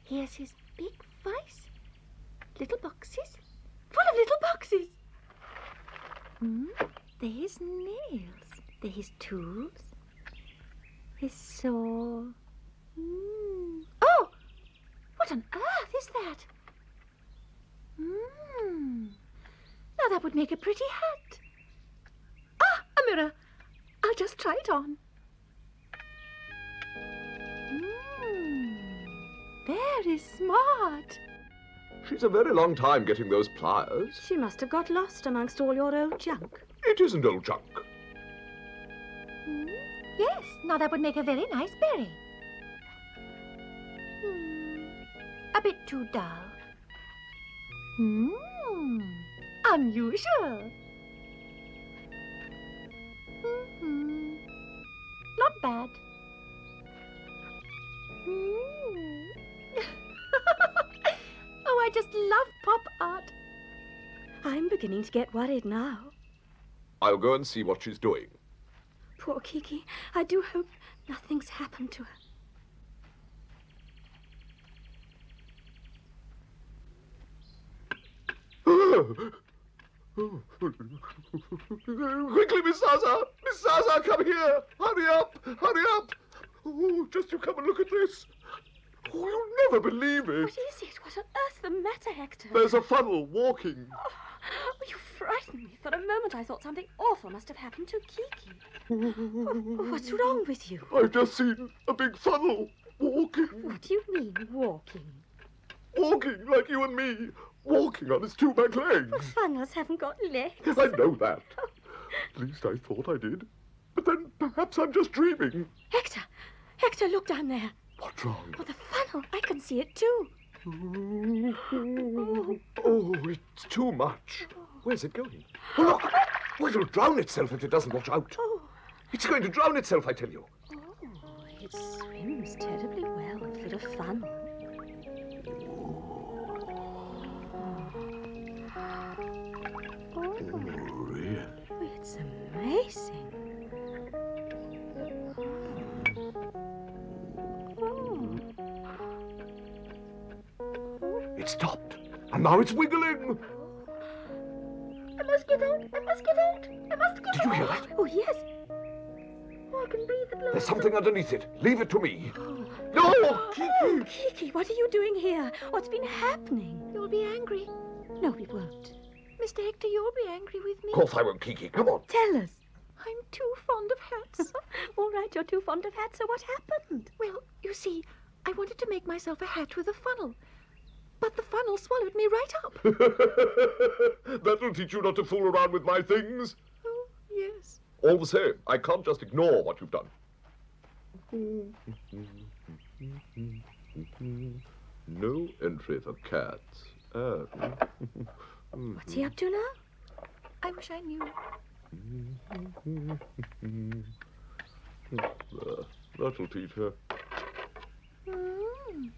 Here's his big vise. Little boxes. Full of little boxes. Hmm. They're his nails. They're his tools. His saw. Hmm. Oh! What on earth is that? Hmm. Now that would make a pretty hat. A mirror. I'll just try it on. Hmm. Very smart. She's a very long time getting those pliers. She must have got lost amongst all your old junk. It isn't old junk. Hmm? Yes, now that would make a very nice berry. Hmm. A bit too dull. Hmm. Unusual. Not bad. Hmm. oh, I just love pop art. I'm beginning to get worried now. I'll go and see what she's doing. Poor Kiki. I do hope nothing's happened to her. Quickly, Miss Zaza! Miss Zaza, come here! Hurry up! Hurry up! Oh, just you come and look at this. Oh, you'll never believe it. What is it? What on earth's the matter, Hector? There's a funnel walking. Oh, you frightened me. For a moment, I thought something awful must have happened to Kiki. Oh, what's wrong with you? I've just seen a big funnel walking. What do you mean, walking? Walking like you and me. Walking on its two back legs. Well, funnels haven't got legs. I know that. At least I thought I did. But then perhaps I'm just dreaming. Hector! Hector, look down there. What's wrong? Oh, the funnel. I can see it too. Mm-hmm. Oh, it's too much. Where's it going? Oh, look! It'll drown itself if it doesn't watch out. Oh, It's going to drown itself, I tell you. oh, it swims terribly well for a funnel. Amazing. Oh, It stopped. And now it's wiggling. I must get out. I must get out. I must get Did you hear that? oh yes. Oh, I can breathe at last. There's something underneath it. Leave it to me. Oh. No, Kiki! Oh, Kiki, what are you doing here? What's been happening? You'll be angry. No, we won't. Mr. Hector, you'll be angry with me. Of course I won't, Kiki. Come on. Tell us. I'm too fond of hats. All right, you're too fond of hats, so what happened? well, you see, I wanted to make myself a hat with a funnel. But the funnel swallowed me right up. That'll teach you not to fool around with my things. oh, yes. All the same, I can't just ignore what you've done. No entry for cats. Oh. What's he up to now? I wish I knew. There, that'll teach her. Mm.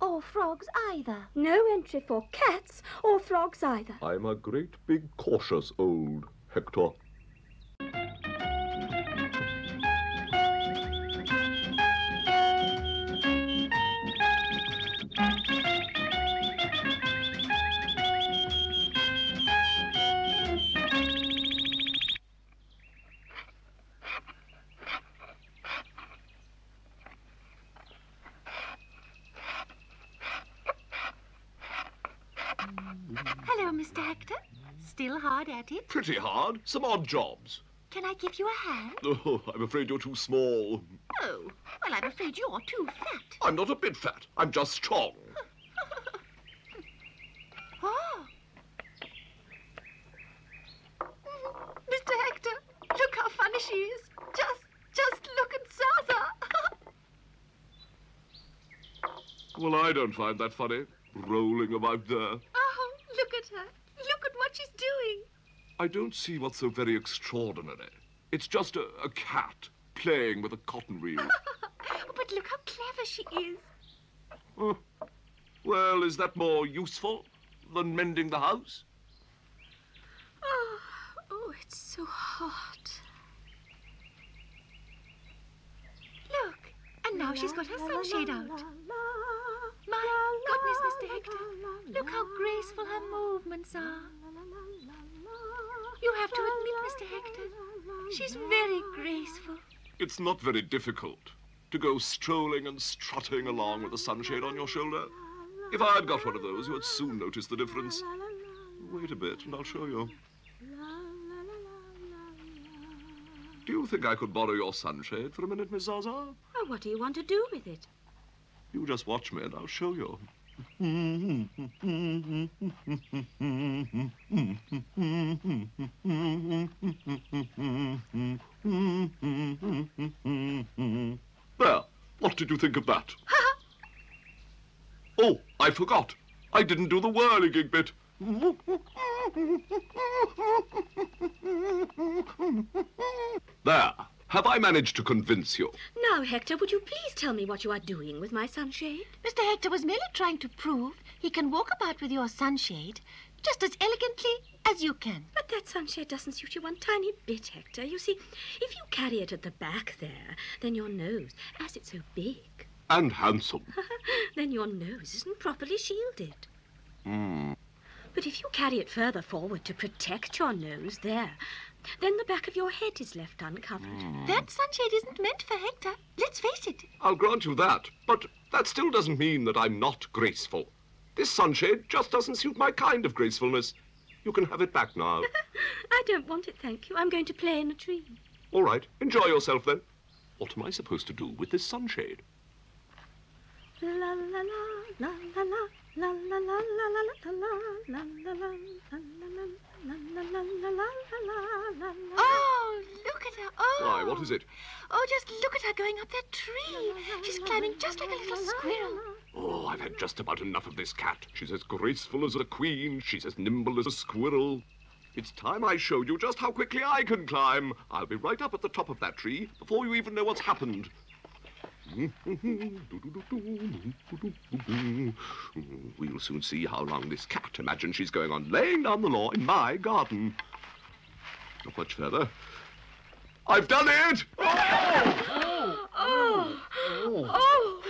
Or frogs either. No entry for cats or frogs either. I'm a great big cautious old Hector. At it? Pretty hard. Some odd jobs. Can I give you a hand? Oh, I'm afraid you're too small. Oh, well, I'm afraid you're too fat. I'm not a bit fat. I'm just strong. Oh. Mr. Hector, look how funny she is. Just, just look at Zaza. Well, I don't find that funny. Rolling about there. oh, look at her. Look at what she's doing. I don't see what's so very extraordinary. It's just a, a cat playing with a cotton reel. but look how clever she is. Oh, well, is that more useful than mending the house? Oh, oh, it's so hot. Look, and now she's got her sunshade out. My goodness, Mr. Hector, look how graceful her movements are. You have to admit, Mr. Hector, she's very graceful. It's not very difficult to go strolling and strutting along with a sunshade on your shoulder. If I'd got one of those, you would soon notice the difference. Wait a bit, and I'll show you. Do you think I could borrow your sunshade for a minute, Miss Zaza? Oh, what do you want to do with it? You just watch me, and I'll show you. There. What did you think of that? oh, I forgot. I didn't do the whirligig bit. There. Have I managed to convince you? Now, Hector, would you please tell me what you are doing with my sunshade? Mr. Hector was merely trying to prove he can walk about with your sunshade just as elegantly as you can. But that sunshade doesn't suit you one tiny bit, Hector. You see, if you carry it at the back there, then your nose, as it's so big, And handsome. then your nose isn't properly shielded. Hmm. But if you carry it further forward to protect your nose there, then the back of your head is left uncovered. That sunshade isn't meant for Hector. Let's face it. I'll grant you that, but that still doesn't mean that I'm not graceful. This sunshade just doesn't suit my kind of gracefulness. You can have it back now. I don't want it, thank you. I'm going to play in a tree. All right, enjoy yourself then. What am I supposed to do with this sunshade? La la la la la la la la la la la la la la la la la la la la la la la Oh, look at her. Oh. Why, what is it? Oh, just look at her going up that tree. She's climbing just like a little squirrel. Oh, I've had just about enough of this cat. She's as graceful as a queen. She's as nimble as a squirrel. It's time I showed you just how quickly I can climb. I'll be right up at the top of that tree before you even know what's happened. We'll soon see how long this cat imagines she's going on laying down the law in my garden. Not much further. I've done it! Oh, oh, oh,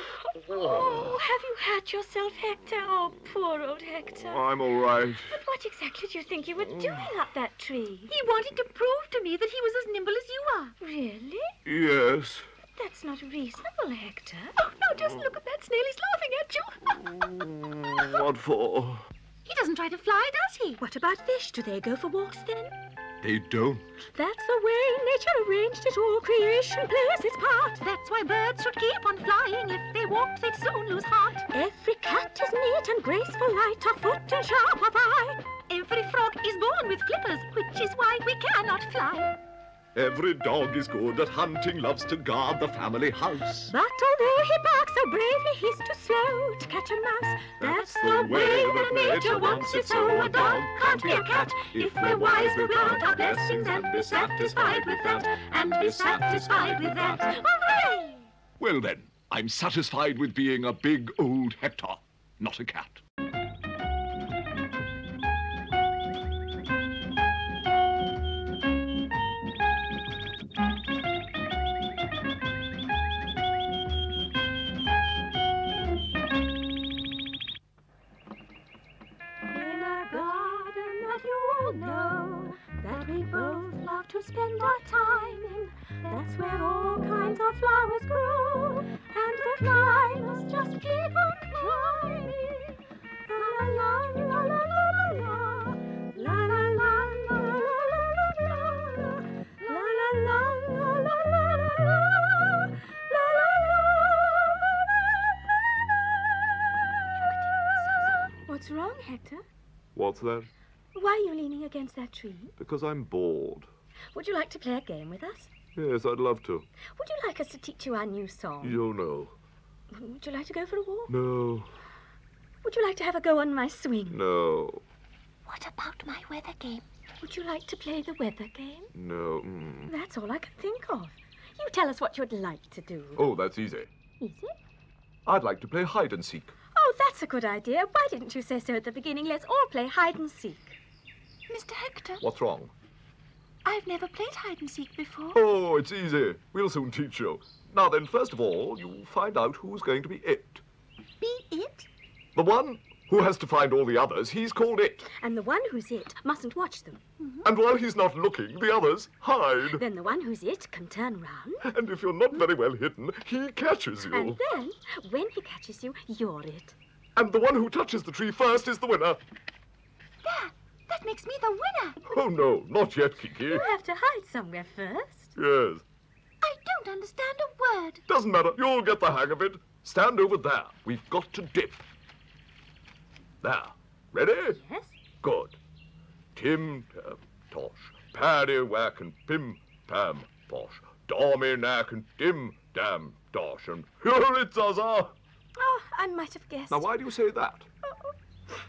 Oh, oh have you hurt yourself, Hector? Oh, poor old Hector. I'm all right. But what exactly do you think you were doing up that tree? He wanted to prove to me that he was as nimble as you are. Really? Yes. That's not reasonable, Hector. Oh, no, just look at that snail. He's laughing at you. What for? he doesn't try to fly, does he? What about fish? Do they go for walks then? They don't. That's the way nature arranged it all. Creation plays its part. That's why birds should keep on flying. If they walked, they'd soon lose heart. Every cat is neat and graceful, light of foot and sharp of eye. Every frog is born with flippers, which is why we cannot fly. Every dog is good at hunting, loves to guard the family house. But although he barks so bravely, he's too slow to catch a mouse. That's the way that nature wants it, so a dog can't be a cat. If we're wise, we'll count our blessings and be satisfied with that, and be satisfied with that. Hooray! Well then, I'm satisfied with being a big old Hector, not a cat. We both love to spend our time in. That's where all kinds of flowers grow, and the climbers just keep on climbing. La la la la la la la la la la la la la la la la la What's wrong, Hector? What's that? Why are you leaning against that tree? Because I'm bored. Would you like to play a game with us? Yes, I'd love to. Would you like us to teach you our new song? You know. Would you like to go for a walk? No, Would you like to have a go on my swing? no, What about my weather game? Would you like to play the weather game? no. mm. That's all I can think of. You tell us what you'd like to do. Oh, that's easy. Easy? I'd like to play hide and seek. Oh, that's a good idea. Why didn't you say so at the beginning? Let's all play hide and seek. Mr. Hector, What's wrong? I've never played hide and seek before. Oh, it's easy. We'll soon teach you. Now then, first of all, you find out who's going to be it. Be it? The one who has to find all the others, he's called it. And the one who's it mustn't watch them. Mm-hmm. And while he's not looking, the others hide. Then the one who's it can turn round. And if you're not very well hidden, he catches you. And then, when he catches you, you're it. And the one who touches the tree first is the winner. There! That makes me the winner. Oh, no, not yet, Kiki. You have to hide somewhere first. Yes. I don't understand a word. Doesn't matter. You'll get the hang of it. Stand over there. We've got to dip. There. Ready? Yes? Good. Tim Tam Tosh. Paddy Whack and Pim Pam Posh. Dominac and Dim Dam Dosh. And here it's Zaza. Oh, I might have guessed. Now, why do you say that? Oh,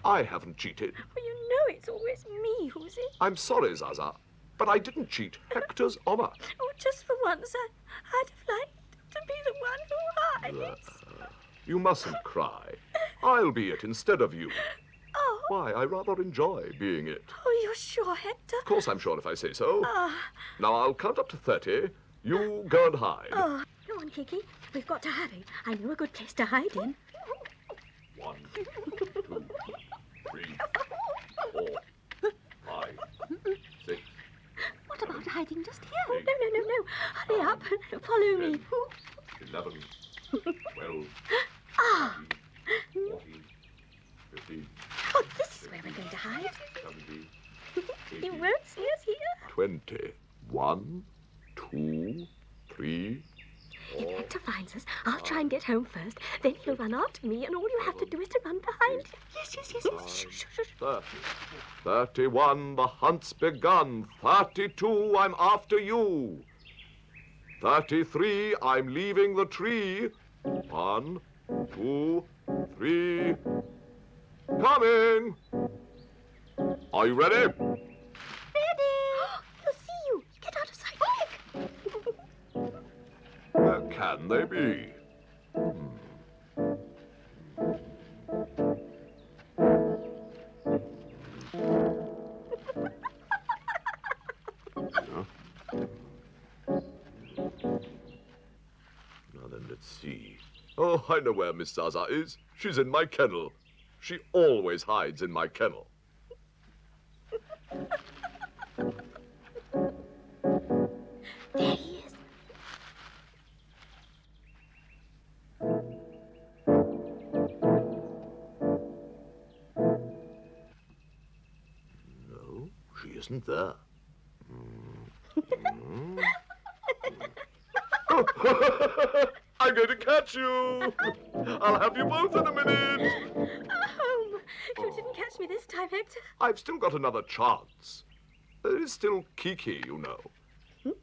I haven't cheated. well, you know it's always me who's it. I'm sorry, Zaza, but I didn't cheat Hector's honor. Oh, just for once, I, I'd have liked to be the one who hides. You mustn't cry. I'll be it instead of you. Oh, Why, I rather enjoy being it. oh, you're sure, Hector? Of course, I'm sure if I say so. Ah, Now, I'll count up to 30. You go and hide. oh, come on, Kiki. We've got to hurry. I know a good place to hide in. One, three, four, five, six, What about hiding just here? Oh, no, no, no, no. Hurry up. Follow me. eleven, twelve, Ah, Oh, this is where we're going to hide. seventeen, You eighteen, won't see us here. twenty. One, two, three, If Hector finds us, I'll try and get home first. Then he'll run after me, and all you have to do is to run behind. Yes, yes, yes. yes. Shh, shh, shh. thirty. Thirty-one, the hunt's begun. Thirty-two, I'm after you. Thirty-three, I'm leaving the tree. One, two, three. Coming. Are you ready? Ready? Where can they be? Hmm. Now then, let's see. Oh, I know where Miss Zaza is. She's in my kennel. She always hides in my kennel. She isn't there. Mm. I'm going to catch you. I'll have you both in a minute. Home. You didn't catch me this time, Hector. I've still got another chance. There is still Kiki, you know.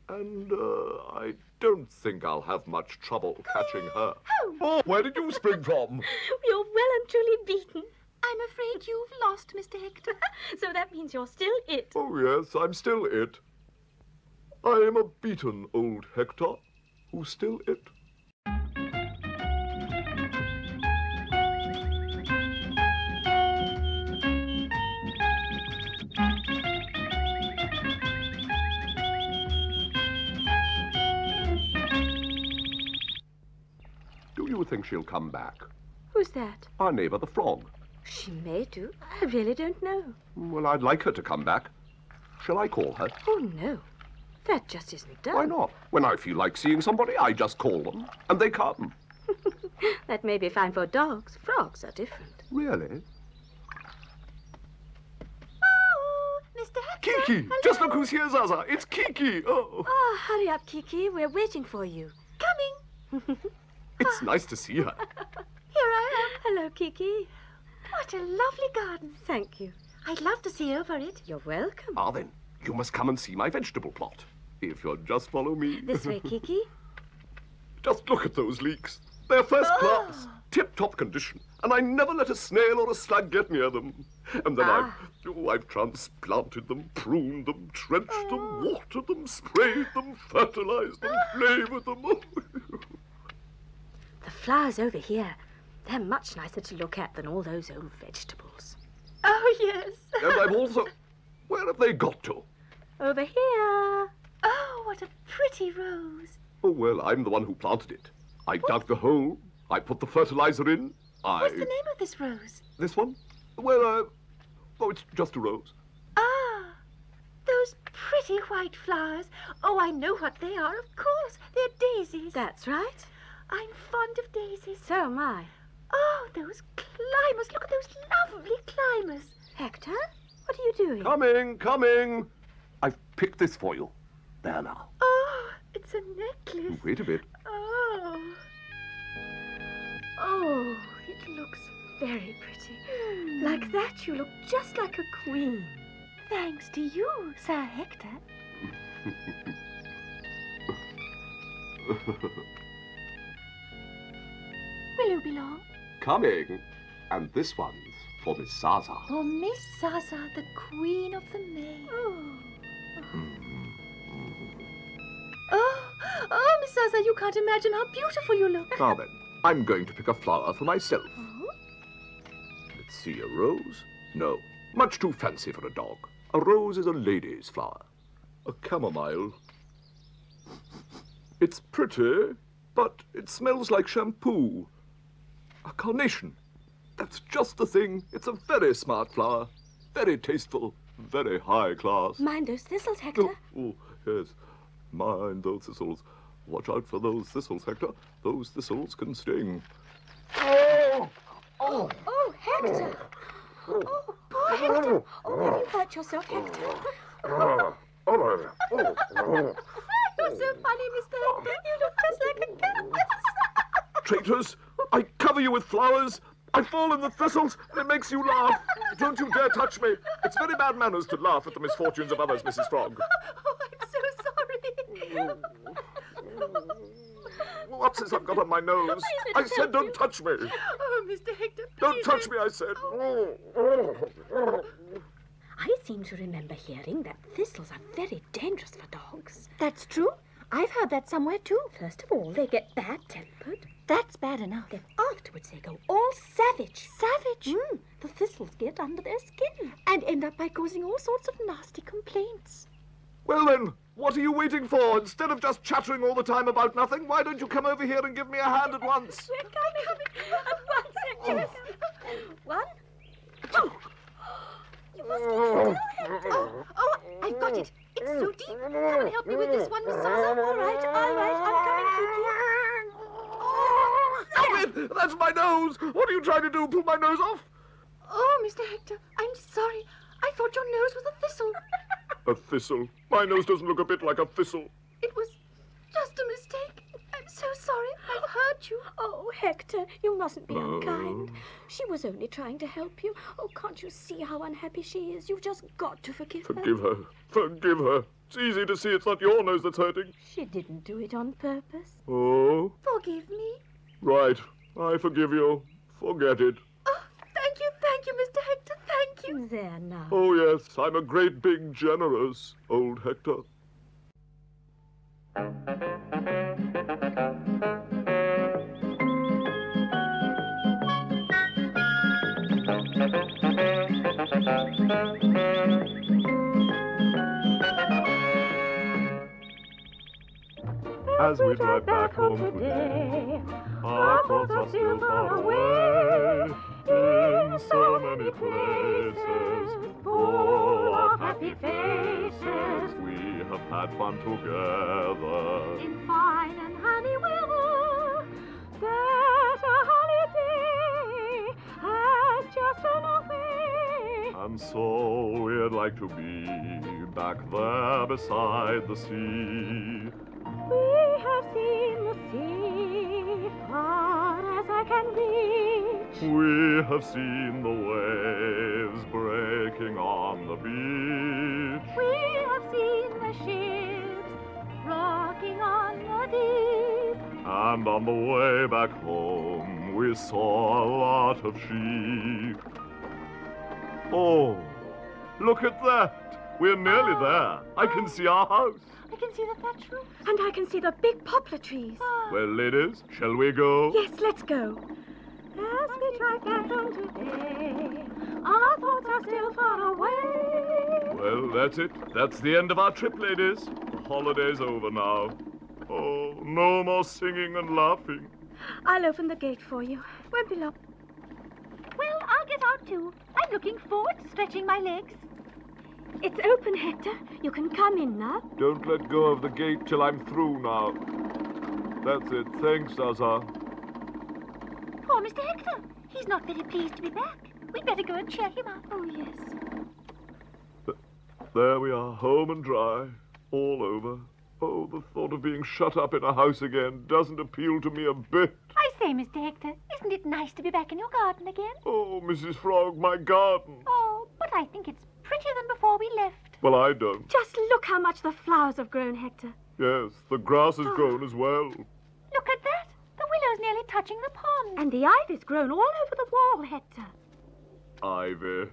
And uh, I don't think I'll have much trouble catching her. Home. Oh, where did you spring from? You're well and truly beaten. I'm afraid you've lost, Mr. Hector. So that means you're still it. Oh, yes, I'm still it. I am a beaten old Hector who's still it. Do you think she'll come back? Who's that? Our neighbor, the frog. She may do. I really don't know. Well, I'd like her to come back. Shall I call her? Oh, no. That just isn't done. Why not? When I feel like seeing somebody, I just call them, and they come. That may be fine for dogs. Frogs are different. Really? Oh, Mr. Hector. Kiki! Just look who's here, Zaza. It's Kiki. Oh, Oh, hurry up, Kiki. We're waiting for you. Coming. it's nice to see her. Here I am. Hello, Kiki. What a lovely garden. Thank you. I'd love to see over it. You're welcome. Ah, then, you must come and see my vegetable plot. If you'll just follow me. This way, Kiki. Just look at those leeks. They're first class, tip-top condition, and I never let a snail or a slug get near them. And then Ah. I've, oh, I've transplanted them, pruned them, trenched them, watered them, sprayed them, fertilized them, flavored them. The flowers over here, they're much nicer to look at than all those old vegetables. Oh, yes. and I've also, where have they got to? Over here. Oh, what a pretty rose. Oh, well, I'm the one who planted it. I dug the hole, I put the fertilizer in, I... What's the name of this rose? This one? Well, uh, oh, it's just a rose. Ah, those pretty white flowers. Oh, I know what they are, of course. They're daisies. That's right. I'm fond of daisies. So am I. Oh, those climbers. Look at those lovely climbers. Hector, what are you doing? Coming, coming. I've picked this for you. There now. Oh, it's a necklace. Oh, wait a bit. Oh. Oh, it looks very pretty. Like like that, you look just like a queen. Thanks to you, Sir Hector. Will you belong? Coming. And this one's for Miss Zaza. For Miss Zaza, the Queen of the May. Oh. Oh, oh, Miss Zaza, you can't imagine how beautiful you look. Now then, I'm going to pick a flower for myself. Oh? Let's see, a rose? No, much too fancy for a dog. A rose is a lady's flower. A chamomile. It's pretty, but it smells like shampoo. A carnation. That's just the thing. It's a very smart flower. Very tasteful. Very high class. Mind those thistles, Hector. Oh, oh, yes. Mind those thistles. Watch out for those thistles, Hector. Those thistles can sting. Oh! Oh! Oh, Hector. Oh, oh poor Hector. Oh, have you hurt yourself, Hector? Ah, oh! oh. You're so funny, Mr. Hector. You look just like a cat. Traitors! I cover you with flowers. I fall in the thistles, and it makes you laugh. Don't you dare touch me. It's very bad manners to laugh at the misfortunes of others, Mrs. Frog. Oh, I'm so sorry. What's this I've got on my nose? I said don't touch me. Oh, Mr. Hector, Don't please touch me, I said. Oh. I seem to remember hearing that thistles are very dangerous for dogs. That's true. I've heard that somewhere too. First of all, they get bad-tempered. That's bad enough. Then afterwards, they go all savage. Savage. Mm, the thistles get under their skin. And end up by causing all sorts of nasty complaints. Well then, what are you waiting for? Instead of just chattering all the time about nothing, why don't you come over here and give me a hand at once? We're coming. At once, Hector. One, two. You must keep still, Hector. Oh, oh, I've got it. It's so deep. Come and help me with this one, Miss Zaza. All right, all right. I'm coming, Kiki. Oh, Stop it! That's my nose! What are you trying to do? Pull my nose off? Oh, Mr. Hector, I'm sorry. I thought your nose was a thistle. A thistle. My nose doesn't look a bit like a thistle. It was just a mistake. I'm so sorry. I've hurt you. Oh, Hector, you mustn't be Oh. unkind. She was only trying to help you. Oh, can't you see how unhappy she is? You've just got to forgive her. Forgive her. Forgive her. It's easy to see it's not your nose that's hurting. She didn't do it on purpose. Oh, Forgive me. right. I forgive you. Forget it. Oh, thank you, thank you, Mr. Hector. Thank you. There now. Oh, yes, I'm a great big generous old Hector. As we drive back home today, our thoughts are still far away in so many places, full of happy faces. We have had fun together. In fine and sunny weather, there's a holiday has just run away. And so we'd like to be back there beside the sea. We have seen the sea far as I can reach. We have seen the waves breaking on the beach. We have seen the ships rocking on the deep. And on the way back home, we saw a lot of sheep. Oh, look at that! We're nearly oh. there. I can oh. see our house. I can see the thatch roof. And I can see the big poplar trees. Ah. Well, ladies, shall we go? Yes, let's go. As we drive back home today, our thoughts are still far away. Well, that's it. That's the end of our trip, ladies. The holiday's over now. Oh, no more singing and laughing. I'll open the gate for you. Won't be long. Well, I'll get out too. I'm looking forward to stretching my legs. It's open, Hector. You can come in now. Don't let go of the gate till I'm through now. That's it. Thanks, Zaza. Poor Mr. Hector. He's not very pleased to be back. We'd better go and cheer him up. Oh, yes. But There we are, home and dry, all over. Oh, the thought of being shut up in a house again doesn't appeal to me a bit. I say, Mr. Hector, isn't it nice to be back in your garden again? Oh, Mrs. Frog, my garden. Oh, but I think it's prettier than before we left. Well, I don't. Just look how much the flowers have grown, Hector. Yes, the grass has ah. grown as well. Look at that. The willow's nearly touching the pond. And the ivy's grown all over the wall, Hector. Ivy.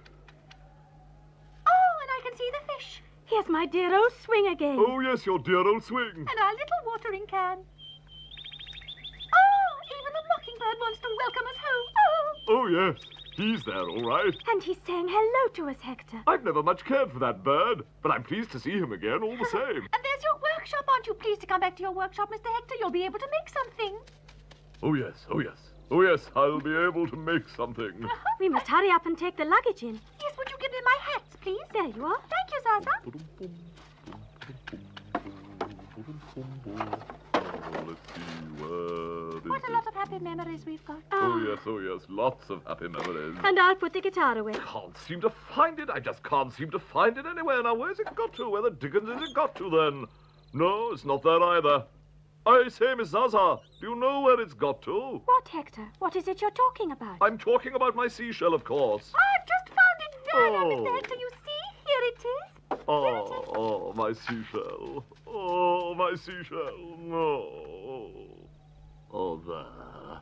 Oh, and I can see the fish. Here's my dear old swing again. Oh, yes, your dear old swing. And our little watering can. Oh, even the mockingbird wants to welcome us home. Oh. Oh, yes, he's there, all right. And he's saying hello to us, Hector. I've never much cared for that bird, but I'm pleased to see him again all the same. And there's your workshop. Aren't you pleased to come back to your workshop, Mr. Hector? You'll be able to make something. Oh, yes, oh, yes. Oh, yes, I'll be able to make something. We must hurry up and take the luggage in. Yes, would you give me my hats, please? There you are. Thank you, Zaza. Oh, let's see, where is What a lot of happy memories we've got. Oh, ah. yes, oh, yes, lots of happy memories. And I'll put the guitar away. Can't seem to find it. I just can't seem to find it anywhere. Now, where's it got to? Where the dickens has it got to, then? No, it's not there either. I say, Miss Zaza, do you know where it's got to? What, Hector? What is it you're talking about? I'm talking about my seashell, of course. I've just found it. There, Oh. Mr. Hector, you see? Here it is. Oh, oh, my seashell. Oh, my seashell. No. Oh, there.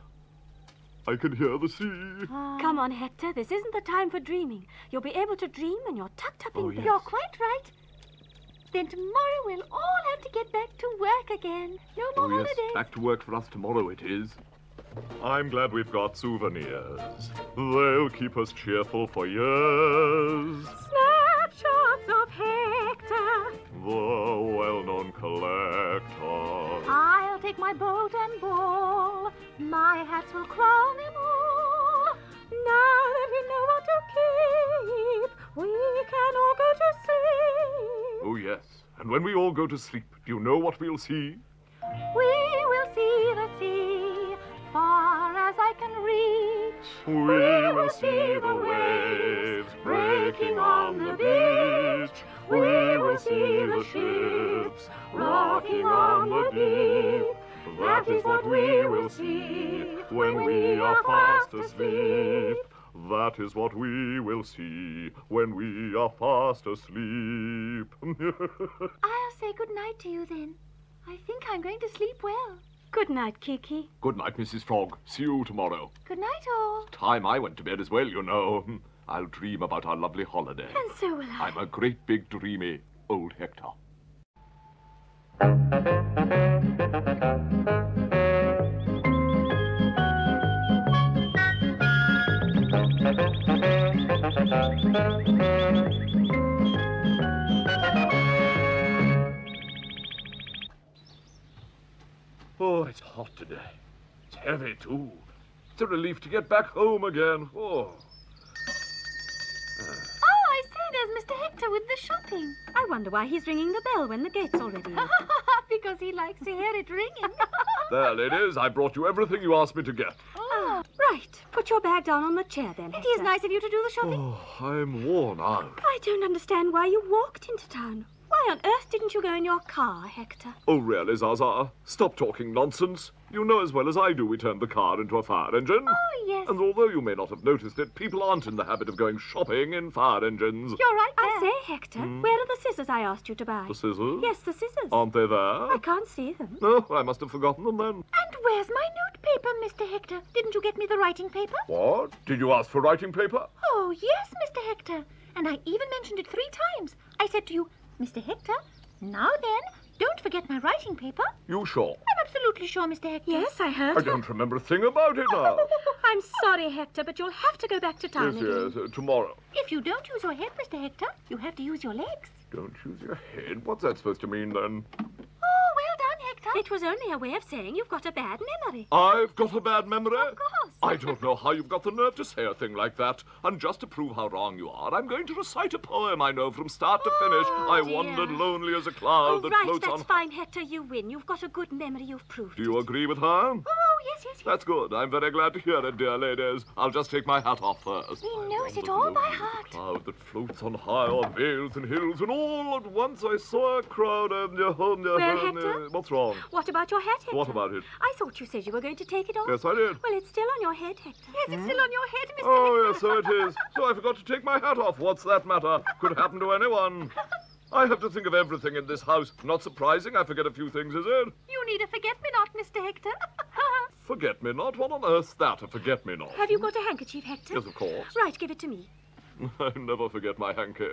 I can hear the sea. Ah. Come on, Hector. This isn't the time for dreaming. You'll be able to dream when you're tucked up oh, in Oh, bed. yes. You're quite right. Then tomorrow we'll all have to get back to work again. No more Oh, yes, holidays. back to work for us tomorrow it is. I'm glad we've got souvenirs. They'll keep us cheerful for years. Snapshots of Hector. The well-known collector. I'll take my boat and ball. My hats will crown them all. Now that we know what to keep, we can all go to sleep. Oh, yes. And when we all go to sleep, do you know what we'll see? We will see the sea far as I can reach. We will see the waves breaking on the beach. We will see the ships rocking on the deep. That is what we will see when we are fast asleep. That is what we will see when we are fast asleep. I'll say good night to you then. I think I'm going to sleep well. Good night, Kiki. Good night, Mrs. Frog. See you tomorrow. Good night, all. Time I went to bed as well, you know. I'll dream about our lovely holiday. And so will I. I'm a great big dreamy old Hector. Oh, it's hot today. It's heavy, too. It's a relief to get back home again. Oh. Oh, I say, there's Mr. Hector with the shopping. I wonder why he's ringing the bell when the gate's already up. because he likes to hear it ringing. There, ladies, I brought you everything you asked me to get. Oh, Right. Put your bag down on the chair then, it Hector. is nice of you to do the shopping. Oh, I'm worn out. I don't understand why you walked into town. Why on earth didn't you go in your car, Hector? Oh, really, Zaza? Stop talking nonsense. You know as well as I do we turned the car into a fire engine. Oh, yes. And although you may not have noticed it, people aren't in the habit of going shopping in fire engines. You're right there. I say, Hector, hmm? where are the scissors I asked you to buy? The scissors? Yes, the scissors. Aren't they there? I can't see them. No, I must have forgotten them then. And where's my notepaper, Mr. Hector? Didn't you get me the writing paper? What? Did you ask for writing paper? Oh, yes, Mr. Hector. And I even mentioned it three times. I said to you, Mr. Hector, now then, don't forget my writing paper. You sure? I'm absolutely sure, Mr. Hector. Yes, I heard. I don't remember a thing about it now. I'm sorry, Hector, but you'll have to go back to town yes, again. yes, uh, tomorrow. If you don't use your head, Mr. Hector, you have to use your legs. Don't use your head. What's that supposed to mean then? Oh, Hector. It was only a way of saying you've got a bad memory. I've got a bad memory. Of course. I don't know how you've got the nerve to say a thing like that. And just to prove how wrong you are, I'm going to recite a poem I know from start to finish. Oh, I dear. wandered lonely as a Oh, cloud that right, floats that's fine, Hector. You win. You've got a good memory. You've proved Do you it. agree with her? Oh, yes, yes, yes. That's good. I'm very glad to hear it, dear ladies. I'll just take my hat off first. He I knows it all by lonely as a heart. Cloud that floats on high o'er vales and hills, and all at once I saw a crowd. And uh, Well, uh, Hector? what's wrong? What about your hat, Hector? What about it? I thought you said you were going to take it off. Yes, I did. Well, it's still on your head, Hector. Yes, it's still on your head, Mr. Oh, yes, so it is. So I forgot to take my hat off. What's that matter? Could happen to anyone. I have to think of everything in this house. Not surprising, I forget a few things, is it? You need a forget-me-not, Mr. Hector. Forget me not? What on earth's that, a forget me not? Have you got a handkerchief, Hector? Yes, of course. Right, give it to me. I never forget my hanky.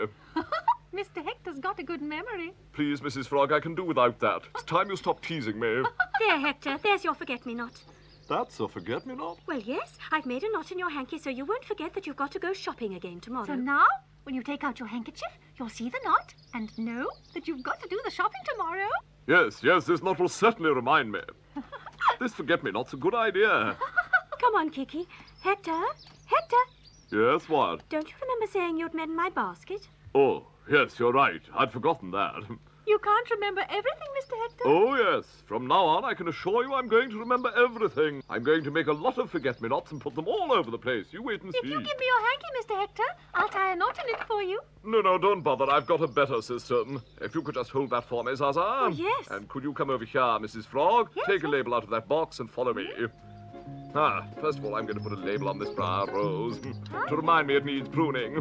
Mr. Hector's got a good memory. Please, Mrs. Frog, I can do without that. It's time you stopped teasing me. There, Hector. There's your forget-me-not. That's a forget me not. Well, yes, I've made a knot in your hanky so you won't forget that you've got to go shopping again tomorrow. So now, when you take out your handkerchief, you'll see the knot and know that you've got to do the shopping tomorrow. Yes, yes, this knot will certainly remind me. This forget me not's a good idea. Come on, Kiki. Hector, Hector, Yes, what? don't you remember saying you'd mend my basket? Oh, yes, you're right. I'd forgotten that. You can't remember everything, Mr. Hector. Oh, yes. From now on, I can assure you I'm going to remember everything. I'm going to make a lot of forget-me-nots and put them all over the place. You wait and If see. If you give me your hanky, Mr. Hector, I'll tie a knot in it for you. No, no, don't bother. I've got a better system. If you could just hold that for me, Zaza. Oh, yes. And could you come over here, Mrs. Frog? Yes, Take a label out of that box and follow me. Mm-hmm. Ah, first of all, I'm going to put a label on this briar rose to remind me it needs pruning.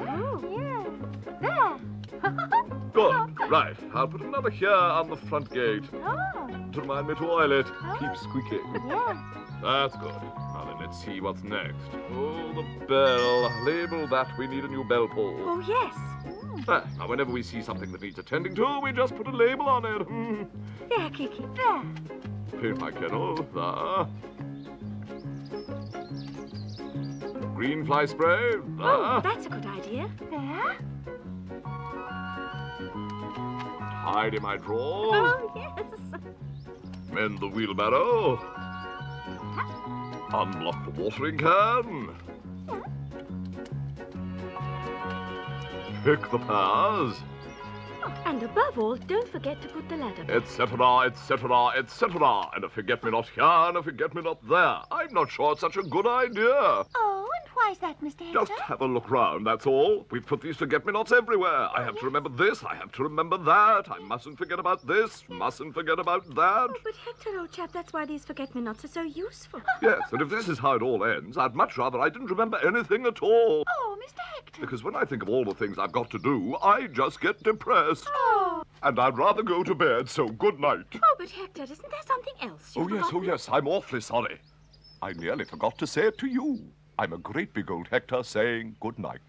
Oh, yes. There. Good. Right. I'll put another here on the front gate oh, to remind me to oil it. Oh. Keep squeaking. yes. That's good. Now then, let's see what's next. Oh, the bell. Label that. We need a new bell pull. Oh, yes. Ah, now, whenever we see something that needs attending to, we just put a label on it. There, Kiki. There. Paint my kennel. There. Green fly spray. Oh, There. that's a good idea. There. Tidy my drawers. Oh, yes. Mend the wheelbarrow. Unblock the watering can. Pick the pears. And above all, don't forget to put the ladder back. etc., etc., etc. And a forget-me-not here and a forget-me-not there. I'm not sure it's such a good idea. Oh, and why's that, Mr. Hector? Just have a look round, that's all. We've put these forget-me-nots everywhere. I have to remember this, I have to remember that. I mustn't forget about this, mustn't forget about that. Oh, but Hector, old chap, that's why these forget-me-nots are so useful. Yes, and if this is how it all ends, I'd much rather I didn't remember anything at all. Oh, Mr. Hector. Because when I think of all the things I've got to do, I just get depressed. Oh. And I'd rather go to bed, so good night. Oh, but Hector, isn't there something else? Oh, yes, oh, yes, I'm awfully sorry. I nearly forgot to say it to you. I'm a great big old Hector saying good night.